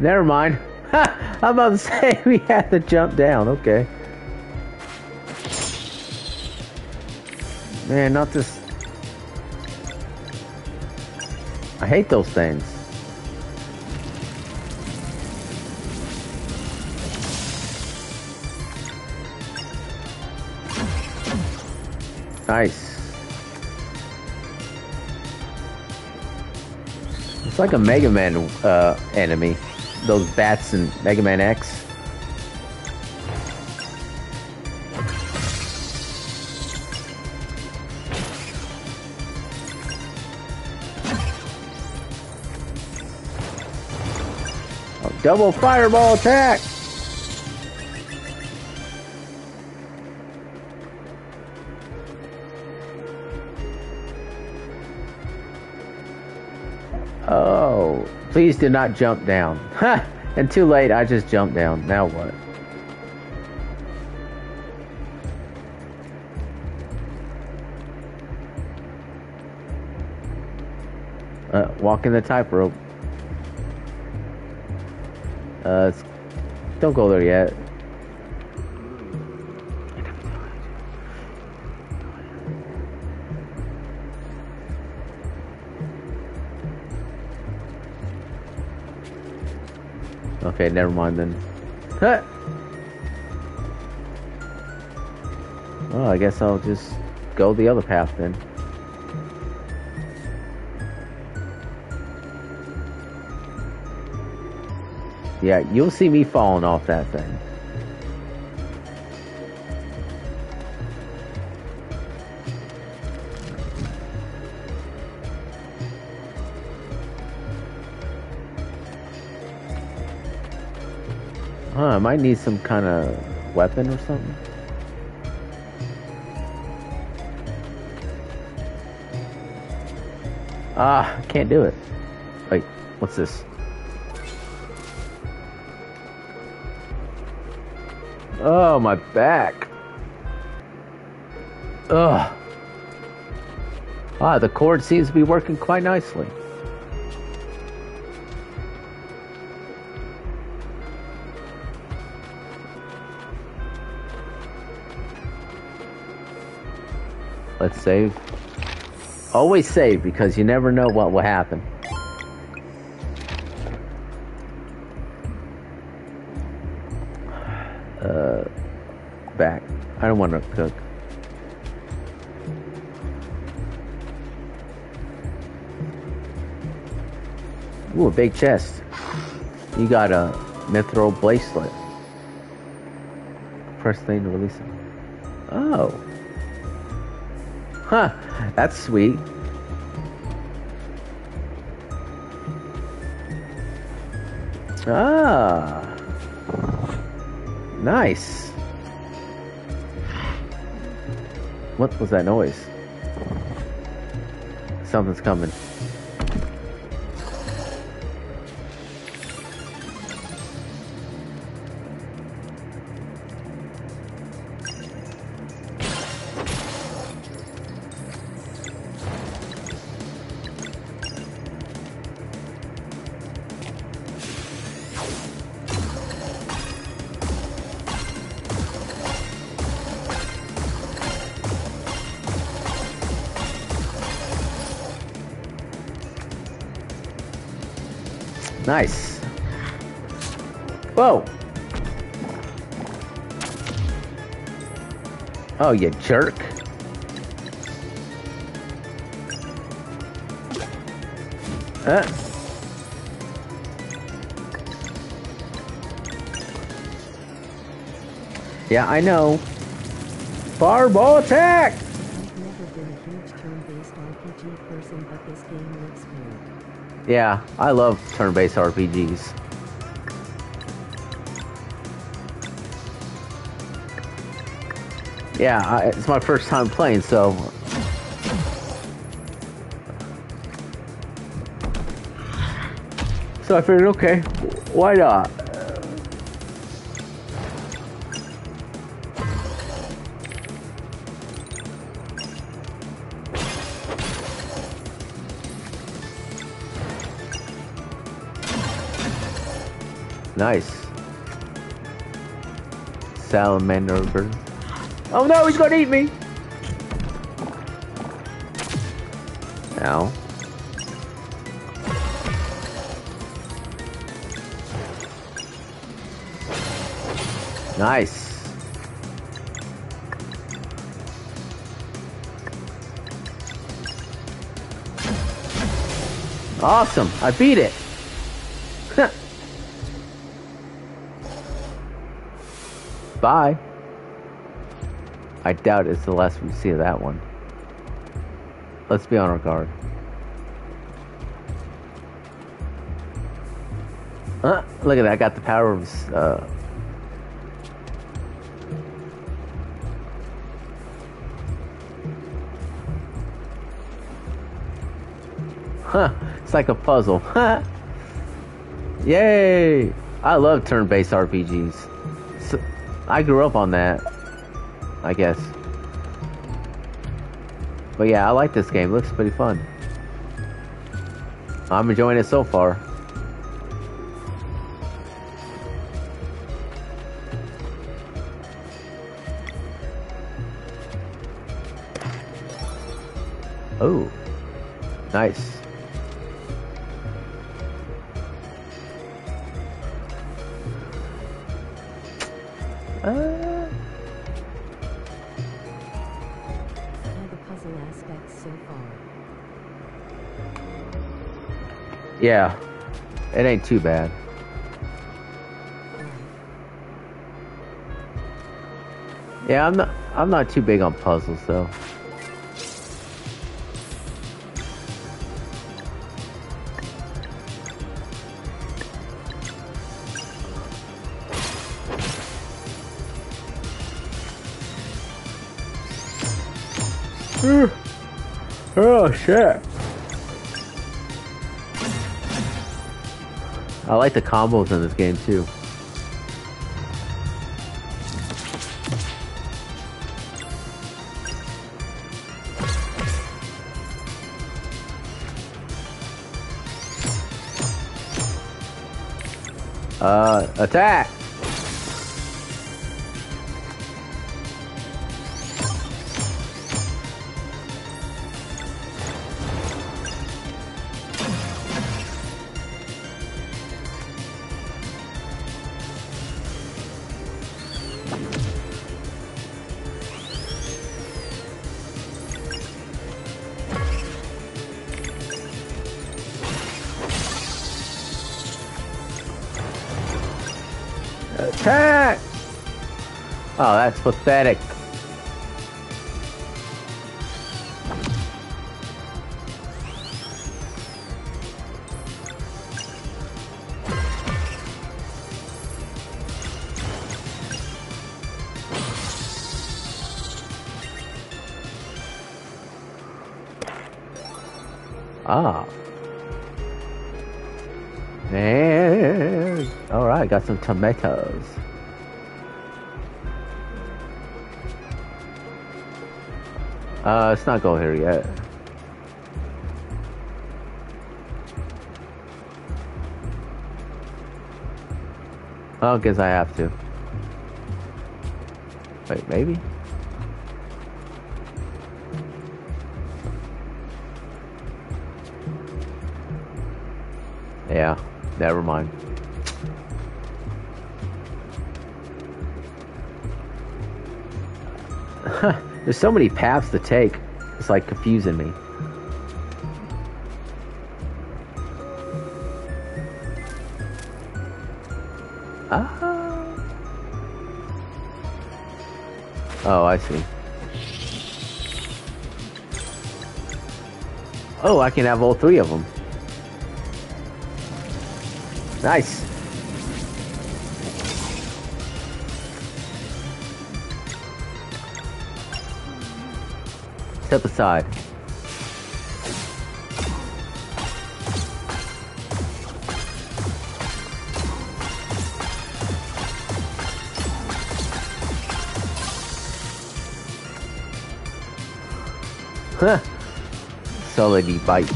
Never mind. I'm about to say we had to jump down. Okay. Man, not this. I hate those things. Nice. It's like a Mega Man uh, enemy. Those bats in Mega Man X. Double fireball attack! Please do not jump down. And too late, I just jumped down. Now what? Uh, walking the tightrope. Uh, don't go there yet. Okay, never mind then. Huh. Well, I guess I'll just go the other path then. Yeah, you'll see me falling off that thing. I might need some kind of weapon or something. Ah, I can't do it. Wait, what's this? Oh, my back. Ugh. Ah, the cord seems to be working quite nicely. Save. Always save because you never know what will happen. Uh, back. I don't want to cook. Ooh, a big chest. You got a mithril bracelet. Press thing to release it. Oh. Huh. That's sweet. Ah. Nice. What was that noise? Something's coming. Oh, you jerk. Uh. Yeah, I know. Fireball attack! I've never been a huge turn-based RPG person, but this game looks good. Yeah, I love turn-based RPGs. Yeah, I, it's my first time playing, so so I figured, okay, why not? Nice. Salamander bird. Oh no, he's gonna eat me! Ow. Nice. Awesome, I beat it. Bye. I doubt it's the last we see of that one. Let's be on our guard. Uh, look at that, I got the power of, uh... Huh, it's like a puzzle. Yay! I love turn-based RPGs. So, I grew up on that. I guess. But yeah, I like this game. It looks pretty fun. I'm enjoying it so far. Oh, nice. Yeah, it ain't too bad. Yeah, I'm not. I'm not too big on puzzles though. oh shit! I like the combos in this game too. Uh, attack! Attack! Pathetic. Ah. There. All right, got some tomatoes. Uh, let's not go here yet. Oh, guess I have to. Wait, maybe? Yeah, never mind. There's so many paths to take. It's like confusing me. Ah. Oh, I see. Oh, I can have all three of them. Nice. Step aside. Huh. Solidly bite.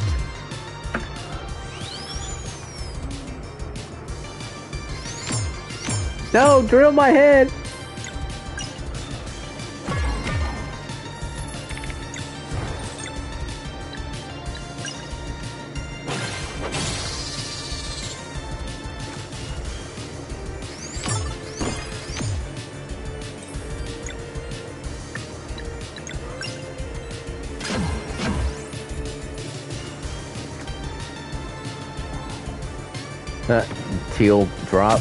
No, drill my head. Teal drop.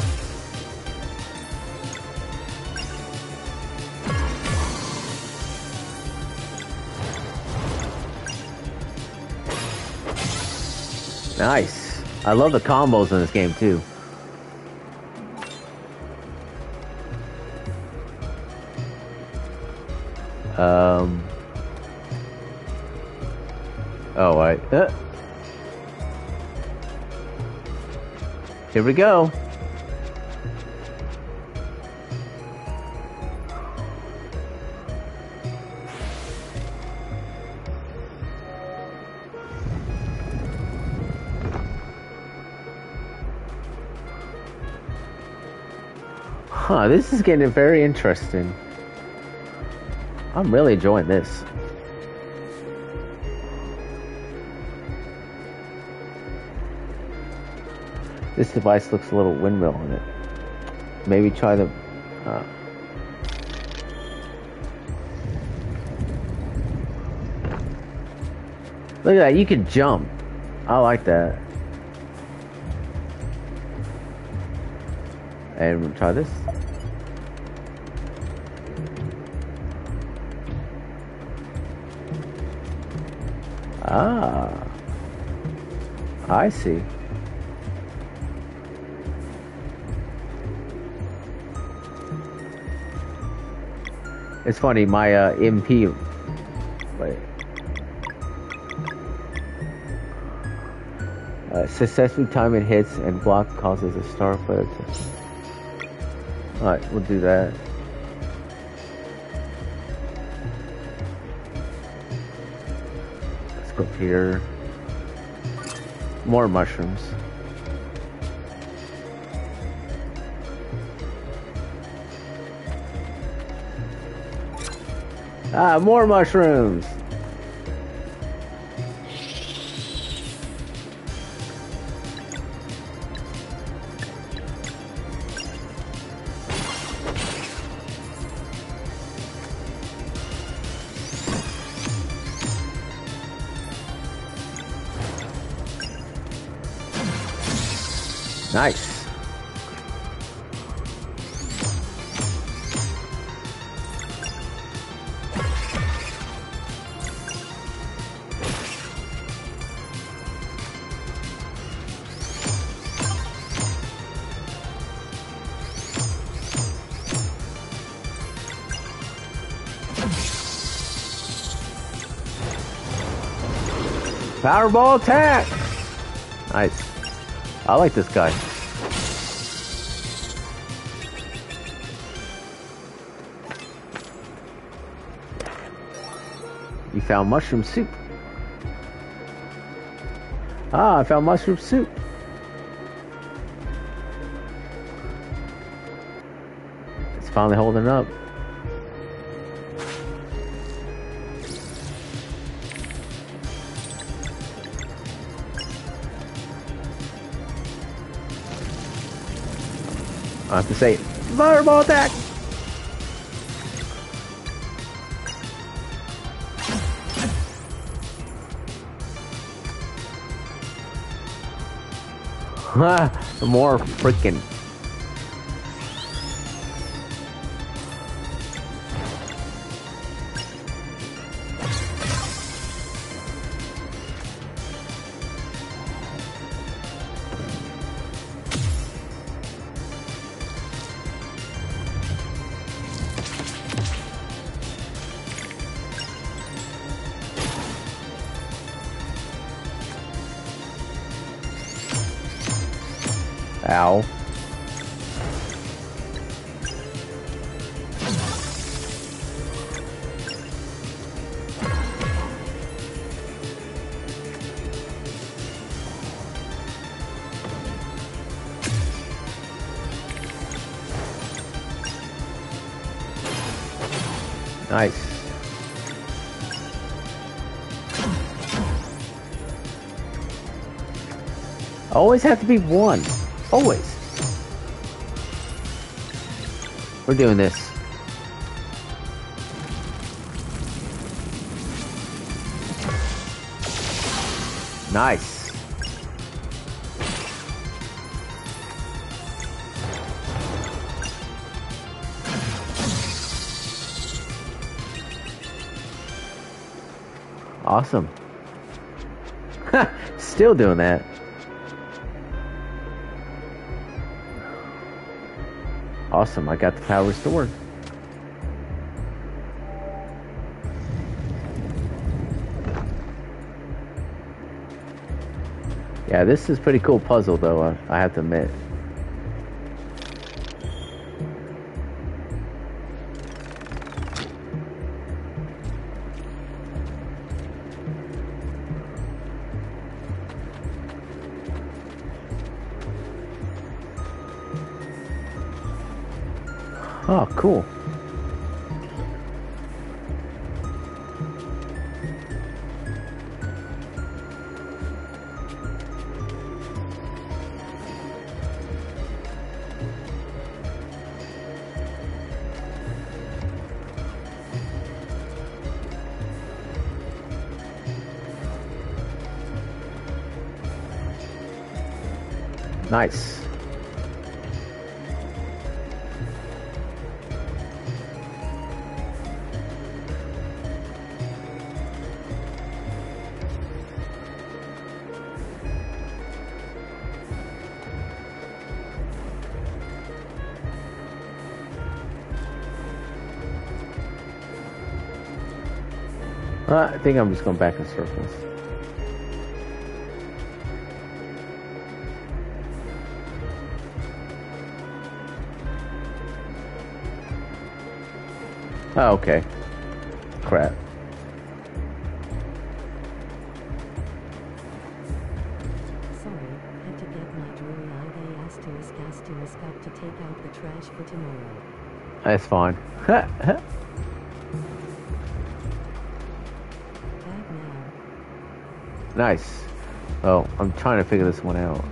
Nice. I love the combos in this game too. Here we go. Huh, this is getting very interesting. I'm really enjoying this. This device looks a little windmill on it. Maybe try the. Uh, look at that, you can jump. I like that. And we'll try this. Ah. I see. It's funny, my uh, MP. Wait. Uh, successfully time it hits and block causes a star flare. Alright, we'll do that. Let's go here. More mushrooms. Ah, more mushrooms. Nice. Powerball attack! Nice. I like this guy. You found mushroom soup. Ah, I found mushroom soup. It's finally holding up. I have to say, fireball attack! More freaking. Always have to be one. Always. We're doing this. Nice. Awesome. Still doing that. Awesome, I got the power restored. Yeah, this is pretty cool puzzle though, I, I have to admit. Think I'm just going back in circles. Oh, okay. Crap. Sorry, had to get my eye ass to his to cup to take out the trash for tomorrow. That's fine. Nice. Oh, I'm trying to figure this one out.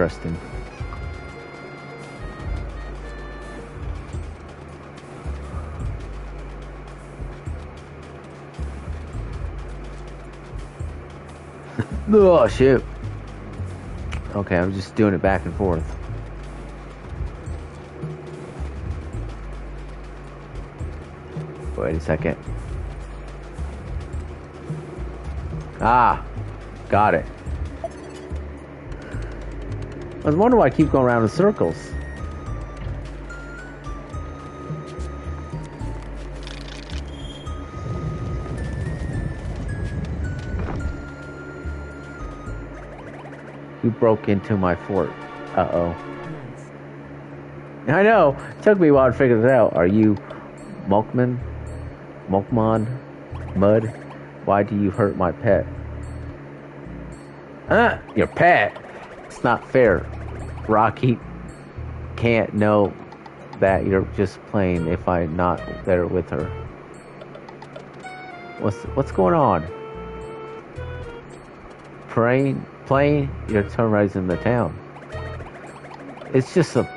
Interesting. oh, shit. Okay, I'm just doing it back and forth. Wait a second. Ah, got it. I was wondering why I keep going around in circles. You broke into my fort. Uh oh. I know. It took me a while to figure this out. Are you Mulkman? Mulkmon? Mud? Why do you hurt my pet? Huh? Your pet? Not fair. Rocky can't know that you're just playing if I'm not there with her. What's what's going on? Praying, playing, you're terrorizing the town. It's just a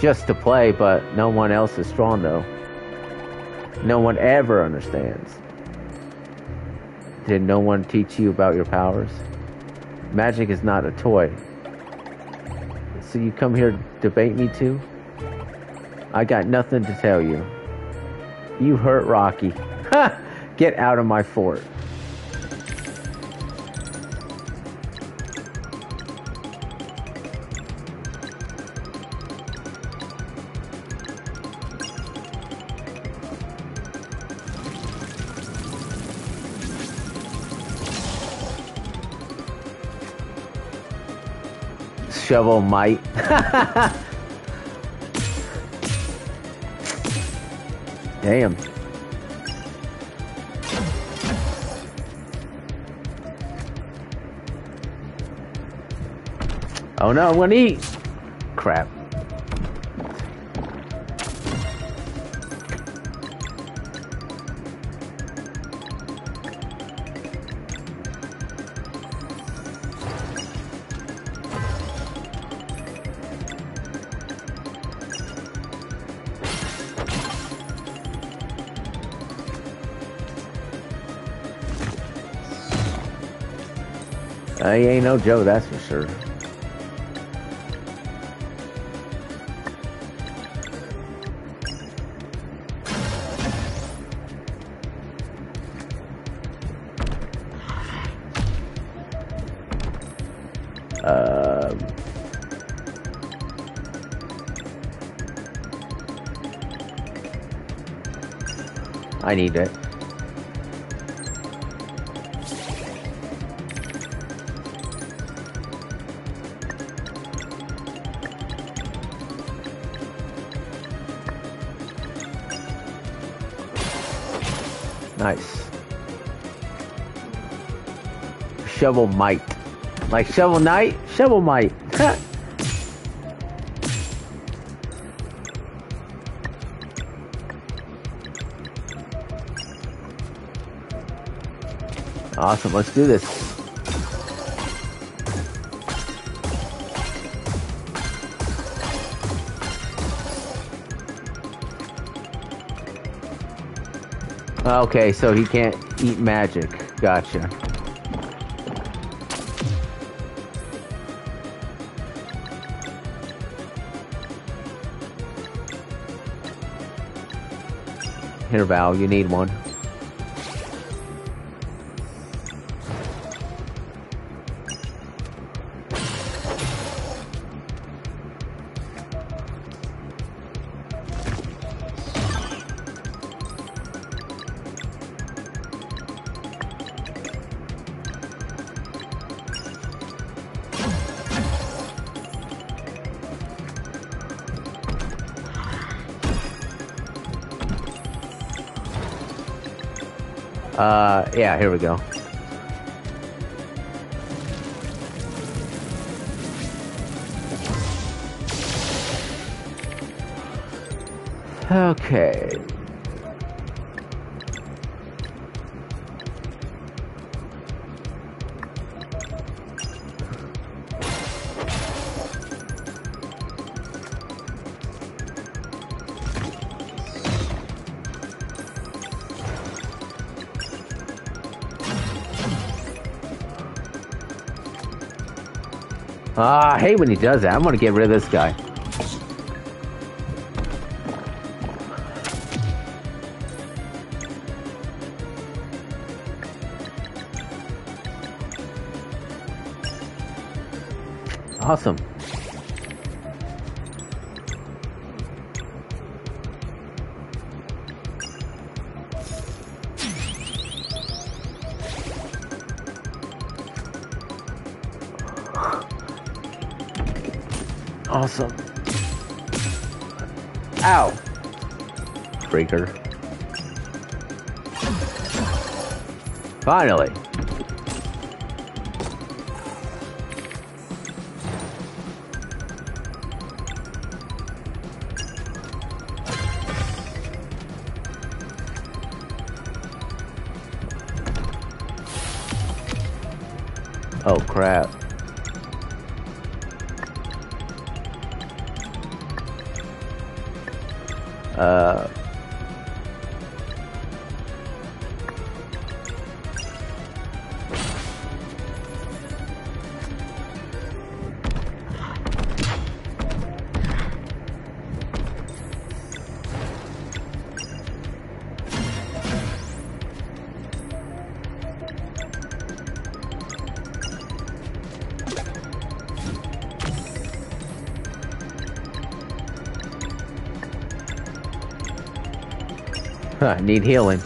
just to play, but no one else is strong though. No one ever understands. Did no one teach you about your powers? Magic is not a toy. So you come here to debate me too? I got nothing to tell you. You hurt Rocky. Ha! Get out of my fort. Shovel might. Damn. Oh no, I'm gonna eat. Crap. Uh, he ain't no Joe, that's for sure. Um, I need it. Shovel might. Like shovel knight, shovel might. awesome, let's do this. Okay, so he can't eat magic. Gotcha. Here, Val, you need one. Yeah, here we go. Okay. Hate when he does that. I'm gonna get rid of this guy. Awesome. Awesome. Finally. Need healing.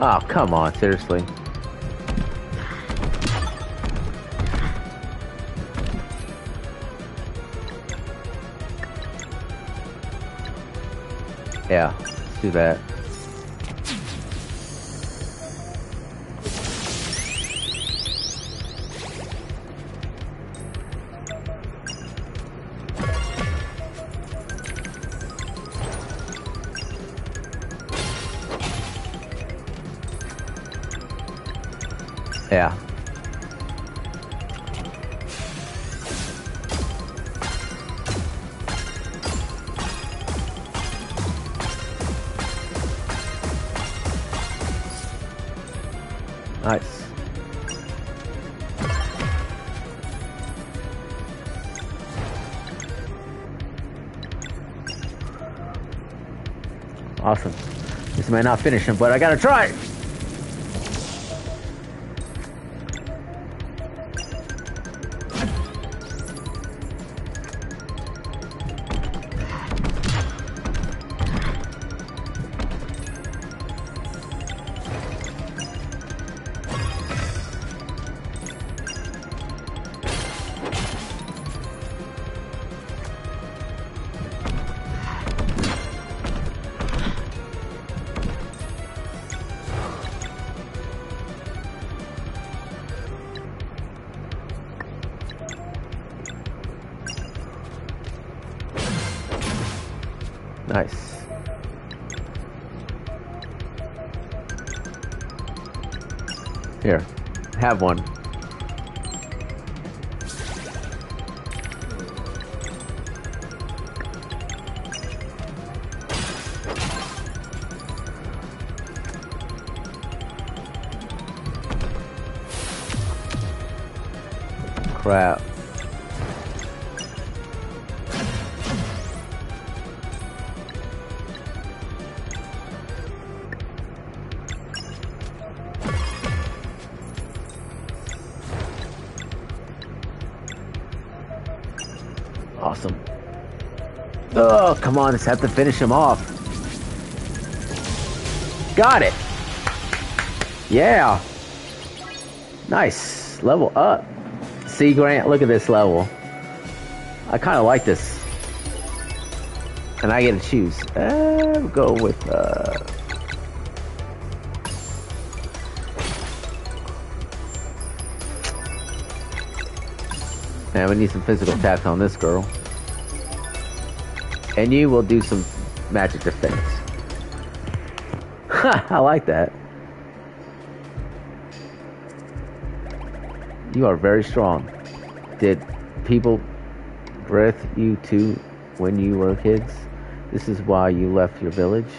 Oh, come on, seriously. Yeah, let's do that. May not finish him, but I gotta try. Have one. On, just have to finish him off. Got it. Yeah. Nice. Level up. See, Grant, look at this level. I kind of like this. And I get to choose. Uh, go with, uh... Man, we need some physical attacks on this girl. And you will do some magic defense. Ha! I like that. You are very strong. Did people birth you too when you were kids? This is why you left your village?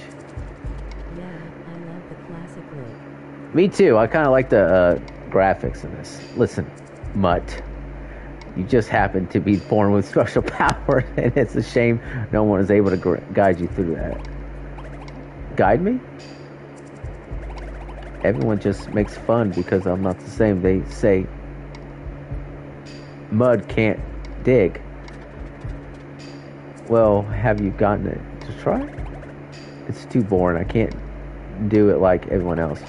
Yeah, I love the classic look. Me too. I kind of like the uh, graphics in this. Listen, Mutt, just happen to be born with special powers, and it's a shame no one is able to guide you through that. Guide me? Everyone just makes fun because I'm not the same. They say mud can't dig. Well, have you gotten it to try? It's too boring. I can't do it like everyone else.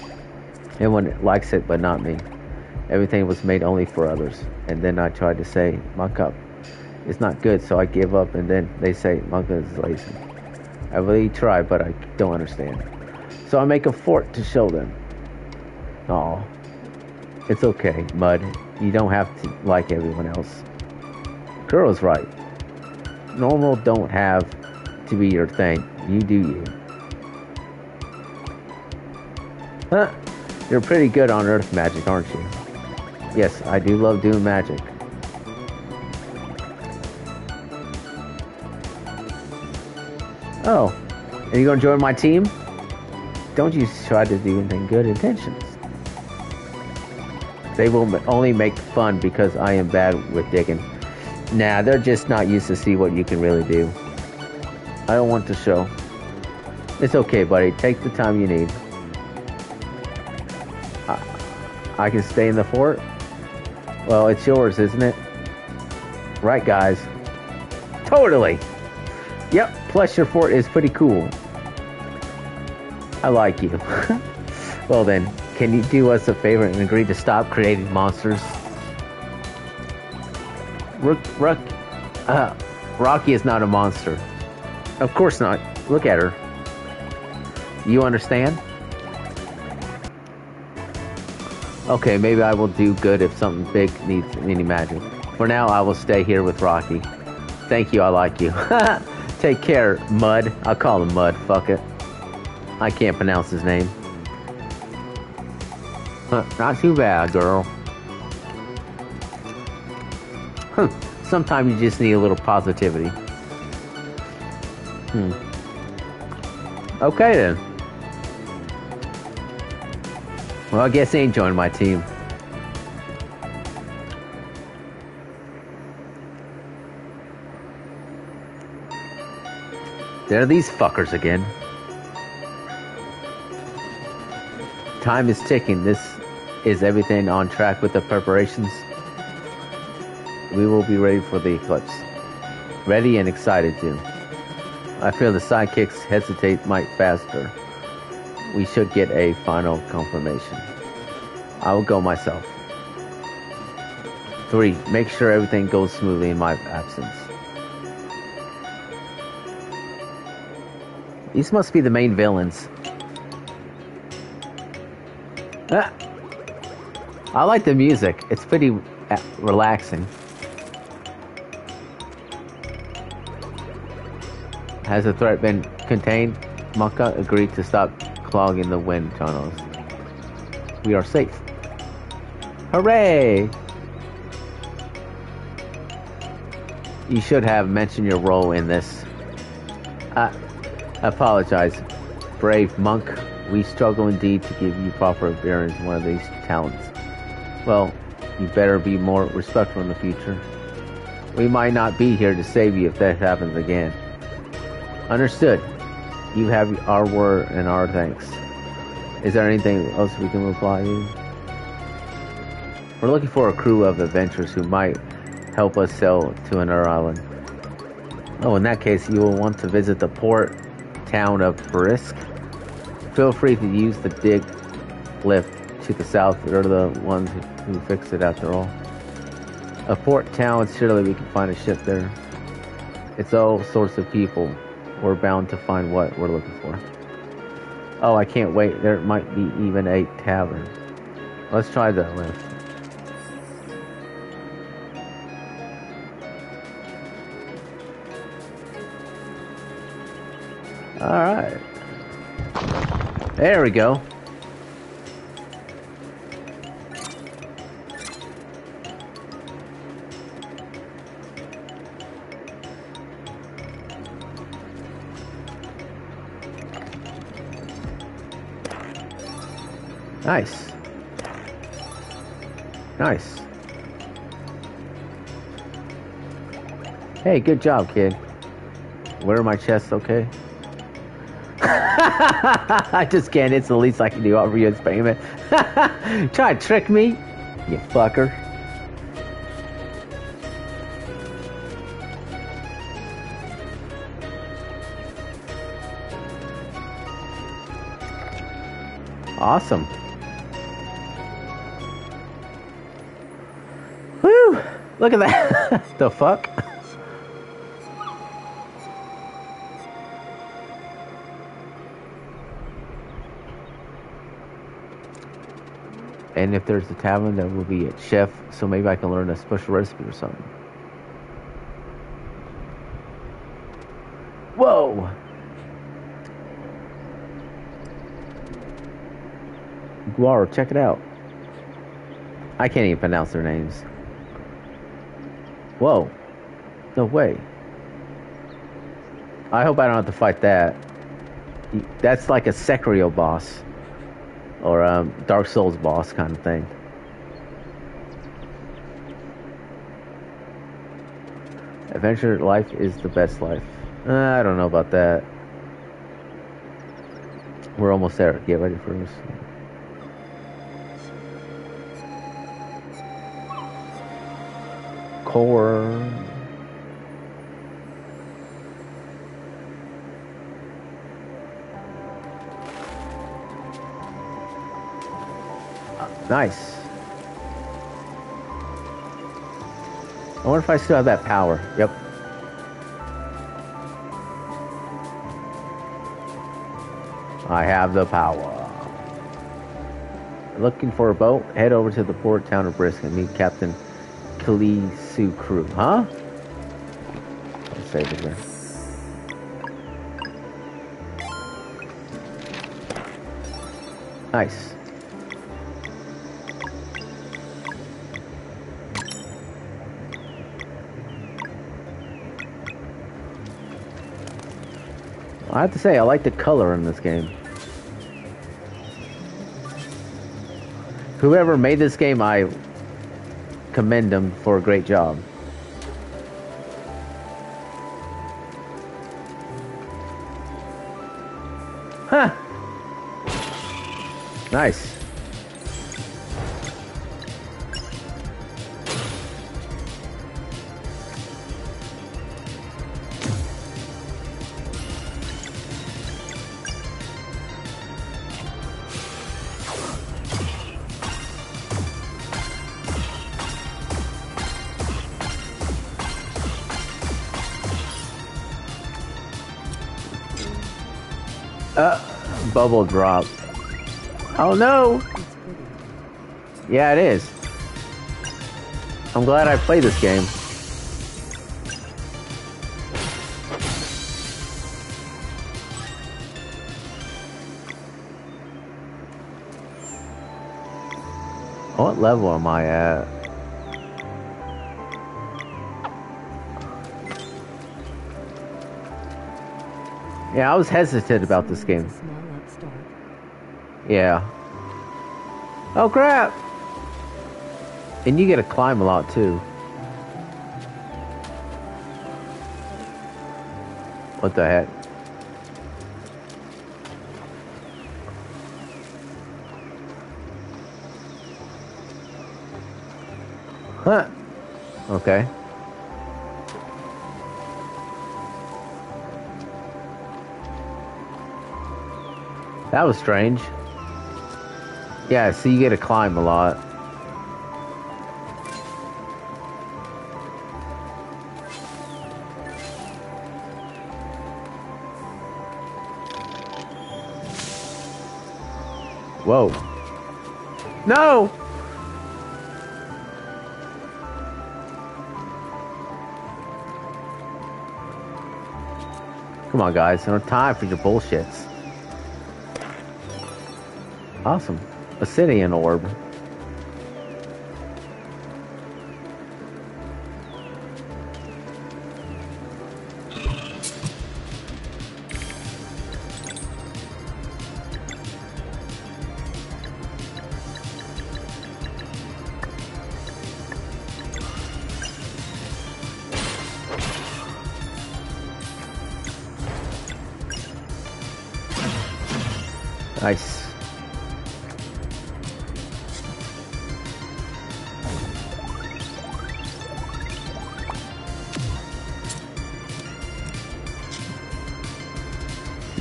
Everyone likes it, but not me. Everything was made only for others. And then I tried to say, my cup is not good, so I give up. And then they say, my cup is lazy. I really try, but I don't understand. So I make a fort to show them. Oh, it's okay, Mud. You don't have to like everyone else. Girl's right. Normal don't have to be your thing. You do you. Huh? You're pretty good on Earth magic, aren't you? Yes, I do love doing magic. Oh, are you gonna join my team? Don't you try to do anything good intentions. They will only make fun because I am bad with digging. Nah, they're just not used to see what you can really do. I don't want to show. It's okay, buddy. Take the time you need. I, I can stay in the fort? Well, it's yours, isn't it? Right, guys. Totally. Yep, plus your fort is pretty cool. I like you. well then, can you do us a favor and agree to stop creating monsters? Rook, Rook, uh, Rocky is not a monster. Of course not. Look at her. You understand? Okay, maybe I will do good if something big needs any magic. For now, I will stay here with Rocky. Thank you, I like you. Take care, Mud. I'll call him Mud, fuck it. I can't pronounce his name. Not too bad, girl. Sometimes you just need a little positivity. Hmm. Okay then. Well, I guess he ain't joined my team. There are these fuckers again. Time is ticking. This is everything on track with the preparations. We will be ready for the eclipse. Ready and excited too. I feel the sidekicks hesitate might faster. We should get a final confirmation. I will go myself. 3. Make sure everything goes smoothly in my absence. These must be the main villains. Ah. I like the music. It's pretty uh, relaxing. Has the threat been contained? Maka agreed to stop clogging the wind tunnels. We are safe. Hooray! You should have mentioned your role in this. I apologize, brave monk. We struggle indeed to give you proper appearance in one of these talents. Well, you better be more respectful in the future. We might not be here to save you if that happens again. Understood. You have our word and our thanks. Is there anything else we can reply to? We're looking for a crew of adventurers who might help us sail to another island. Oh, in that case, you will want to visit the port town of Brisk. Feel free to use the dig lift to the south. They're the ones who fixed it after all. A port town, surely we can find a ship there. It's all sorts of people. We're bound to find what we're looking for. Oh, I can't wait. There might be even a tavern. Let's try that lift. Alright. There we go. Nice. Nice. Hey, good job, kid. Wear my chest, okay? I just can't. It's the least I can do. Offer you as payment. Try to trick me, you fucker. Awesome. Look at that. the fuck? And if there's a tavern, there will be a chef, so maybe I can learn a special recipe or something. Whoa! Guaro, check it out. I can't even pronounce their names. Whoa. No way. I hope I don't have to fight that. That's like a Sekiro boss. Or um, Dark Souls boss kind of thing. Adventure life is the best life. Uh, I don't know about that. We're almost there. Get ready for this. Core. Nice. I wonder if I still have that power. Yep. I have the power. Looking for a boat? Head over to the port town of Brisk and meet Captain Kalisu crew. Huh? Let's save it here. Nice. I have to say, I like the color in this game. Whoever made this game, I commend them for a great job. Huh. Nice. Bubble drop. Oh no! Yeah, it is. I'm glad I played this game. What level am I at? Yeah, I was hesitant about this game. with a Small upstart. Yeah. Oh crap! And you get to climb a lot too. What the heck? Huh. Okay. That was strange. Yeah, so you get to climb a lot. Whoa. No! Come on, guys. No time for your bullshits. Awesome. Obsidian orb.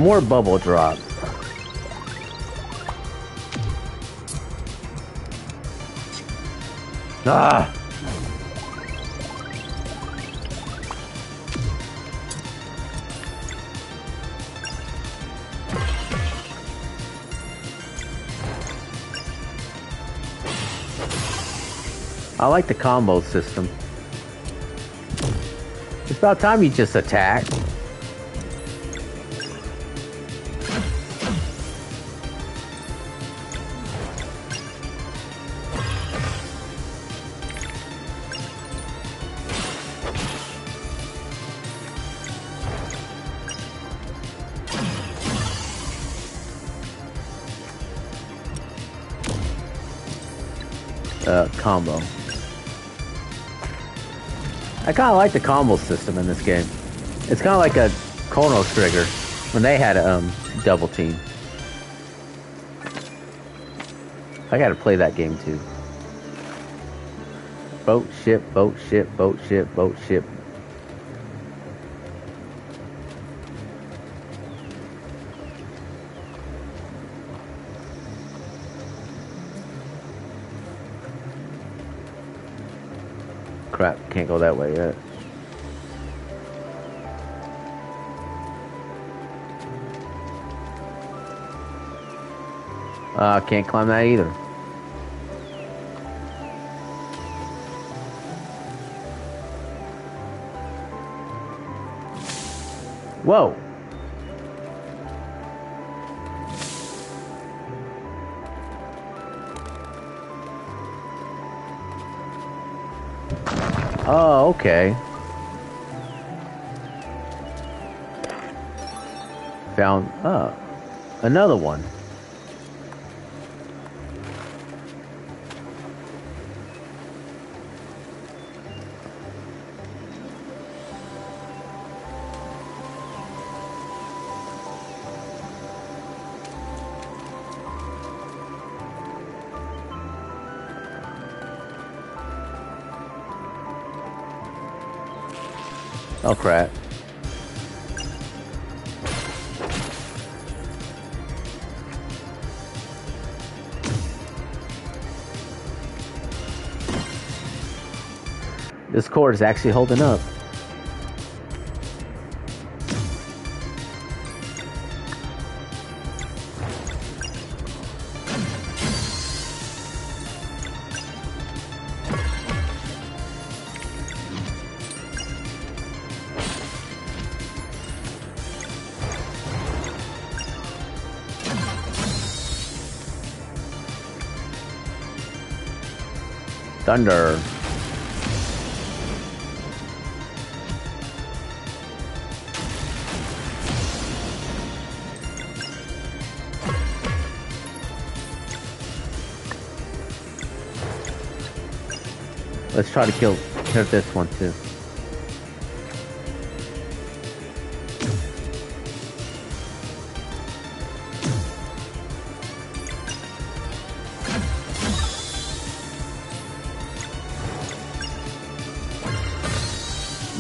More bubble drop. Ah! I like the combo system. It's about time you just attack. Uh, combo. I kind of like the combo system in this game. It's kind of like a Chrono Trigger when they had a um, double team. I gotta play that game too. Boat, ship, boat, ship, boat, ship, boat, ship. Go that way yet. Uh, can't climb that either. Whoa. Oh, okay. Found, uh, another one. Oh crap. This cord is actually holding up. Thunder. Let's try to kill, kill this one too.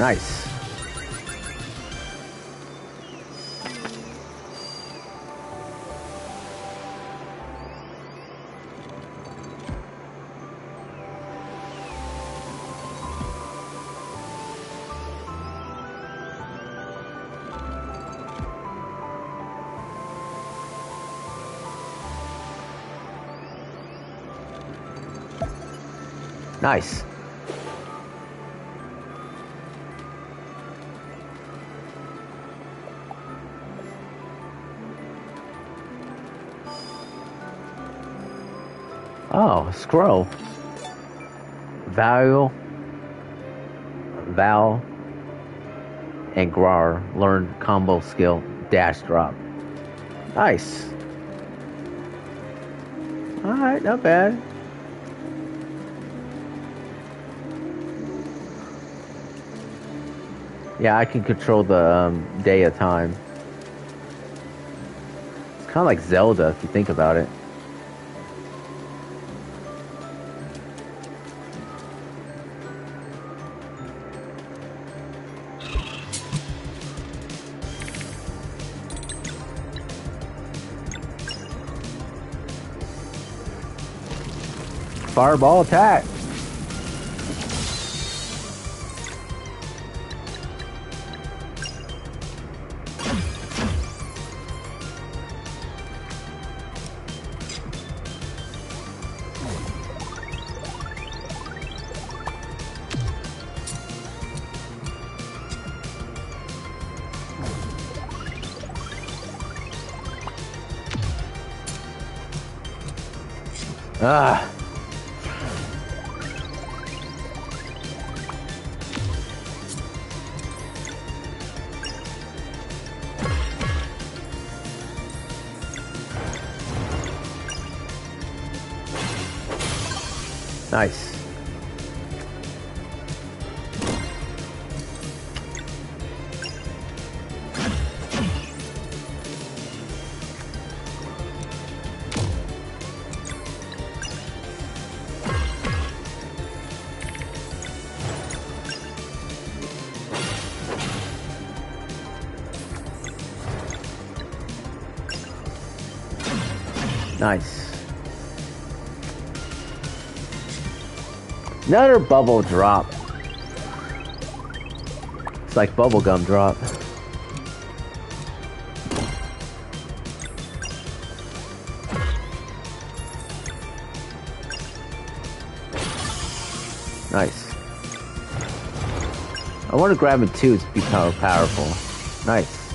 Nice. Scroll. Val, Val, and Garl learn combo skill dash drop. Nice. Alright, not bad. Yeah, I can control the um, day of time. It's kind of like Zelda, if you think about it. Fireball attack. Another bubble drop. It's like bubblegum drop. Nice. I want to grab it too to be power powerful. Nice.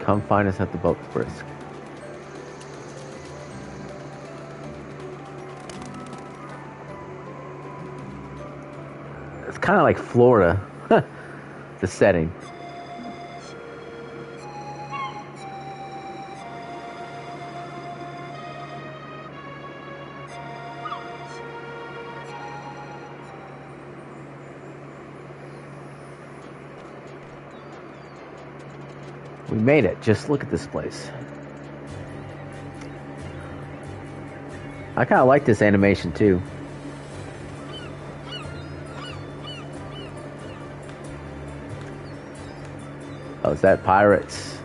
Come find us at the boat's brisk. Kind of like Florida, the setting. We made it. Just look at this place. I kind of like this animation too. Is that pirates?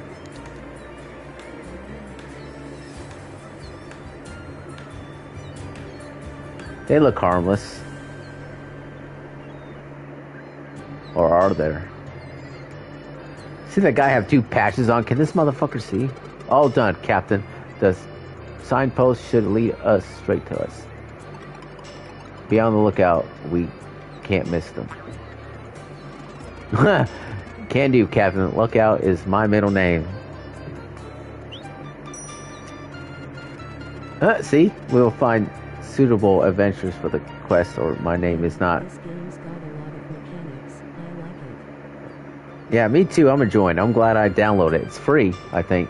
They look harmless. Or are there? See that guy have two patches on? Can this motherfucker see? All done, Captain. The signpost should lead us straight to us. Be on the lookout. We can't miss them. Can do, Captain. Lookout is my middle name. Uh, see? We'll find suitable adventures for the quest, or my name is not. This game's got a lot of mechanics. I like. Yeah, me too. I'm a join. I'm glad I downloaded it. It's free, I think.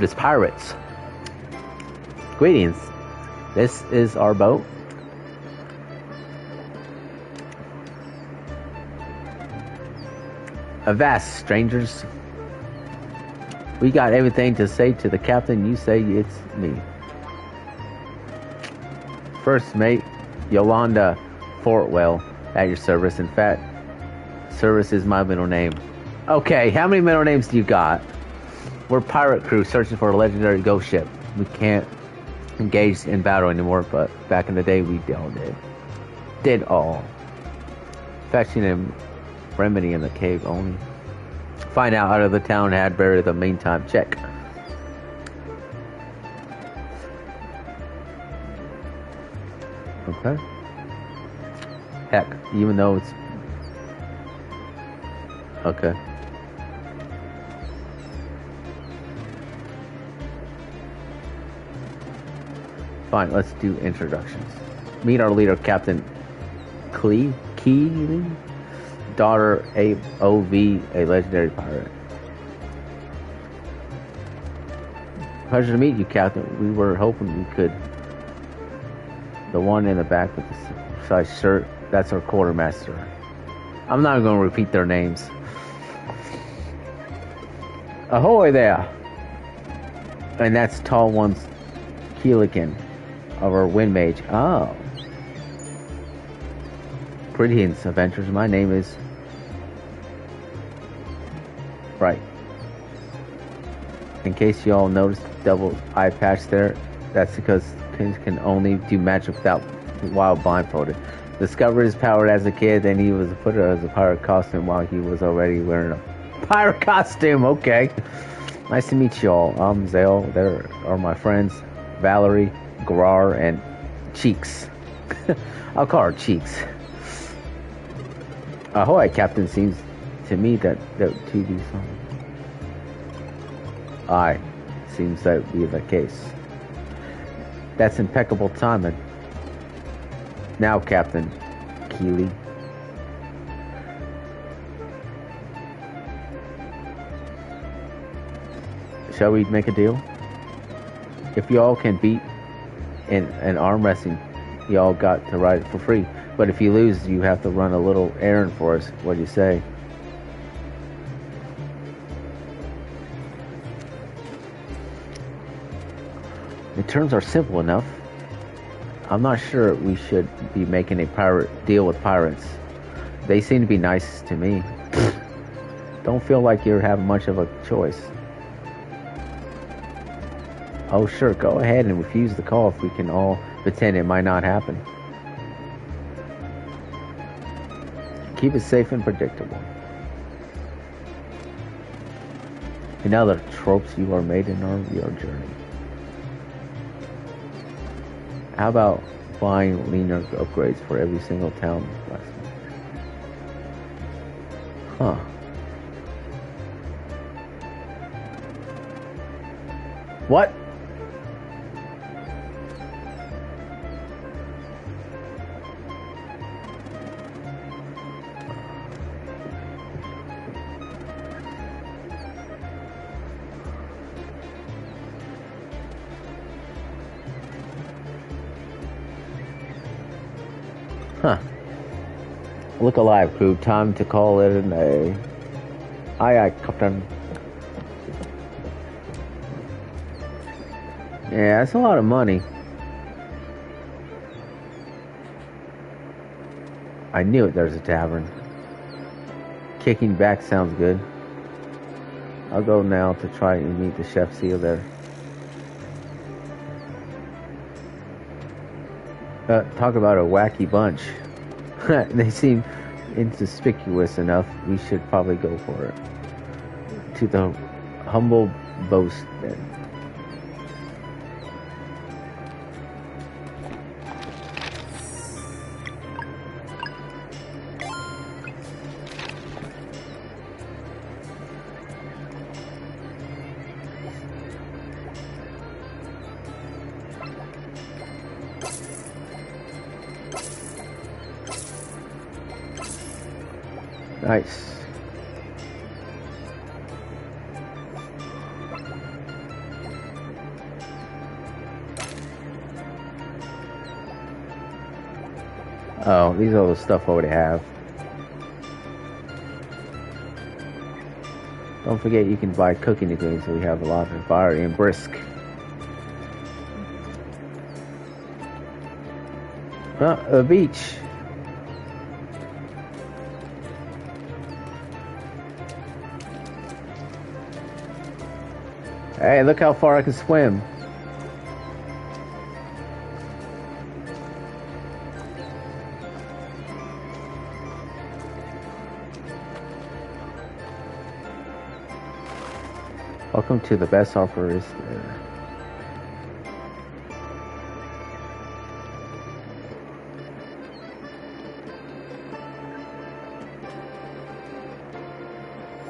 Dude, it's pirates. Greetings. This is our boat. Avast, strangers. We got everything to say to the captain. You say it's me. First mate, Yolanda Fortwell, at your service. In fact, service is my middle name. Okay, how many middle names do you got? We're pirate crew searching for a legendary ghost ship. We can't engage in battle anymore, but back in the day we all did. Did all. Fetching a remedy in the cave only. Find out out of the town had buried the meantime. Check. Okay. Heck, even though it's okay. Fine, let's do introductions. Meet our leader, Captain Klee Keeley, daughter AOV, a legendary pirate. Pleasure to meet you, Captain. We were hoping we could. The one in the back with the size shirt, that's our quartermaster. I'm not going to repeat their names. Ahoy there! And that's tall one's Keelican of our wind mage. Oh. Greetings, adventurers. My name is. Right. In case you all noticed the double eye patch there, that's because kings can only do magic without while blindfolded. Discovered his power as a kid, and he was put as a pirate costume while he was already wearing a pirate costume. Okay. Nice to meet you all. I'm Zale. There are my friends Valere, Garl, and Cheeks. I'll call her Cheeks. Ahoy, Captain. Seems to me that that TV be so. Aye, seems that be the case. That's impeccable timing. Now, Captain Keeley. Shall we make a deal? If y'all can beat in an arm wrestling, y'all got to ride it for free. But if you lose, you have to run a little errand for us. What do you say? The terms are simple enough. I'm not sure we should be making a pirate deal with pirates. They seem to be nice to me. Don't feel like you have much of a choice. Oh, sure, go ahead and refuse the call if we can all pretend it might not happen. Keep it safe and predictable. In other tropes you are made in our your journey. How about buying linear upgrades for every single town? Huh. What? Look alive, crew. Time to call it a day. Aye, aye, Captain. Yeah, that's a lot of money. I knew it, there's a tavern. Kicking back sounds good. I'll go now to try and meet the chef seal there. Uh, talk about a wacky bunch. they seem inconspicuous enough. We should probably go for it. To the humble boast then. Nice. Oh, these are the stuff I already have. Don't forget you can buy cooking ingredients so we have a lot of fire and brisk. Uh, a beach. Hey, look how far I can swim. Welcome to the best offer is there.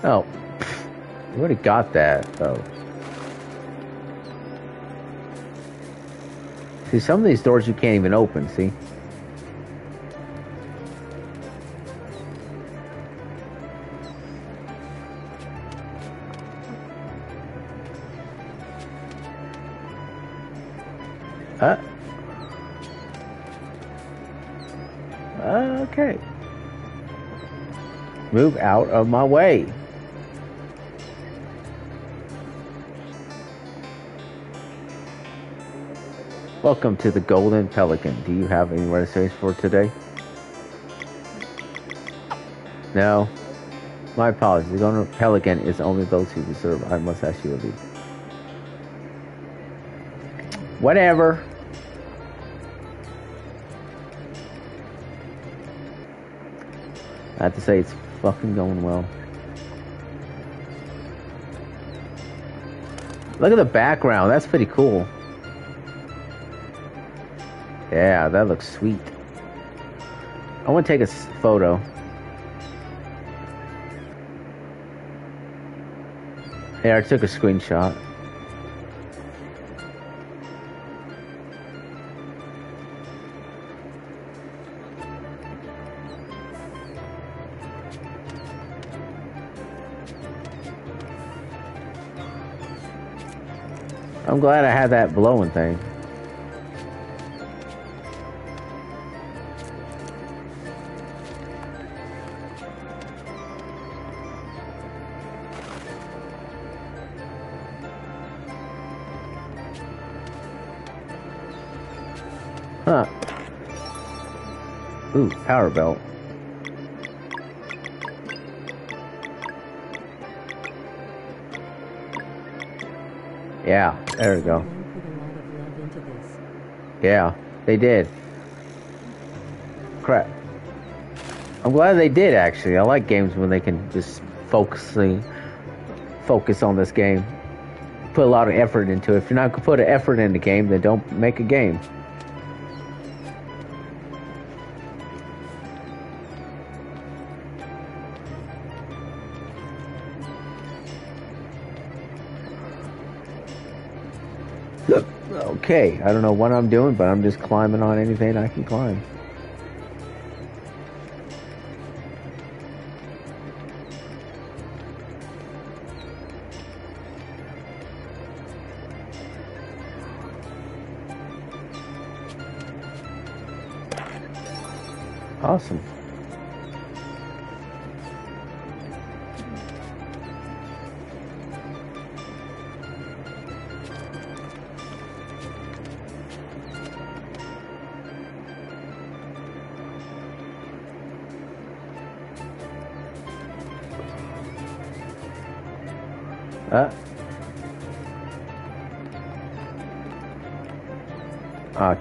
Oh, you already got that though. See, some of these doors you can't even open. See. Uh, okay. Move out of my way. Welcome to the Golden Pelican. Do you have any reservations for today? No. My apologies. The Golden Pelican is only those who deserve. I must ask you to leave. Whatever. I have to say, it's fucking going well. Look at the background. That's pretty cool. Yeah, that looks sweet. I want to take a photo. Yeah, I took a screenshot. I'm glad I had that blowing thing. Ooh, power belt. Yeah, there we go. Someone put a lot of love into this. Yeah, they did. Crap. I'm glad they did actually. I like games when they can just focus focus on this game. Put a lot of effort into it. If you're not gonna put an effort in the game, then don't make a game. Okay, I don't know what I'm doing, but I'm just climbing on anything I can climb.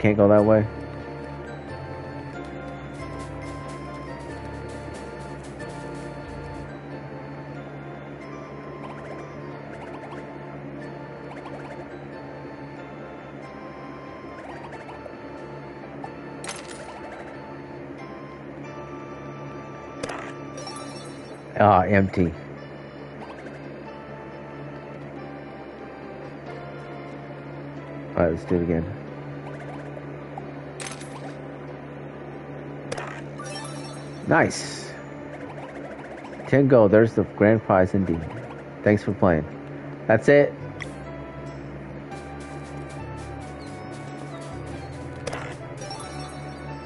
Can't go that way. Ah, empty. Alright, let's do it again. Nice. 10 gold. There's the grand prize indeed. Thanks for playing. That's it.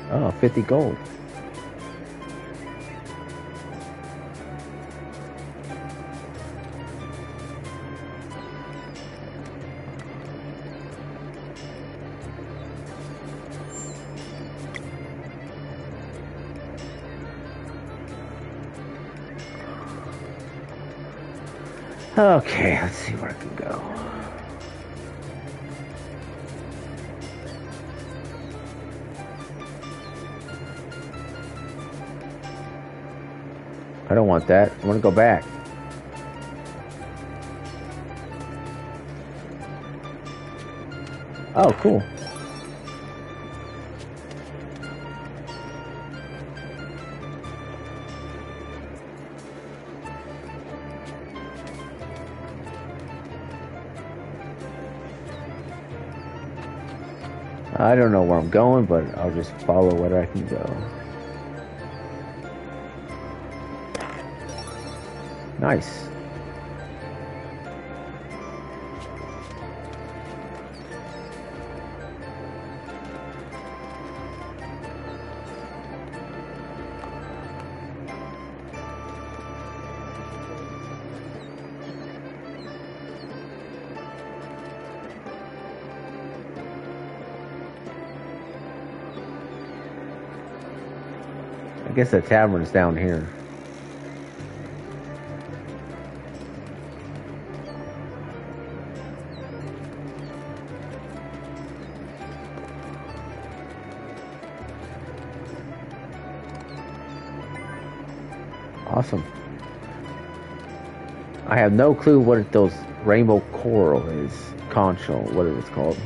Oh, 50 gold. Okay, let's see where I can go. I don't want that. I want to go back. Oh, cool. I don't know where I'm going, but I'll just follow where I can go. Nice. Guess the tavern's down here. Awesome. I have no clue what those rainbow coral is. Conch or whatever it's called.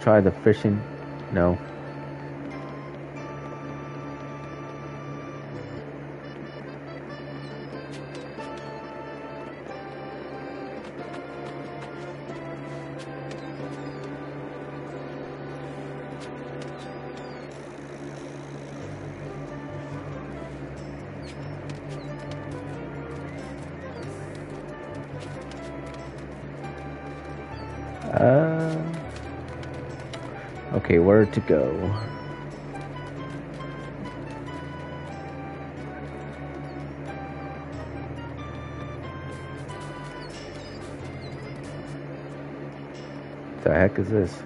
Tried the fishing? No. Where to go? The heck is this?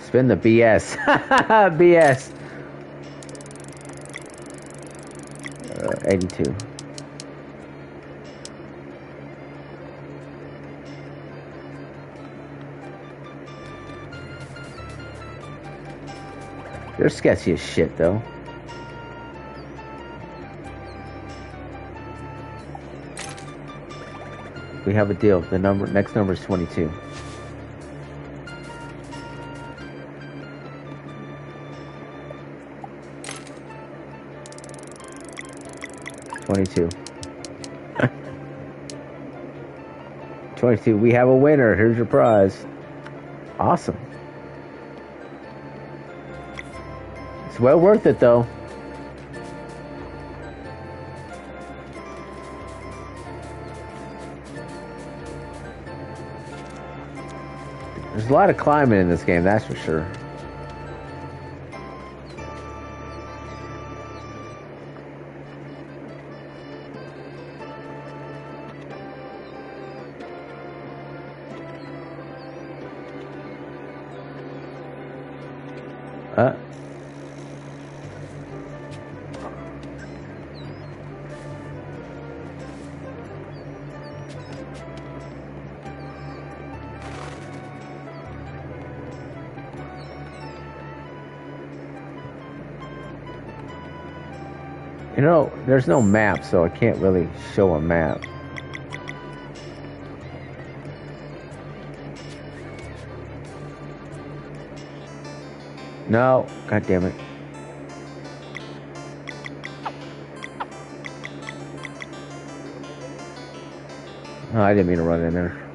Spin the BS. BS. Uh, 82. They're sketchy as shit, though. We have a deal. The number next number is 22. Twenty-two. Twenty-two. We have a winner. Here's your prize. Awesome. It's well worth it though. There's a lot of climbing in this game, that's for sure. There's no map, so I can't really show a map. No, god damn it. Oh, I didn't mean to run in there.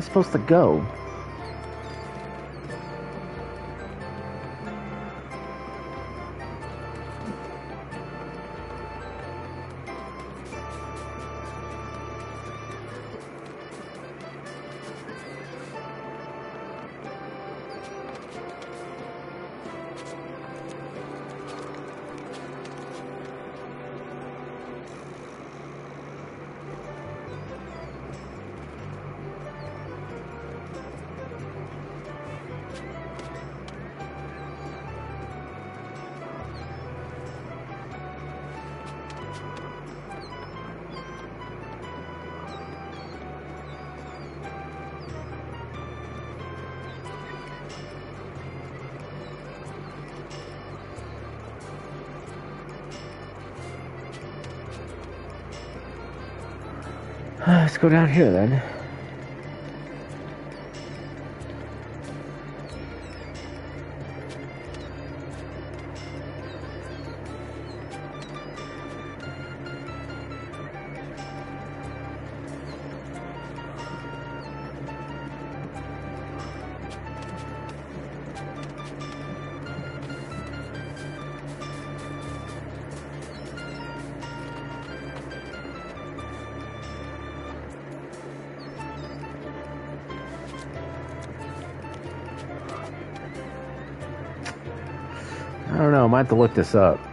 I supposed to go? Go down here then. To look this up.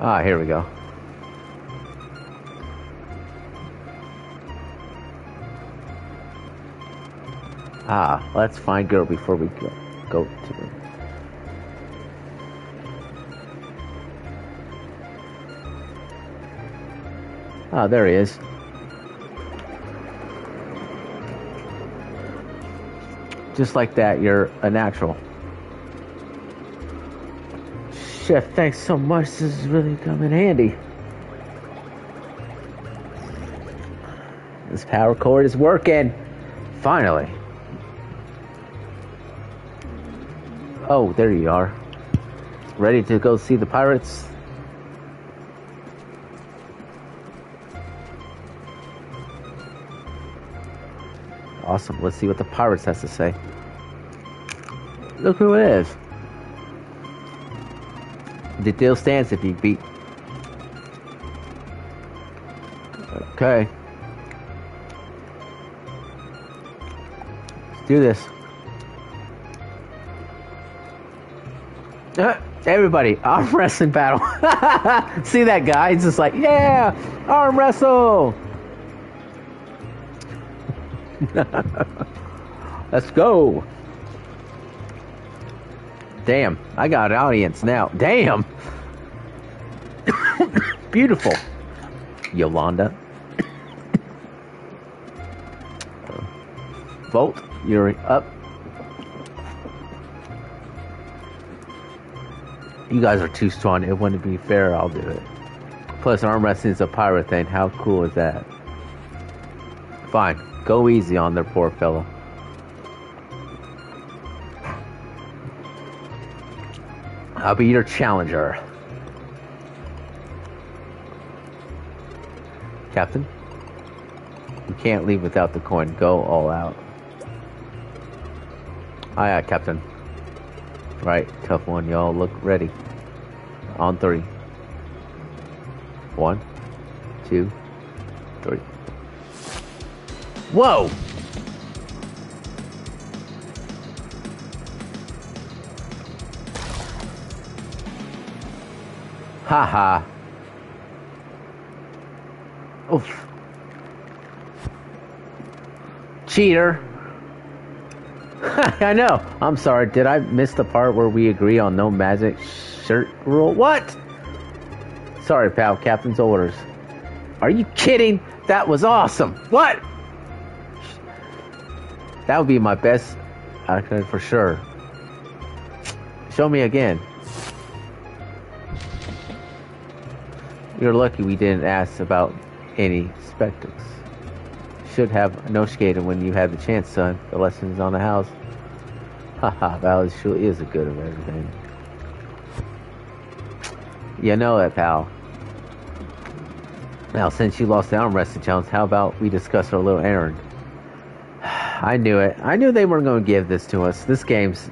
Ah, here we go. Ah, let's find Garl before we go, go to her. Ah, there he is. Just like that, you're a natural. Chef, thanks so much. This is really coming handy. This power cord is working. Finally. Oh, there you are. Ready to go see the pirates? Awesome. Let's see what the pirates has to say. Look who it is. The deal stands if you beat. Okay. Let's do this. Uh, Everybody, arm wrestling battle. See that guy? He's just like, yeah, arm wrestle. Let's go. Damn, I got audience now. Damn. Beautiful. Yolanda. Volt, you're up. You guys are too strong. It wouldn't be fair. I'll do it. Plus, arm wrestling is a pirate thing. How cool is that? Fine. Go easy on their poor fellow. I'll be your challenger. Captain? You can't leave without the coin. Go all out. Ah, aye, aye, Captain. Right, tough one. Y'all look ready. On three. One, two, three. Whoa! Ha ha. Oof. Cheater. I know. I'm sorry. Did I miss the part where we agree on no magic shirt rule? What? Sorry, pal. Captain's orders. Are you kidding? That was awesome. What? That would be my best actor for sure. Show me again. You're lucky we didn't ask about any spectacles. Should have no skating when you had the chance, son. The lesson's on the house. Haha, Valley surely is a good of everything. You know it, pal. Now, since you lost the arm wrestling challenge, how about we discuss our little errand? I knew it. I knew they weren't going to give this to us. This game's...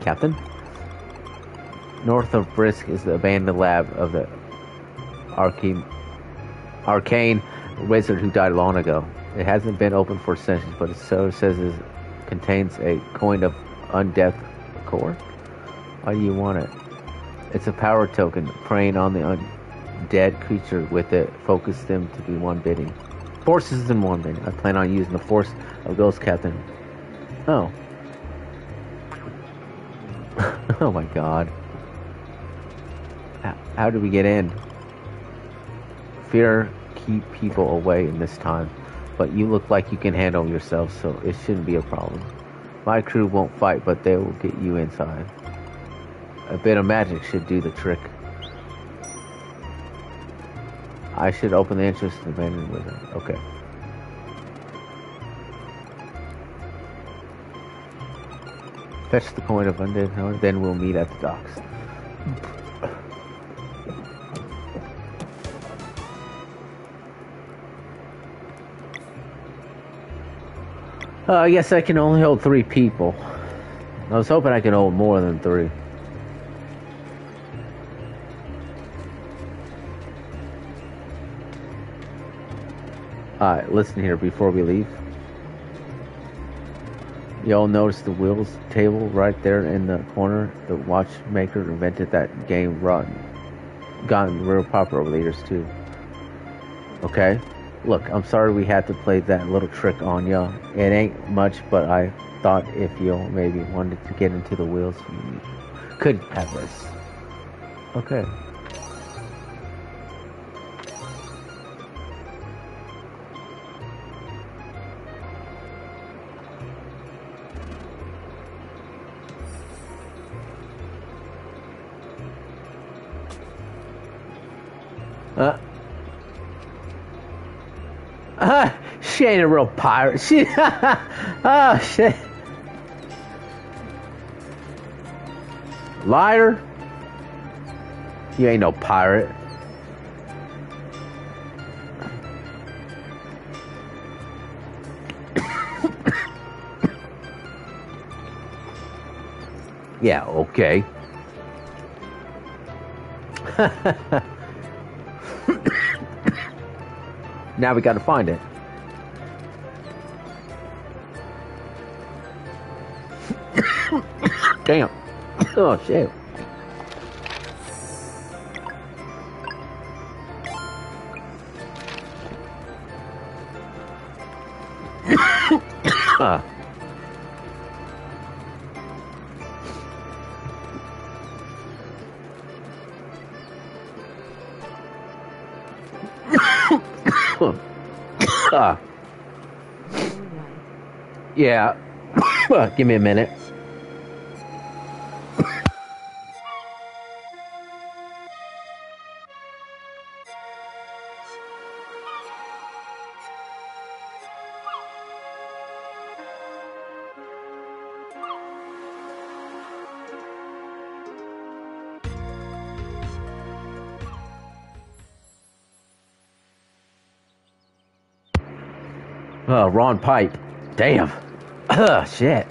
Captain? North of Brisk is the abandoned lab of the arcane, arcane wizard who died long ago. It hasn't been open for centuries, but it so says it contains a coin of undeath core. Why do you want it? It's a power token. Preying on the undead creature with it focuses them to be one bidding. Forces in one bidding. I plan on using the force of Ghost Captain. Oh. oh my god. How, how do we get in? Fear keep people away in this time, but you look like you can handle yourself, so it shouldn't be a problem. My crew won't fight, but they will get you inside. A bit of magic should do the trick. I should open the entrance to the abandoned wizard. Okay. Fetch the coin of undead, then we'll meet at the docks. Uh, I guess I can only hold three people. I was hoping I could hold more than three. Alright, listen here before we leave. Y'all notice the wheels table right there in the corner? The watchmaker invented that game run. Gotten real popular over the years too. Okay? Look, I'm sorry we had to play that little trick on ya. It ain't much, but I thought if you maybe wanted to get into the wheels, you could have us. Okay. She ain't a real pirate. She. oh, shit. Liar. You ain't no pirate. yeah, okay. now we gotta find it. Damn. Oh shit. Ah. Ah. Yeah. Give me a minute. Ron Pipe. Damn. Ugh, shit.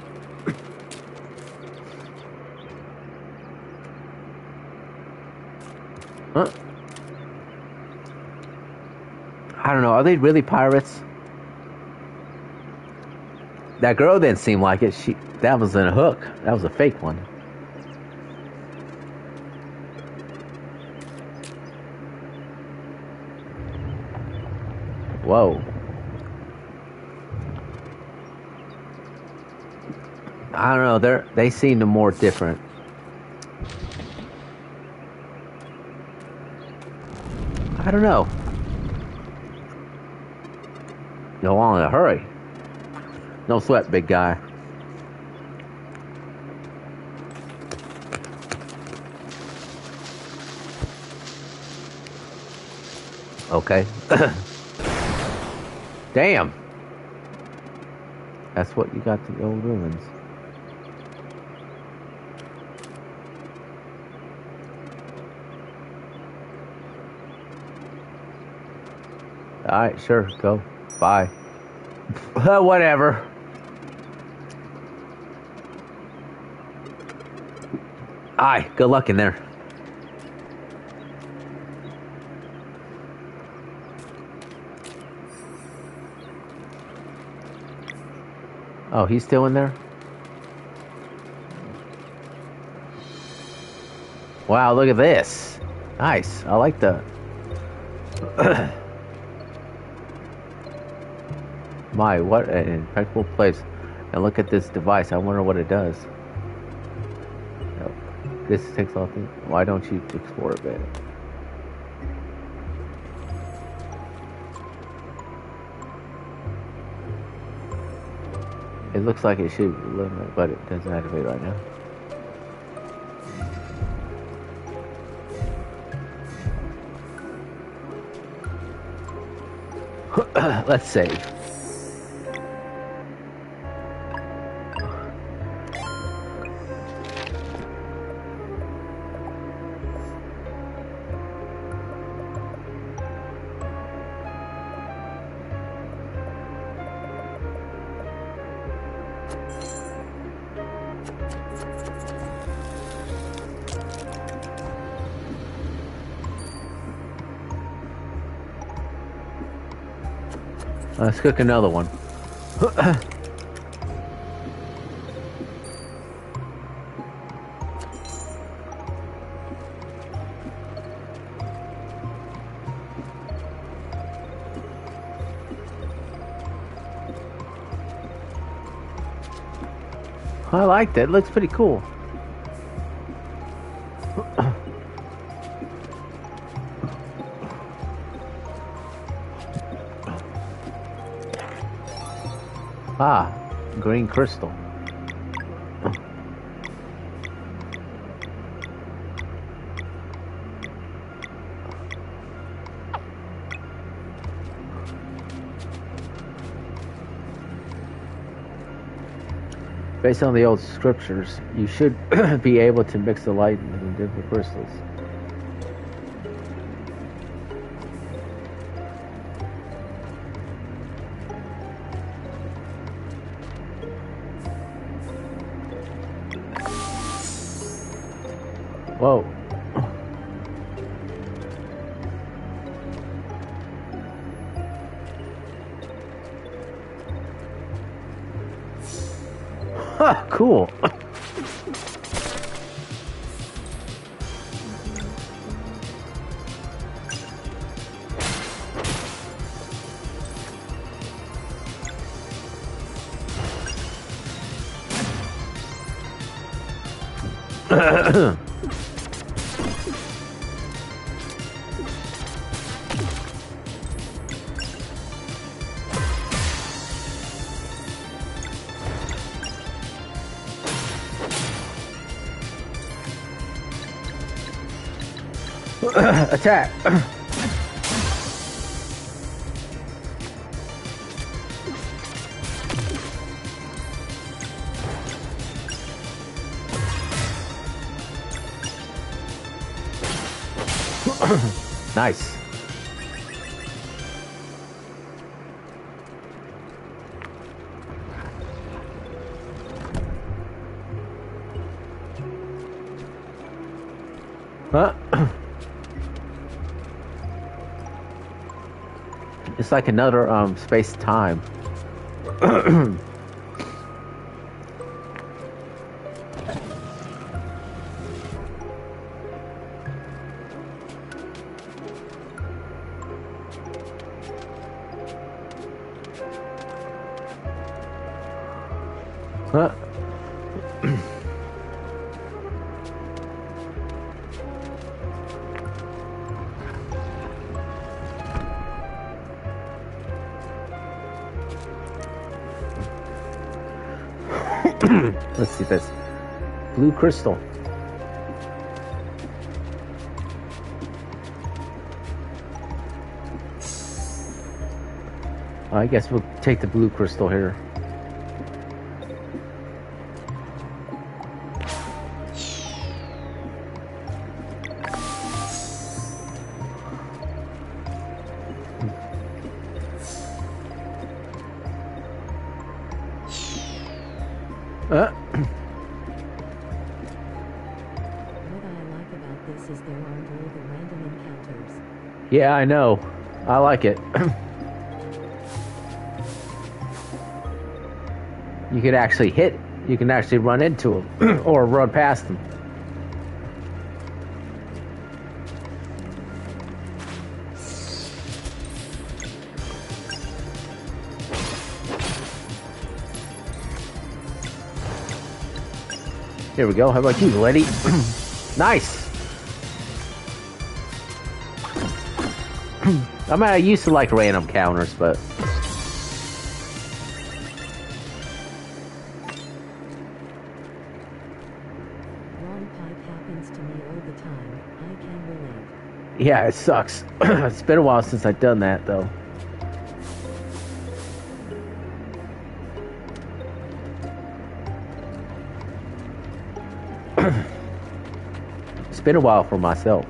Huh? I don't know. Are they really pirates? That girl didn't seem like it. She that was in a hook. That was a fake one. Whoa. I don't know. They're they seem more different. I don't know. Go on in a hurry. No sweat, big guy. Okay. Damn. That's what you got the old ruins. Alright, sure, go. Bye. Whatever. Aye, good luck in there. Oh, he's still in there? Wow, look at this. Nice. I like the. My, what an impeccable place. And look at this device. I wonder what it does. This takes off. Why don't you explore it better? It looks like it should but it doesn't activate right now. Let's save. Let's cook another one. I like that. It looks pretty cool. Green crystal. Based on the old scriptures, you should be able to mix the light into the different crystals. Attack. nice. It's like another um space time. crystal. I guess we'll take the blue crystal here. Yeah, I know. I like it. you could actually hit. You can actually run into them or run past them. Here we go. How about you, lady? nice. I mean, I used to like random counters, but Wrong pipe happens to me all the time. I can relate. yeah, it sucks. it's been a while since I've done that, though. it's been a while for myself.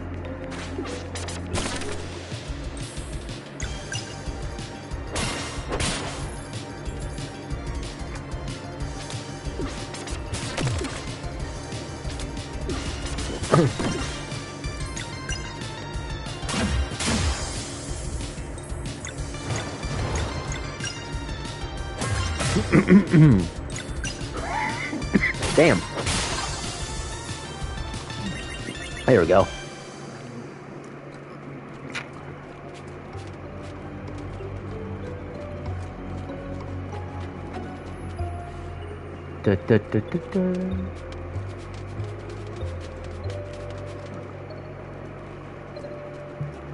Da, da, da.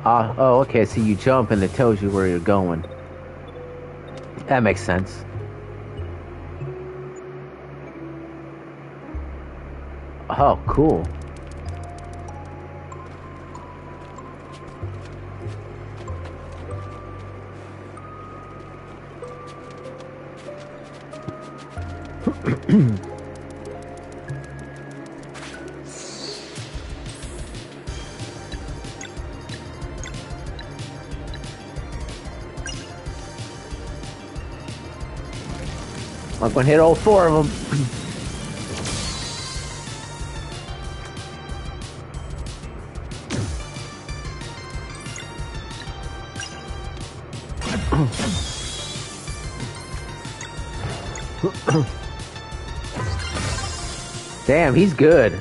Ah, oh, okay. So you jump and it tells you where you're going. That makes sense. Oh, cool. I'm hit all four of them. Damn, he's good.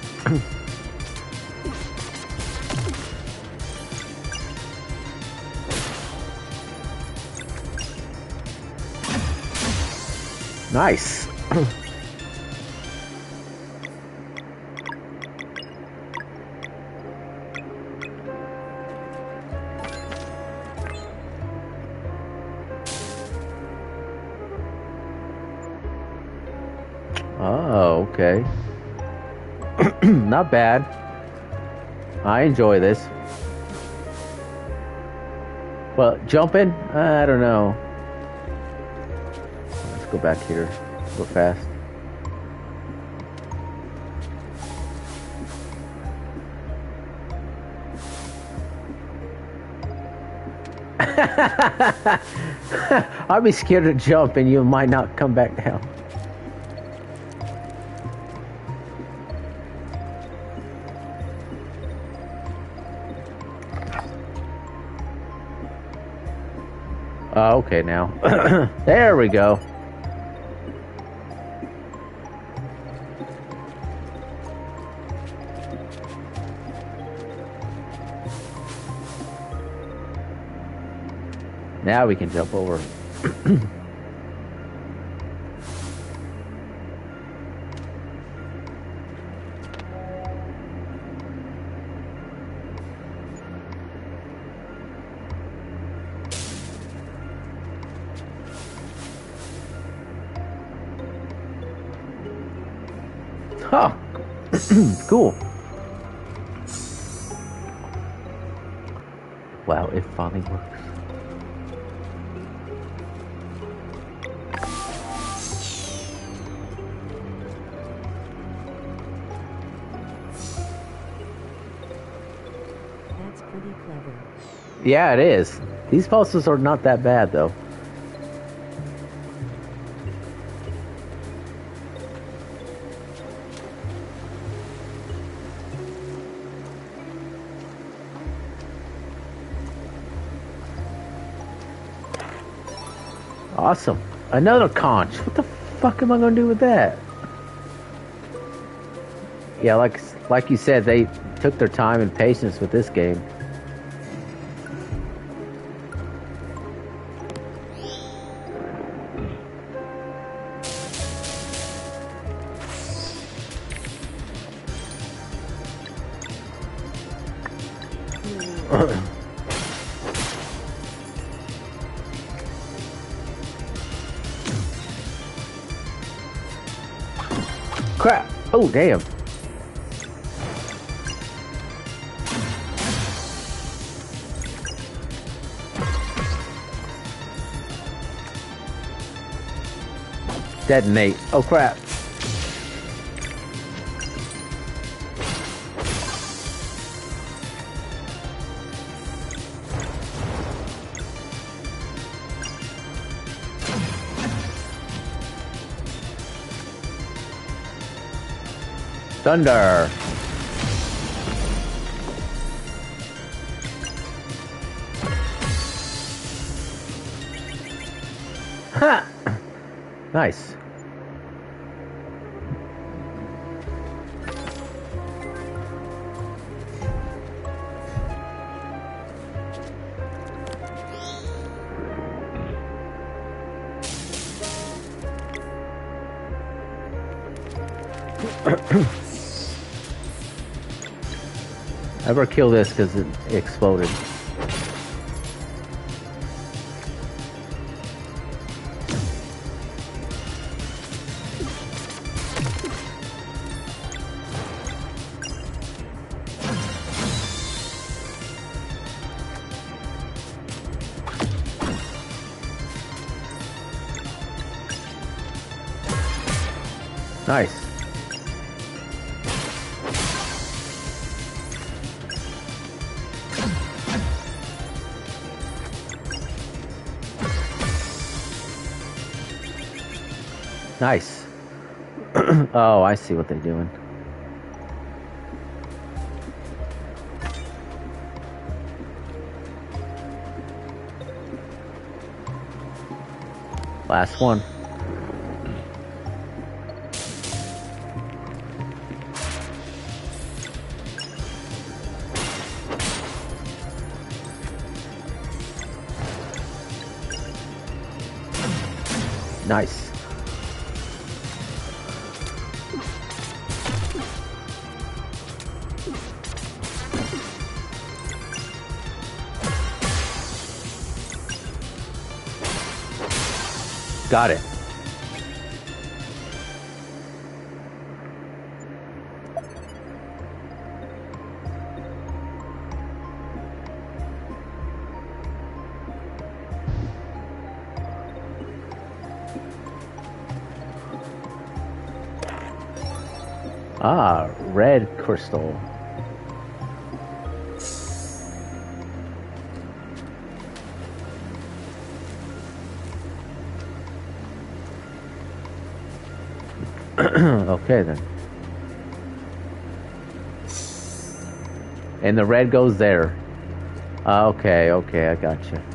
Nice. Oh, ah, okay. Not bad. I enjoy this. Well, jumping? I don't know go back here. Go fast. I'll be scared to jump and you might not come back down. Uh, okay, now. there we go. Now we can jump over. Huh. cool. Wow, it finally works. Clever. Yeah, it is. These puzzles are not that bad, though. Awesome. Another conch. What the fuck am I gonna do with that? Yeah, like like you said, they took their time and patience with this game. Damn. Detonate. Oh, crap. Thunder. Ha! Nice. Ever kill this because it exploded. Oh, I see what they're doing. Last one. Got it. Ah, red crystal. And the red goes there. Ah, okay, okay, I got you.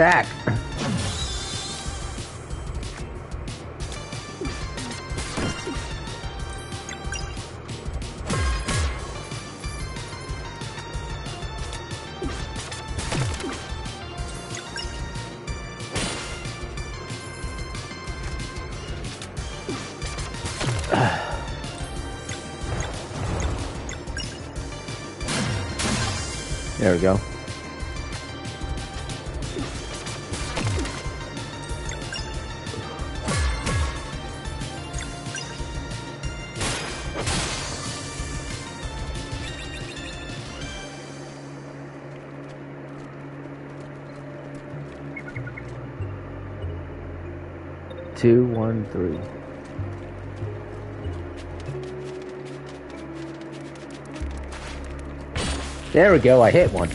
Attack! There we go, I hit one.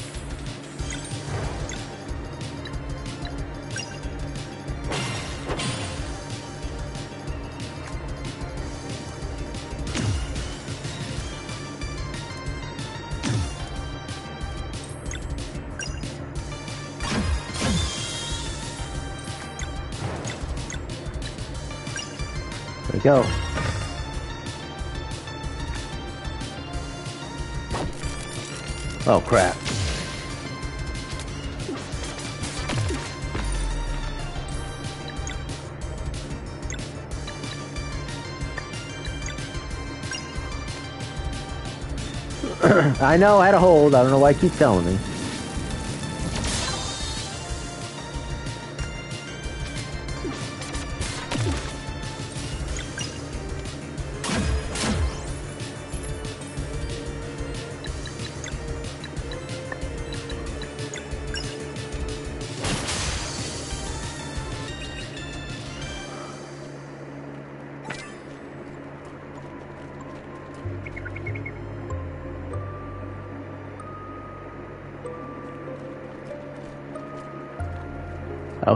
Oh crap. I know, I had a hold. I don't know why you keep telling me.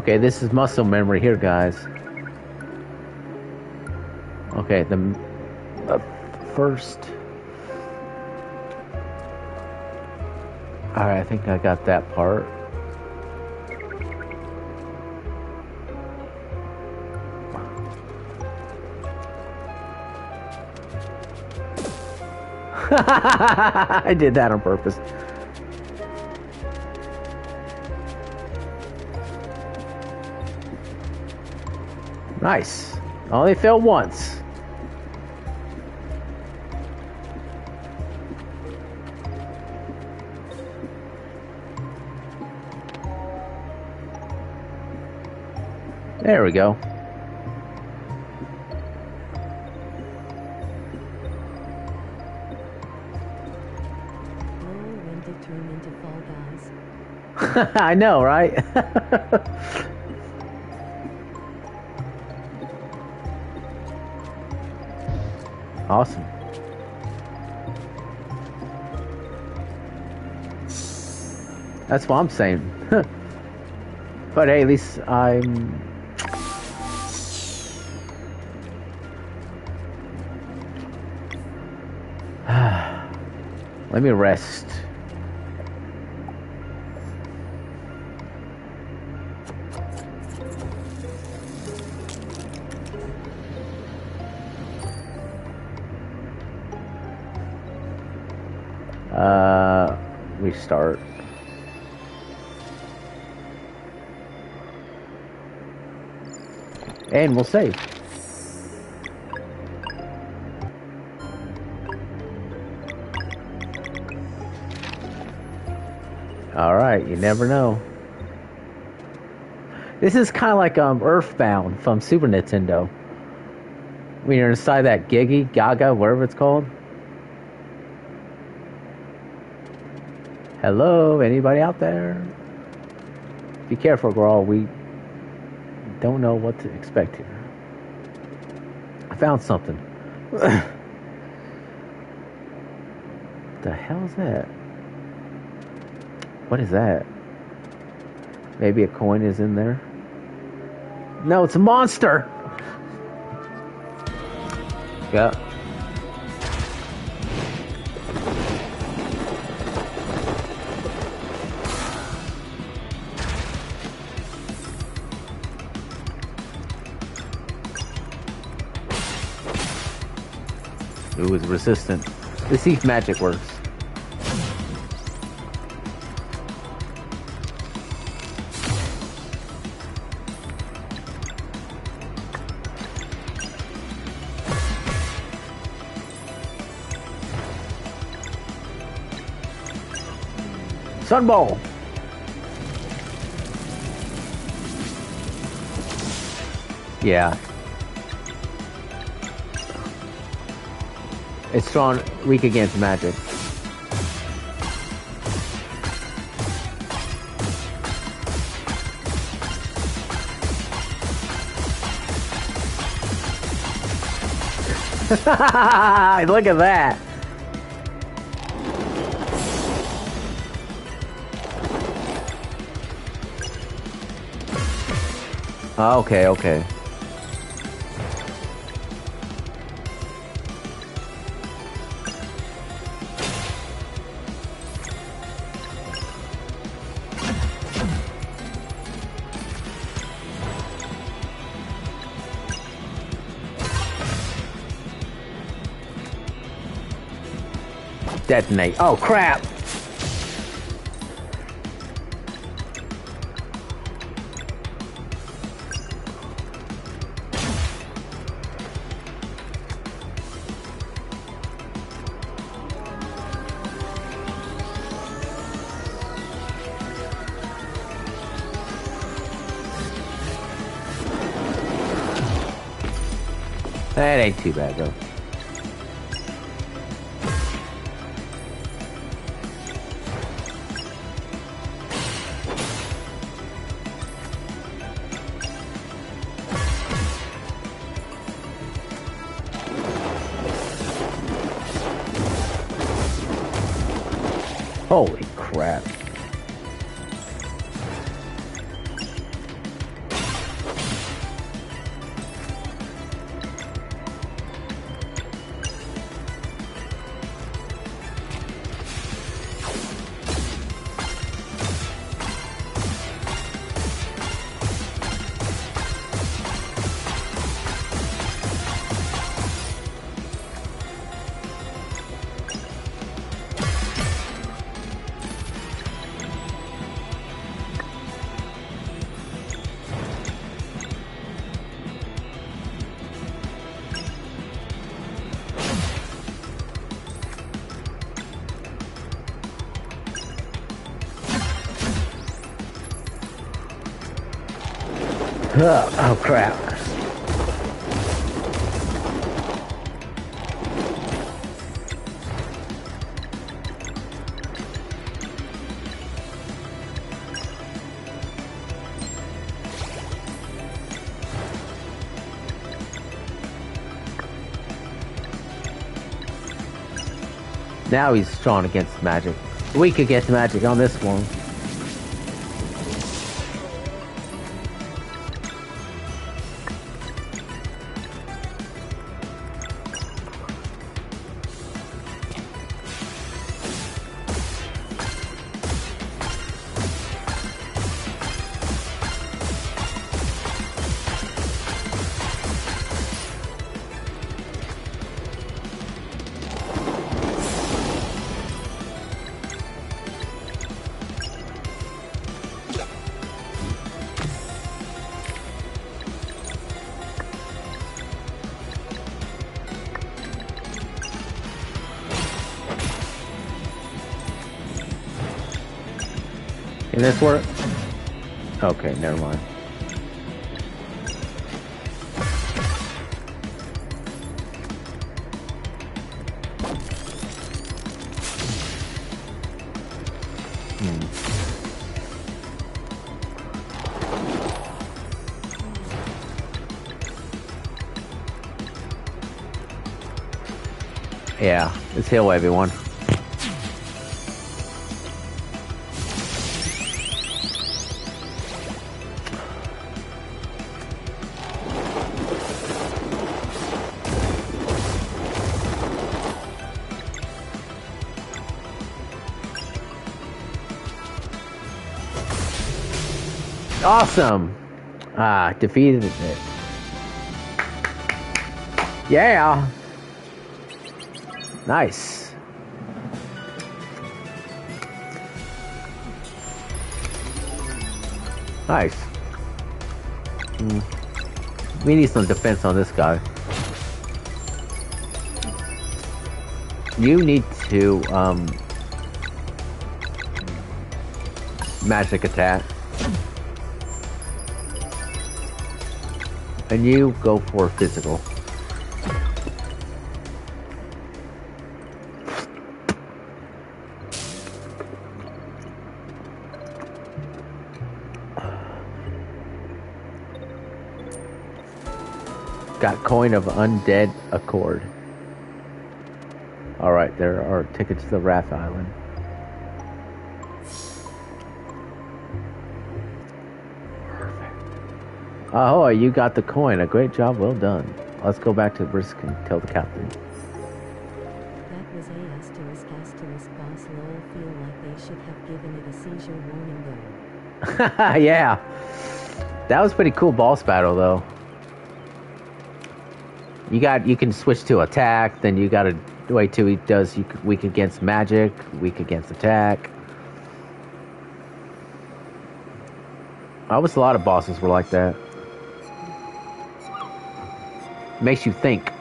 Okay, this is muscle memory here, guys. Okay, the uh, first. Alright, I think I got that part. I did that on purpose. Nice. Only failed once. There we go. Oh, when did turn into Fall Guys? I know, right? awesome. That's what I'm saying. but hey, at least I'm. Let me rest. Restart. And we'll save. Alright, you never know. This is kind of like um, Earthbound from Super Nintendo. When you're inside that Gigi, Gaga, whatever it's called. Hello, anybody out there? Be careful, girl. We don't know what to expect here. I found something. the hell is that? What is that? Maybe a coin is in there? No, it's a monster! Yeah. Who is resistant to see if magic works. Sunball! Yeah. It's strong, weak against magic. Look at that. Ah, okay, okay. Detonate. Oh, crap! That ain't too bad, though. Now he's strong against magic. Weak against magic on this one. This work? Okay, never mind. Hmm. Yeah, it's heal everyone. Awesome. Ah, defeated it. Yeah. Nice. Nice. Hmm. We need some defense on this guy. You need to, um, magic attack. And you go for physical. Got coin of undead accord. Alright, there are tickets to the Wraith Island. Ahoy, you got the coin. A great job, well done. Let's go back to Brisk and tell the captain. That was a asterisk asterisk boss lol feel like they should have given it a seizure warning though. yeah. That was pretty cool boss battle though. You got you can switch to attack, then you got to wait till he does you weak against magic, weak against attack. I was a lot of bosses were like that. Makes you think.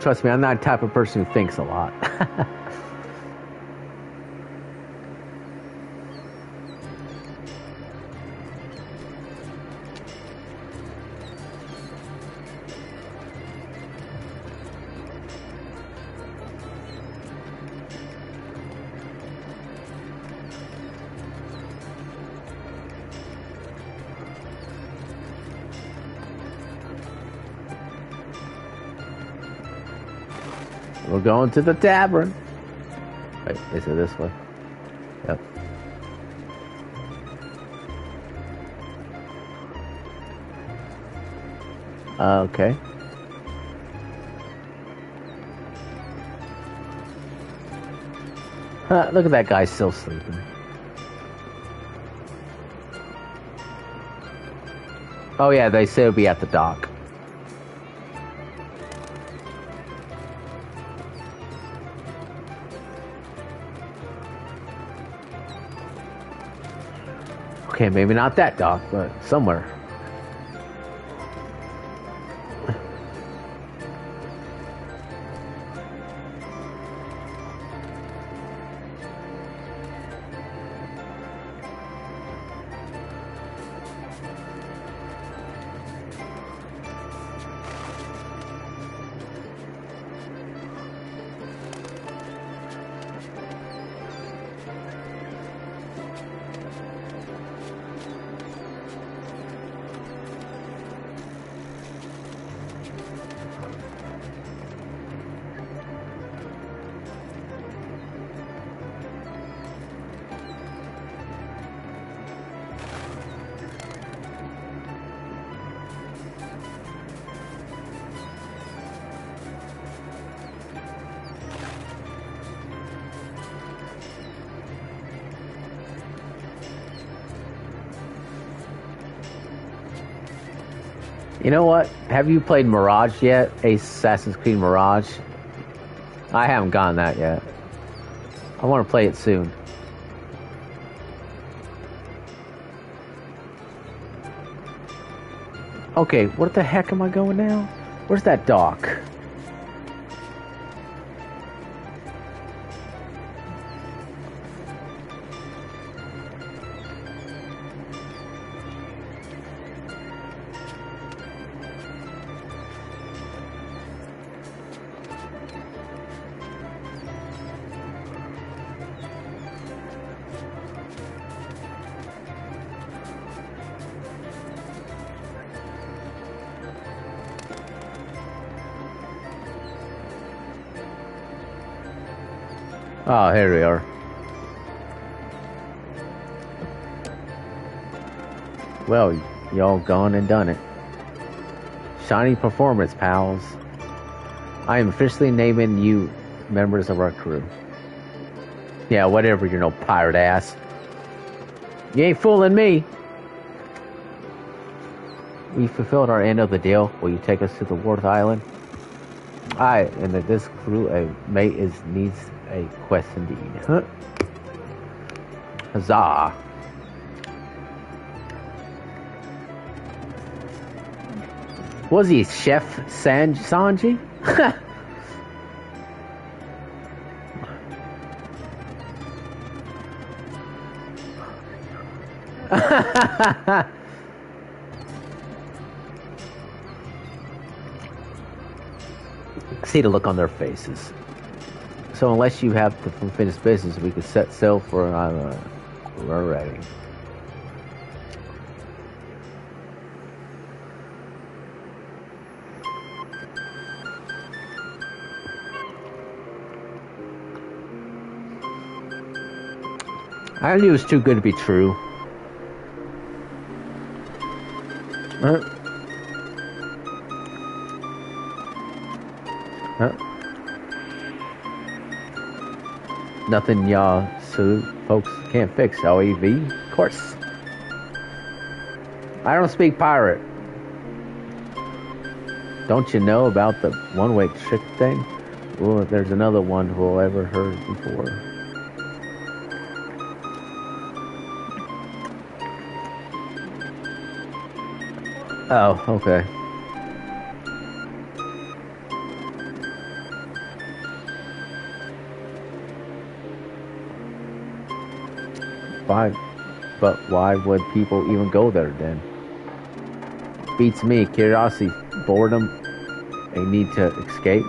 Trust me, I'm not the type of person who thinks a lot. going to the tavern. Wait, is it this way? Yep. Okay. Look at that guy still sleeping. Oh yeah, they say it'll be at the dock. Okay, maybe not that dock, but somewhere. You know what? Have you played Mirage yet? Assassin's Creed Mirage? I haven't gotten that yet. I want to play it soon. Okay, what the heck am I going now? Where's that dock? Here we are. Well, y'all gone and done it. Shiny performance, pals. I am officially naming you members of our crew. Yeah, whatever, you're no pirate ass. You ain't fooling me. we fulfilled our end of the deal. Will you take us to the fourth island? Aye, and this crew a mate is needs a quest indeed. Huh? Huzzah! Was he Chef San Sanji? See the look on their faces. So unless you have the unfinished business, we could set sail for an island. We're ready. I knew it was too good to be true. Nothing y'all so folks can't fix. OEV, of course. I don't speak pirate. Don't you know about the one-way trick thing? Well, there's another one who ever heard before. Oh, okay. Fine. But why would people even go there then? Beats me. Curiosity, boredom, a need to escape.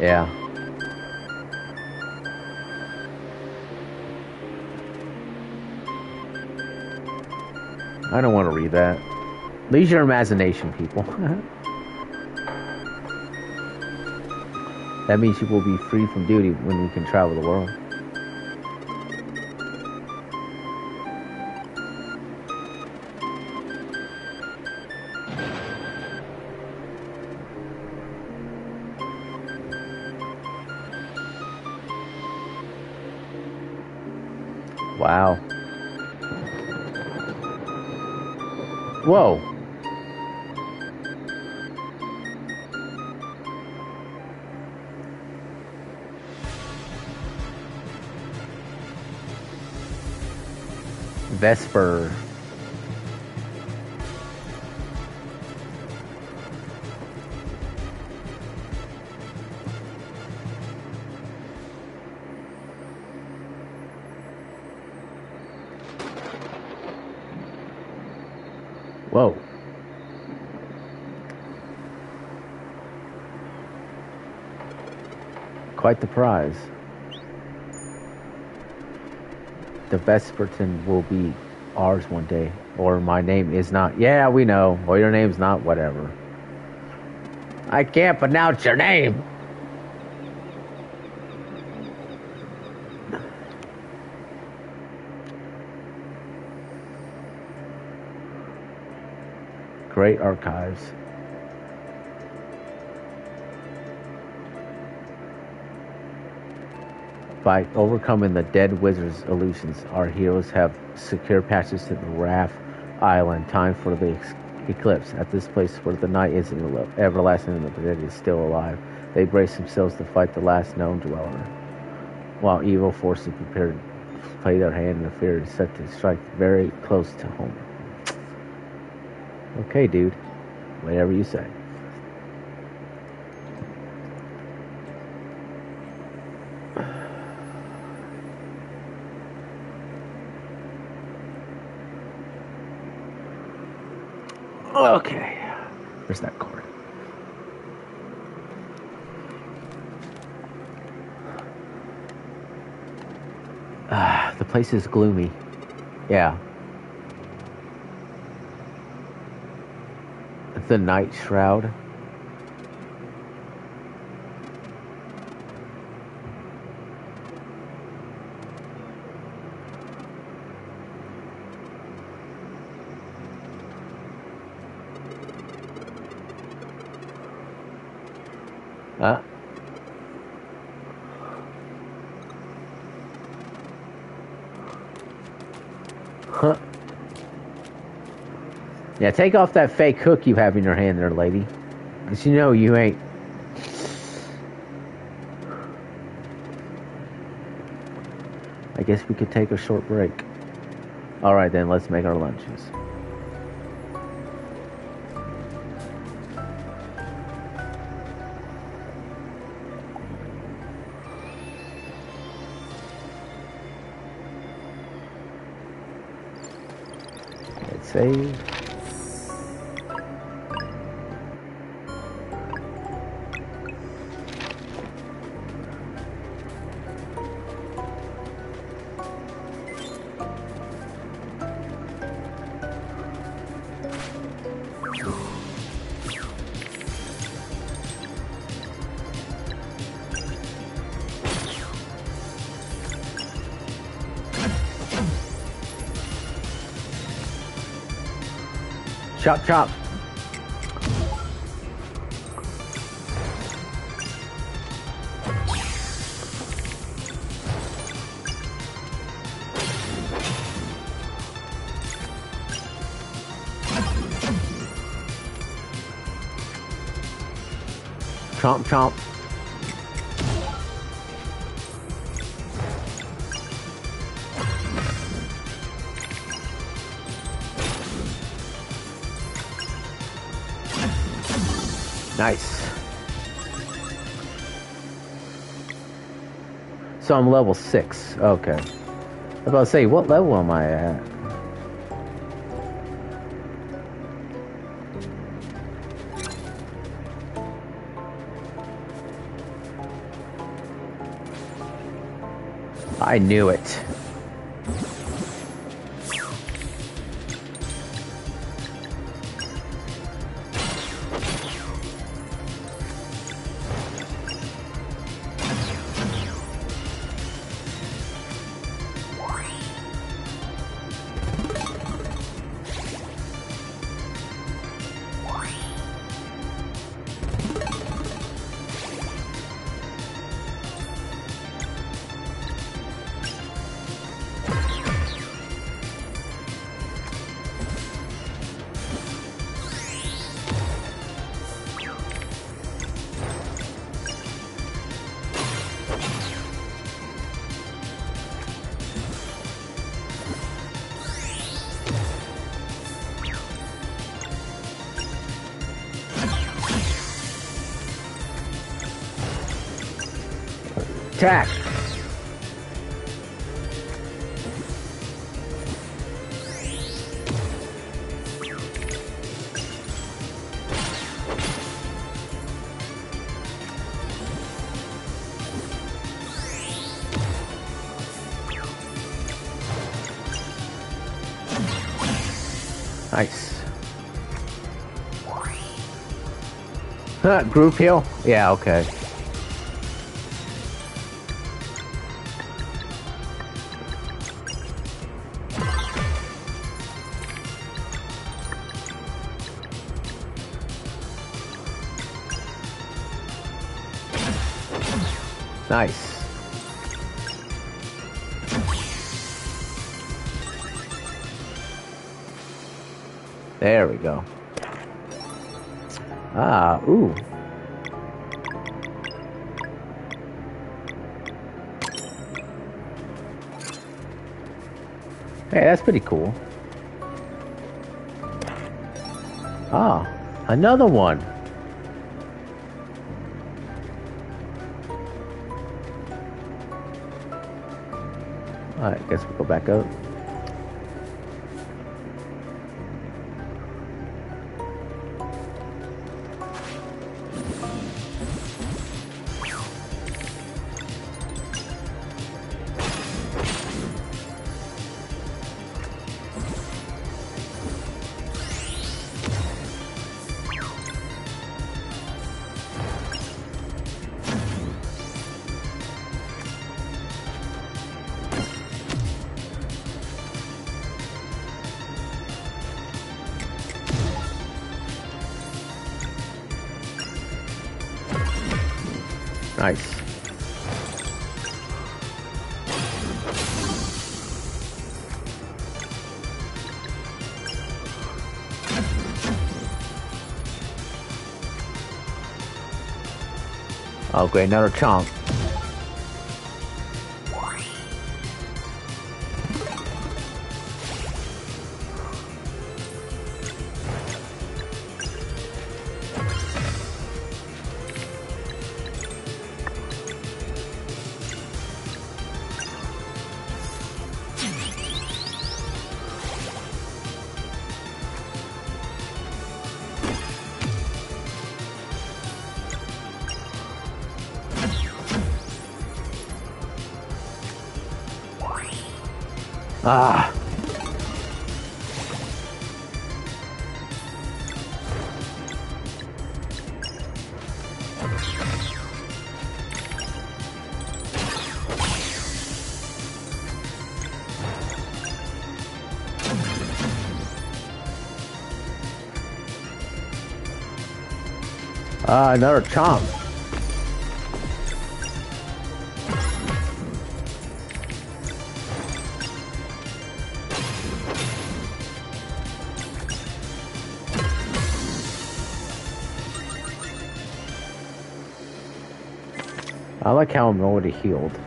Yeah. I don't want to read that. Your imagination, people. that means you will be free from duty when we can travel the world. Vesper. Whoa. Quite the prize. The Vespertine will be ours one day. Or my name is not. Yeah, we know. Or your name's not whatever. I can't pronounce your name. Great archives. By overcoming the dead wizard's illusions, our heroes have secure passage to the Wraith Island. Time for the eclipse. At this place where the night is everlasting and the dead is still alive, they brace themselves to fight the last known dweller. While evil forces prepare to play their hand in the fear is set to strike very close to home. Okay, dude. Whatever you say. Okay. Where's that cord? Ah, the place is gloomy. Yeah. The night shroud. Take off that fake hook you have in your hand there, lady. Because you know you ain't. I guess we could take a short break. Alright then, let's make our lunches. Save. Chop. Level six. Okay. I was about to say, what level am I at? I knew it. Attack! Nice. Huh, group heal? Yeah, okay. Hey, that's pretty cool. Ah, another one. Alright, guess we'll go back up. Oh, another chomp. Ah, another chomp. I like how I'm already healed.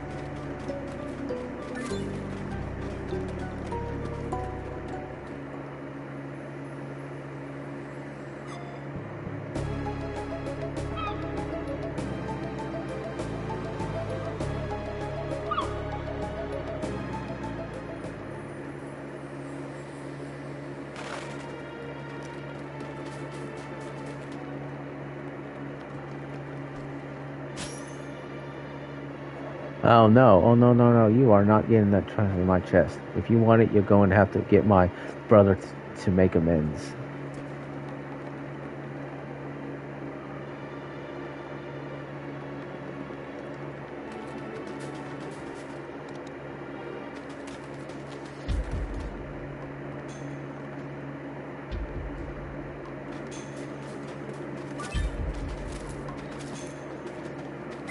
Oh no, oh no, no, no, you are not getting that treasure in my chest. If you want it, you're going to have to get my brother t- to make amends.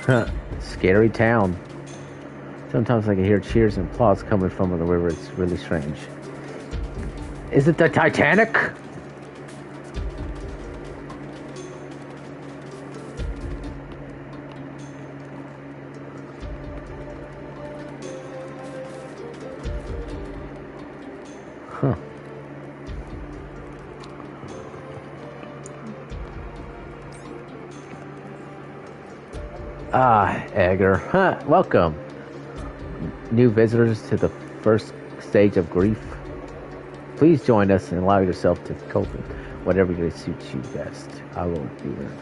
Huh, scary town. Sometimes I can hear cheers and applause coming from the river. It's really strange. Is it the Titanic? Huh. Ah, Edgar. Huh, welcome. New visitors to the first stage of grief. Please join us and allow yourself to cope with whatever suits you best. I will be there.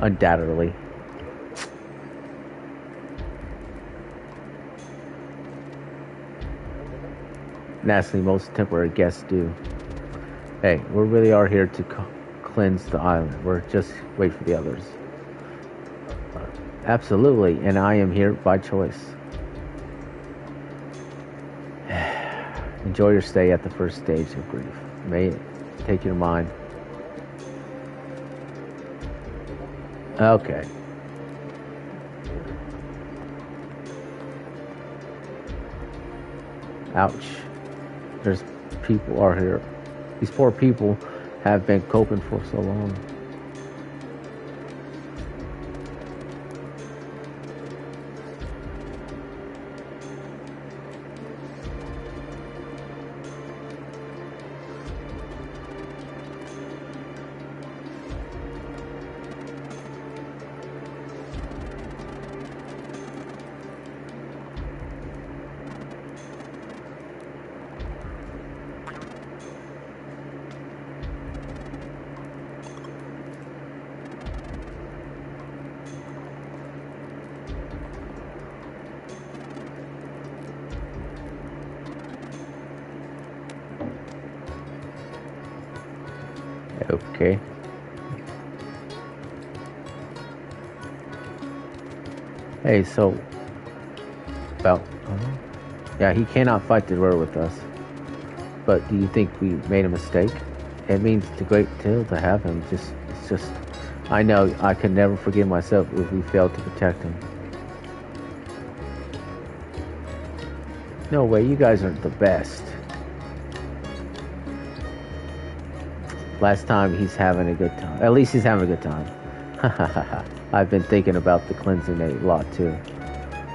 Undoubtedly. Naturally, most temporary guests do. Hey, we really are here to co- cleanse the island. We're just wait for the others. Absolutely, and I am here by choice. Enjoy your stay at the first stage of grief. May it take your mind. Okay. Ouch. There's people are here. These poor people have been coping for so long. Hey, so about uh, yeah, he cannot fight the river with us. But do you think we made a mistake? It means a great deal to have him. Just it's just I know I could never forgive myself if we failed to protect him. No way, you guys aren't the best. Last time he's having a good time. At least he's having a good time. I've been thinking about the cleansing a lot too.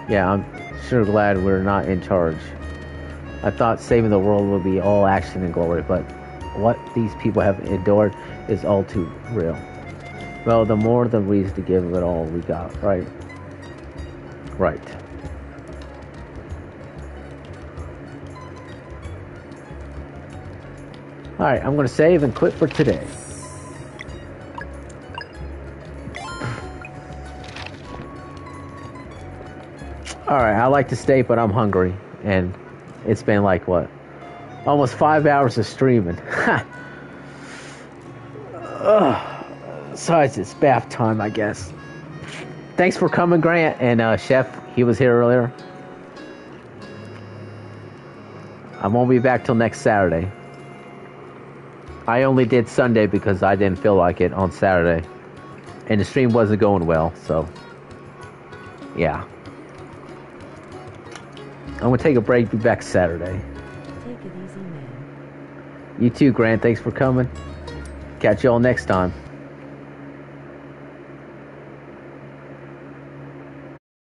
Yeah, I'm sure glad we're not in charge. I thought saving the world would be all action and glory, but what these people have endured is all too real. Well, the more the reason to give it all we got, right? Right. Alright, I'm going to save and quit for today. Like to stay, but I'm hungry. And it's been like, what? Almost five hours of streaming. Besides, it's bath time, I guess. Thanks for coming, Grant. And uh, Chef, he was here earlier. I won't be back till next Saturday. I only did Sunday because I didn't feel like it on Saturday. And the stream wasn't going well, so. Yeah. I'm gonna take a break, be back Saturday. Take it easy, man. You too, Grant. Thanks for coming. Catch y'all next time.